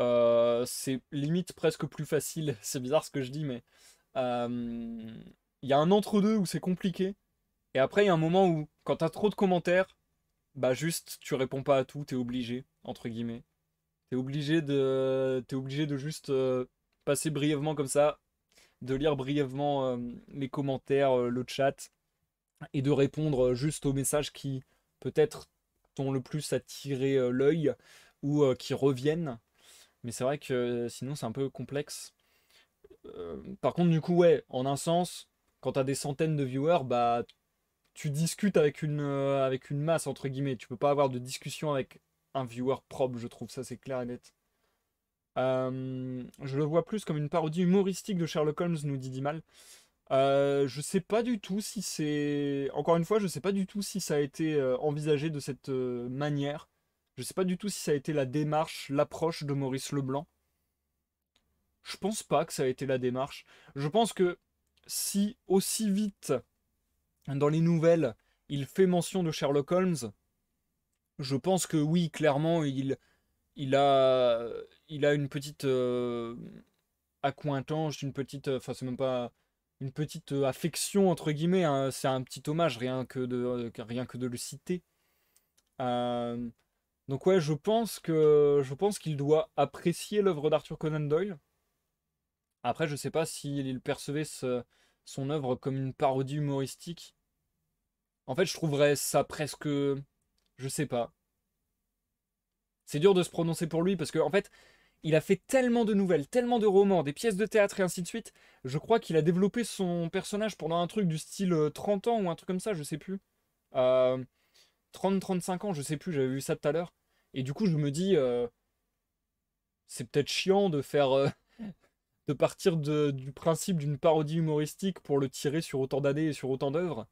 euh, c'est limite presque plus facile. C'est bizarre ce que je dis, mais euh, il y a un entre-deux où c'est compliqué. Et après, il y a un moment où, quand t'as trop de commentaires, bah juste, tu réponds pas à tout, t'es obligé, entre guillemets. T'es obligé de, es obligé de juste passer brièvement comme ça, de lire brièvement les commentaires, le chat, et de répondre juste aux messages qui peut-être t'ont le plus attiré l'œil ou qui reviennent. Mais c'est vrai que euh, sinon, c'est un peu complexe. Euh, par contre, du coup, ouais, en un sens, quand t'as des centaines de viewers, bah, tu discutes avec une, euh, avec une masse, entre guillemets. Tu peux pas avoir de discussion avec un viewer propre, je trouve, ça c'est clair et net. Je le vois plus comme une parodie humoristique de Sherlock Holmes, nous dit Dimal. Euh, je sais pas du tout si c'est. Encore une fois, je sais pas du tout si ça a été envisagé de cette manière. Je sais pas du tout si ça a été la démarche, l'approche de Maurice Leblanc. Je pense pas que ça a été la démarche. Je pense que si aussi vite dans les nouvelles il fait mention de Sherlock Holmes, je pense que oui, clairement, il, il, a, il a une petite euh, accointance, une petite. Enfin, c'est même pas. Une petite affection, entre guillemets. Hein. c'est un petit hommage, rien que de, rien que de le citer. Euh, donc ouais, je pense que je pense qu'il doit apprécier l'œuvre d'Arthur Conan Doyle. Après, je sais pas s'il percevait son œuvre comme une parodie humoristique. En fait, je trouverais ça presque, je sais pas. C'est dur de se prononcer pour lui parce qu'en en fait, il a fait tellement de nouvelles, tellement de romans, des pièces de théâtre et ainsi de suite. Je crois qu'il a développé son personnage pendant un truc du style 30 euh, ans ou un truc comme ça, je sais plus. Euh, 30-35 ans, je sais plus, j'avais vu ça tout à l'heure. Et du coup, je me dis, euh, c'est peut-être chiant de faire. Euh, de partir du principe d'une parodie humoristique pour le tirer sur autant d'années et sur autant d'œuvres.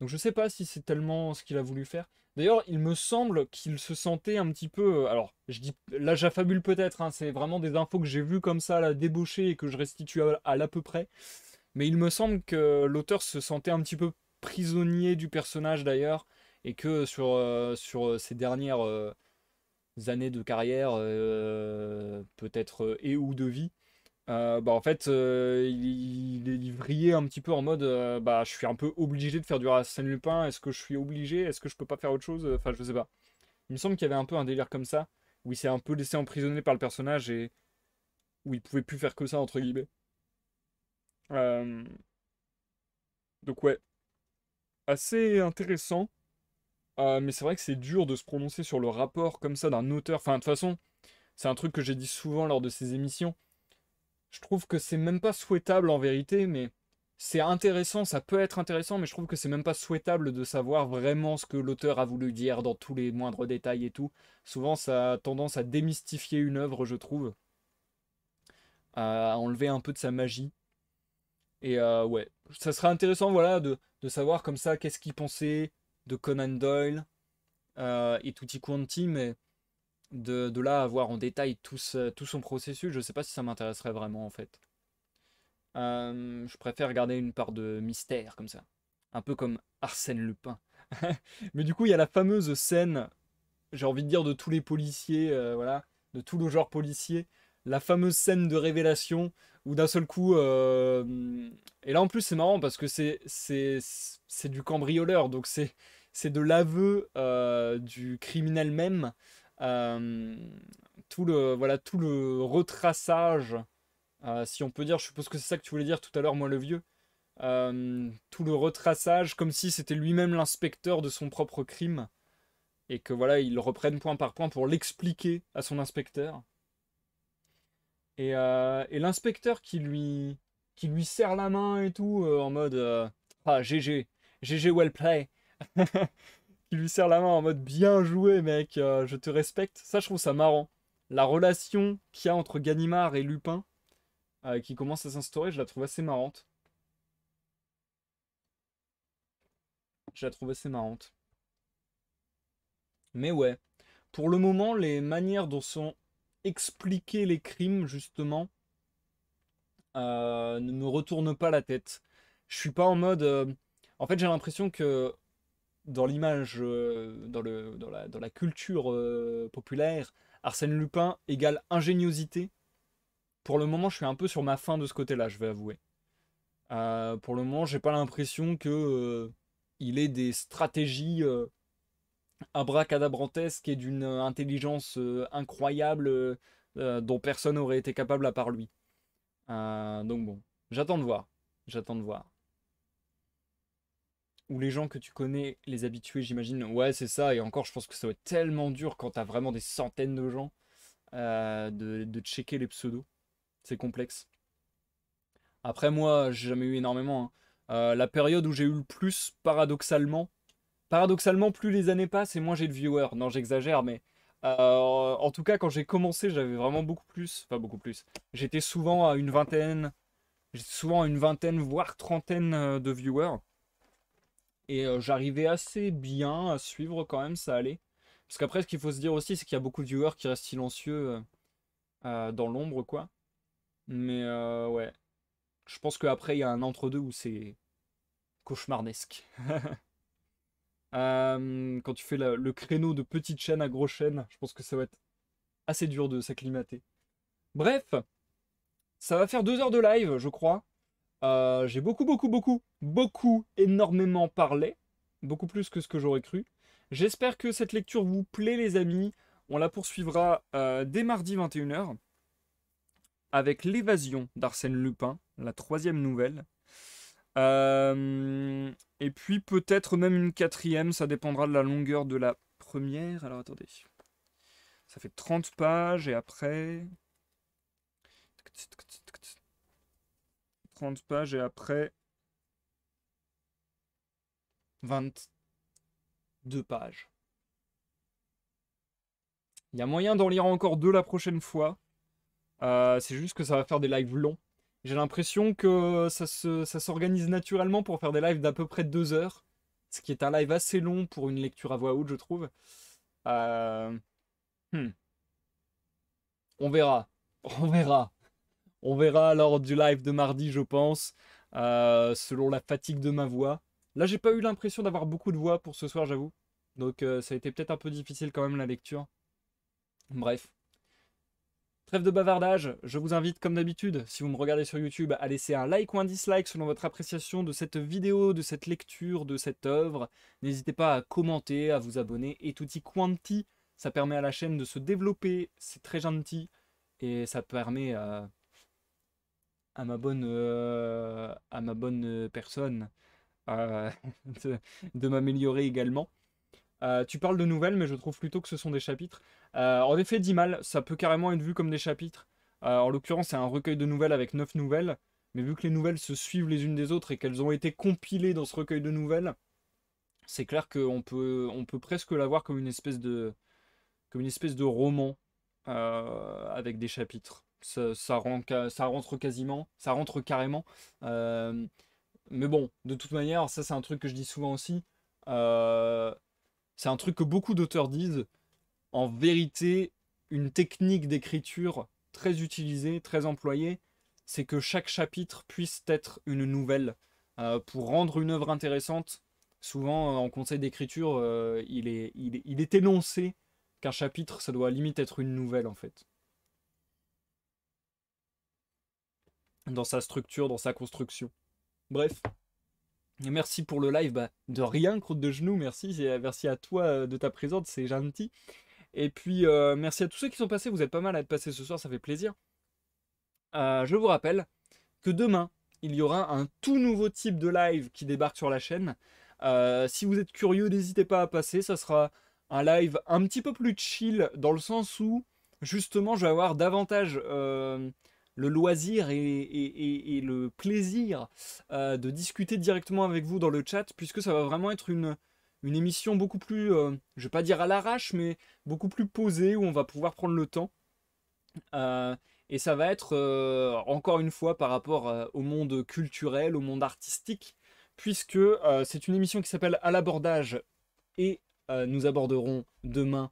Donc je sais pas si c'est tellement ce qu'il a voulu faire. D'ailleurs, il me semble qu'il se sentait un petit peu. Euh, alors, je dis, là j'affabule peut-être, hein, c'est vraiment des infos que j'ai vues comme ça, la débaucher et que je restitue à, l'à peu près. Mais il me semble que l'auteur se sentait un petit peu prisonnier du personnage d'ailleurs, et que sur, euh, sur euh, dernières euh, années de carrière, peut-être et ou de vie, bah en fait, il, il, vrillait un petit peu en mode bah je suis un peu obligé de faire du Arsène Lupin. Est-ce que je suis obligé? Est-ce que je peux pas faire autre chose? Enfin, je sais pas. Il me semble qu'il y avait un peu un délire comme ça où il s'est un peu laissé emprisonner par le personnage et où il pouvait plus faire que ça entre guillemets. Donc ouais, assez intéressant. Euh, mais c'est vrai que c'est dur de se prononcer sur le rapport comme ça d'un auteur. Enfin, de toute façon, c'est un truc que j'ai dit souvent lors de ces émissions. Je trouve que c'est même pas souhaitable en vérité, mais c'est intéressant, ça peut être intéressant, mais je trouve que c'est même pas souhaitable de savoir vraiment ce que l'auteur a voulu dire dans tous les moindres détails et tout. Souvent, ça a tendance à démystifier une œuvre, je trouve. À enlever un peu de sa magie. Et euh, ouais, ça serait intéressant, voilà, de, savoir comme ça qu'est-ce qu'il pensait, de Conan Doyle euh, et Tutti Quanti, mais de, de, là avoir en détail tout, son processus, je sais pas si ça m'intéresserait vraiment en fait. Euh, je préfère garder une part de mystère comme ça. Un peu comme Arsène Lupin. mais du coup, il y a la fameuse scène, j'ai envie de dire, de tous les policiers, euh, voilà, de tout le genre policier, la fameuse scène de révélation où d'un seul coup. euh, et là en plus c'est marrant parce que c'est du cambrioleur, donc c'est c'est de l'aveu du criminel même. Euh, tout le voilà tout le retraçage, euh, si on peut dire. Je suppose que c'est ça que tu voulais dire tout à l'heure, moi le vieux. Euh, tout le retraçage comme si c'était lui-même l'inspecteur de son propre crime et que voilà ils le reprennent point par point pour l'expliquer à son inspecteur. Et, et l'inspecteur qui lui, qui lui serre la main et tout, en mode Ah, GG, GG well play. qui lui serre la main en mode Bien joué, mec, euh, je te respecte. Ça, je trouve ça marrant. La relation qu'il y a entre Ganimard et Lupin, euh, qui commence à s'instaurer, je la trouve assez marrante. Je la trouve assez marrante. Mais ouais, pour le moment, les manières dont sont expliquer les crimes, justement, euh, ne me retournent pas la tête. Je suis pas en mode. En fait, j'ai l'impression que dans l'image, euh, dans dans la, dans la culture euh, populaire, Arsène Lupin égale ingéniosité. Pour le moment, je suis un peu sur ma fin de ce côté-là, je vais avouer. Euh, pour le moment, j'ai pas l'impression que il ait des stratégies euh, abracadabrantesques et d'une intelligence incroyable dont personne n'aurait été capable à part lui. Donc bon, j'attends de voir. J'attends de voir. Ou les gens que tu connais, les habitués, j'imagine. Ouais, c'est ça. Et encore, je pense que ça va être tellement dur quand t'as vraiment des centaines de gens euh, de, checker les pseudos. C'est complexe. Après, moi, j'ai jamais eu énormément. hein. Euh, la période où j'ai eu le plus, paradoxalement, paradoxalement, plus les années passent et moins j'ai de viewers. Non, j'exagère, mais euh, en tout cas, quand j'ai commencé, j'avais vraiment beaucoup plus. Enfin, beaucoup plus. J'étais souvent à une vingtaine, souvent à une vingtaine, voire trentaine de viewers. Et euh, j'arrivais assez bien à suivre quand même, ça allait. Parce qu'après, ce qu'il faut se dire aussi, c'est qu'il y a beaucoup de viewers qui restent silencieux euh, euh, dans l'ombre, quoi. Mais ouais, je pense qu'après, il y a un entre-deux où c'est cauchemardesque. Quand tu fais le créneau de petite chaîne à grosse chaîne, je pense que ça va être assez dur de s'acclimater. Bref, ça va faire deux heures de live, je crois. Euh, j'ai beaucoup, beaucoup, beaucoup, beaucoup, énormément parlé. Beaucoup plus que ce que j'aurais cru. J'espère que cette lecture vous plaît, les amis. On la poursuivra euh, dès mardi 21h avec l'évasion d'Arsène Lupin, la troisième nouvelle. Euh, et puis peut-être même une quatrième, ça dépendra de la longueur de la première. Alors attendez. Ça fait 30 pages et après... 30 pages et après 22 pages. Il y a moyen d'en lire encore deux la prochaine fois. Euh, c'est juste que ça va faire des lives longs. J'ai l'impression que ça ça s'organise naturellement pour faire des lives d'à peu près deux heures. Ce qui est un live assez long pour une lecture à voix haute, je trouve. Euh, hmm. On verra. On verra. On verra lors du live de mardi, je pense, euh, selon la fatigue de ma voix. Là, j'ai pas eu l'impression d'avoir beaucoup de voix pour ce soir, j'avoue. Donc, euh, ça a été peut-être un peu difficile quand même la lecture. Bref. Trêve de bavardage, je vous invite comme d'habitude, si vous me regardez sur YouTube, à laisser un like ou un dislike selon votre appréciation de cette vidéo, de cette lecture, de cette œuvre. N'hésitez pas à commenter, à vous abonner et tutti quanti. Ça permet à la chaîne de se développer, c'est très gentil. Et ça permet à, à ma bonne, euh, euh, personne euh, de, m'améliorer également. Tu parles de nouvelles, mais je trouve plutôt que ce sont des chapitres. En effet, dit mal, ça peut carrément être vu comme des chapitres. En l'occurrence, c'est un recueil de nouvelles avec 9 nouvelles. Mais vu que les nouvelles se suivent les unes des autres et qu'elles ont été compilées dans ce recueil de nouvelles, c'est clair qu'on peut, on peut presque l'avoir comme une espèce de, comme une espèce de roman avec des chapitres. Ça, rentre quasiment, ça rentre carrément. Euh, mais bon, de toute manière, ça c'est un truc que je dis souvent aussi. Euh, c'est un truc que beaucoup d'auteurs disent. En vérité, une technique d'écriture très utilisée, très employée, c'est que chaque chapitre puisse être une nouvelle. Euh, pour rendre une œuvre intéressante, souvent en conseil d'écriture, il est, il est énoncé qu'un chapitre, ça doit limite être une nouvelle en fait. Dans sa structure, dans sa construction. Bref. Merci pour le live, bah, de rien, croûte de genoux, merci, merci à toi euh, de ta présence, c'est gentil. Et puis euh, merci à tous ceux qui sont passés, vous êtes pas mal à être passés ce soir, ça fait plaisir. Euh, je vous rappelle que demain, il y aura un tout nouveau type de live qui débarque sur la chaîne. si vous êtes curieux, n'hésitez pas à passer, ça sera un live un petit peu plus chill, dans le sens où justement je vais avoir davantage le loisir et, le plaisir euh, de discuter directement avec vous dans le chat, puisque ça va vraiment être une, émission beaucoup plus, je euh, je vais pas dire à l'arrache, mais beaucoup plus posée, où on va pouvoir prendre le temps. Euh, et ça va être, encore une fois, par rapport au monde culturel, au monde artistique, puisque c'est une émission qui s'appelle À l'abordage, et nous aborderons demain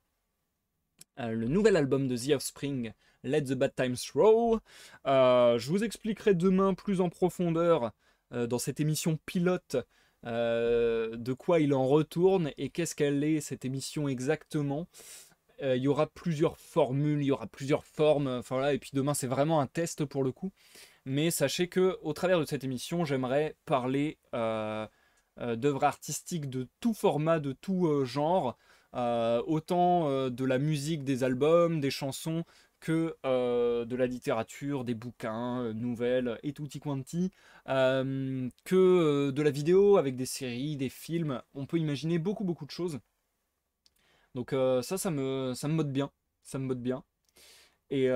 le nouvel album de The Offspring, Let the Bad Times Roll. Euh, je vous expliquerai demain plus en profondeur euh, dans cette émission pilote euh, de quoi il en retourne et qu'est-ce qu'elle est cette émission exactement. Il y aura plusieurs formules, il y aura plusieurs formes, enfin là, et puis demain c'est vraiment un test pour le coup. Mais sachez que au travers de cette émission, j'aimerais parler d'œuvres artistiques de tout format, de tout genre, autant de la musique, des albums, des chansons, que euh, de la littérature, des bouquins, euh, nouvelles et tutti quanti, euh, que de la vidéo avec des séries, des films. On peut imaginer beaucoup beaucoup de choses. Donc ça, ça me, ça me mode bien. Ça me mode bien. Et,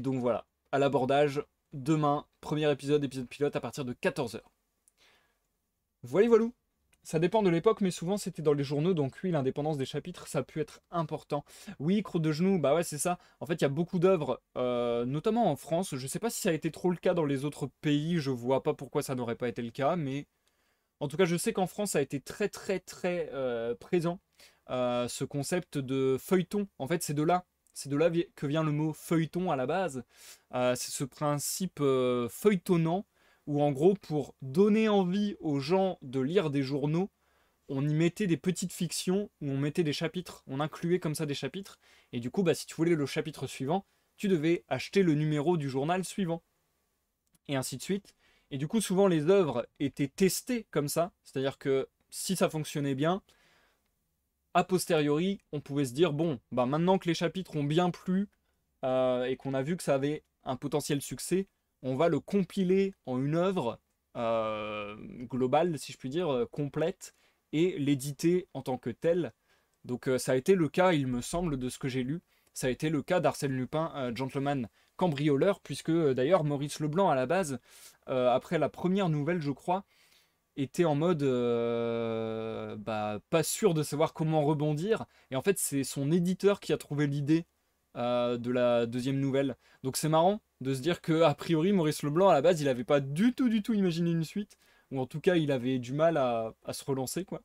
donc voilà, à l'abordage, demain, premier épisode, épisode pilote à partir de 14h. Voilà, voilà. Ça dépend de l'époque, mais souvent c'était dans les journaux, donc oui, l'indépendance des chapitres, ça a pu être important. Oui, croûte de genoux, bah ouais, c'est ça. En fait, il y a beaucoup d'œuvres, euh, notamment en France. Je sais pas si ça a été trop le cas dans les autres pays, je vois pas pourquoi ça n'aurait pas été le cas, mais en tout cas, je sais qu'en France, ça a été très, très, très euh, présent, euh, ce concept de feuilleton. En fait, c'est de là. C'est de là que vient le mot feuilleton à la base. c'est ce principe feuilletonnant où en gros, pour donner envie aux gens de lire des journaux, on y mettait des petites fictions, où on mettait des chapitres, on incluait comme ça des chapitres, et du coup, bah, si tu voulais le chapitre suivant, tu devais acheter le numéro du journal suivant. Et ainsi de suite. Et du coup, souvent, les œuvres étaient testées comme ça, c'est-à-dire que si ça fonctionnait bien, a posteriori, on pouvait se dire, bon, bah maintenant que les chapitres ont bien plu, euh, et qu'on a vu que ça avait un potentiel succès, on va le compiler en une œuvre euh, globale, si je puis dire, euh, complète, et l'éditer en tant que tel. Donc euh, ça a été le cas, il me semble, de ce que j'ai lu. Ça a été le cas d'Arsène Lupin, gentleman cambrioleur, puisque d'ailleurs Maurice Leblanc, à la base, après la première nouvelle, je crois, était en mode bah, pas sûr de savoir comment rebondir. Et en fait, c'est son éditeur qui a trouvé l'idée de la deuxième nouvelle. Donc c'est marrant de se dire que a priori Maurice Leblanc à la base il avait pas du tout du tout imaginé une suite ou en tout cas il avait du mal à, se relancer quoi.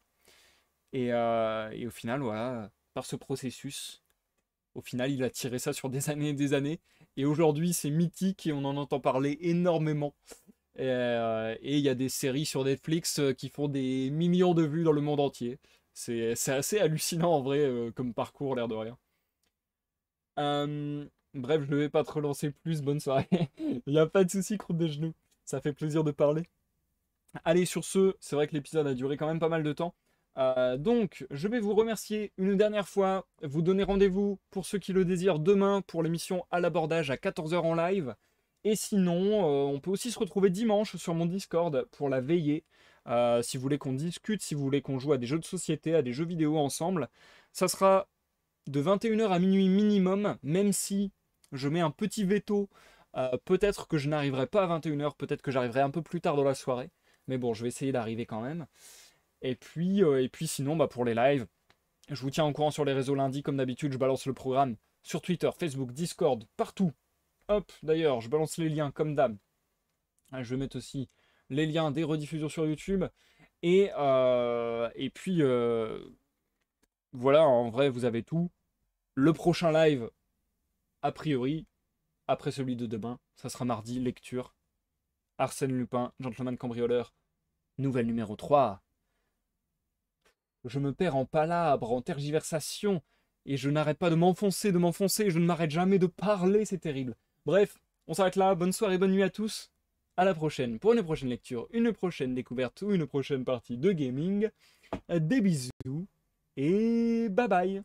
Euh, et, au final voilà par ce processus au final il a tiré ça sur des années et des années et aujourd'hui c'est mythique et on en entend parler énormément. Euh, et il y a des séries sur Netflix euh, qui font des millions de vues dans le monde entier. C'est assez hallucinant en vrai comme parcours, l'air de rien. Bref, je ne vais pas te relancer plus. Bonne soirée. Il n'y a pas de souci, croûte de genoux. Ça fait plaisir de parler. Allez, sur ce, c'est vrai que l'épisode a duré quand même pas mal de temps. Euh, donc, je vais vous remercier une dernière fois. Vous donner rendez-vous pour ceux qui le désirent demain pour l'émission à l'abordage à 14h en live. Et sinon, euh, on peut aussi se retrouver dimanche sur mon Discord pour la veillée. Euh, si vous voulez qu'on discute, si vous voulez qu'on joue à des jeux de société, à des jeux vidéo ensemble. Ça sera de 21h à minuit minimum, même si je mets un petit veto. Euh, peut-être que je n'arriverai pas à 21h, peut-être que j'arriverai un peu plus tard dans la soirée. Mais bon, je vais essayer d'arriver quand même. Et puis, euh, et puis sinon, bah, pour les lives, je vous tiens au courant sur les réseaux lundi, comme d'habitude, je balance le programme sur Twitter, Facebook, Discord, partout. Hop, d'ailleurs, je balance les liens comme d'hab. Ah, je vais mettre aussi les liens des rediffusions sur YouTube. Et, euh, et puis, voilà, en vrai, vous avez tout. Le prochain live, a priori, après celui de demain, ça sera mardi, lecture. Arsène Lupin, Gentleman Cambrioleur, nouvelle numéro 3. Je me perds en palabres, en tergiversation, et je n'arrête pas de m'enfoncer, de m'enfoncer, je ne m'arrête jamais de parler, c'est terrible. Bref, On s'arrête là, bonne soirée, bonne nuit à tous. À la prochaine pour une prochaine lecture, une prochaine découverte ou une prochaine partie de gaming. Des bisous et bye bye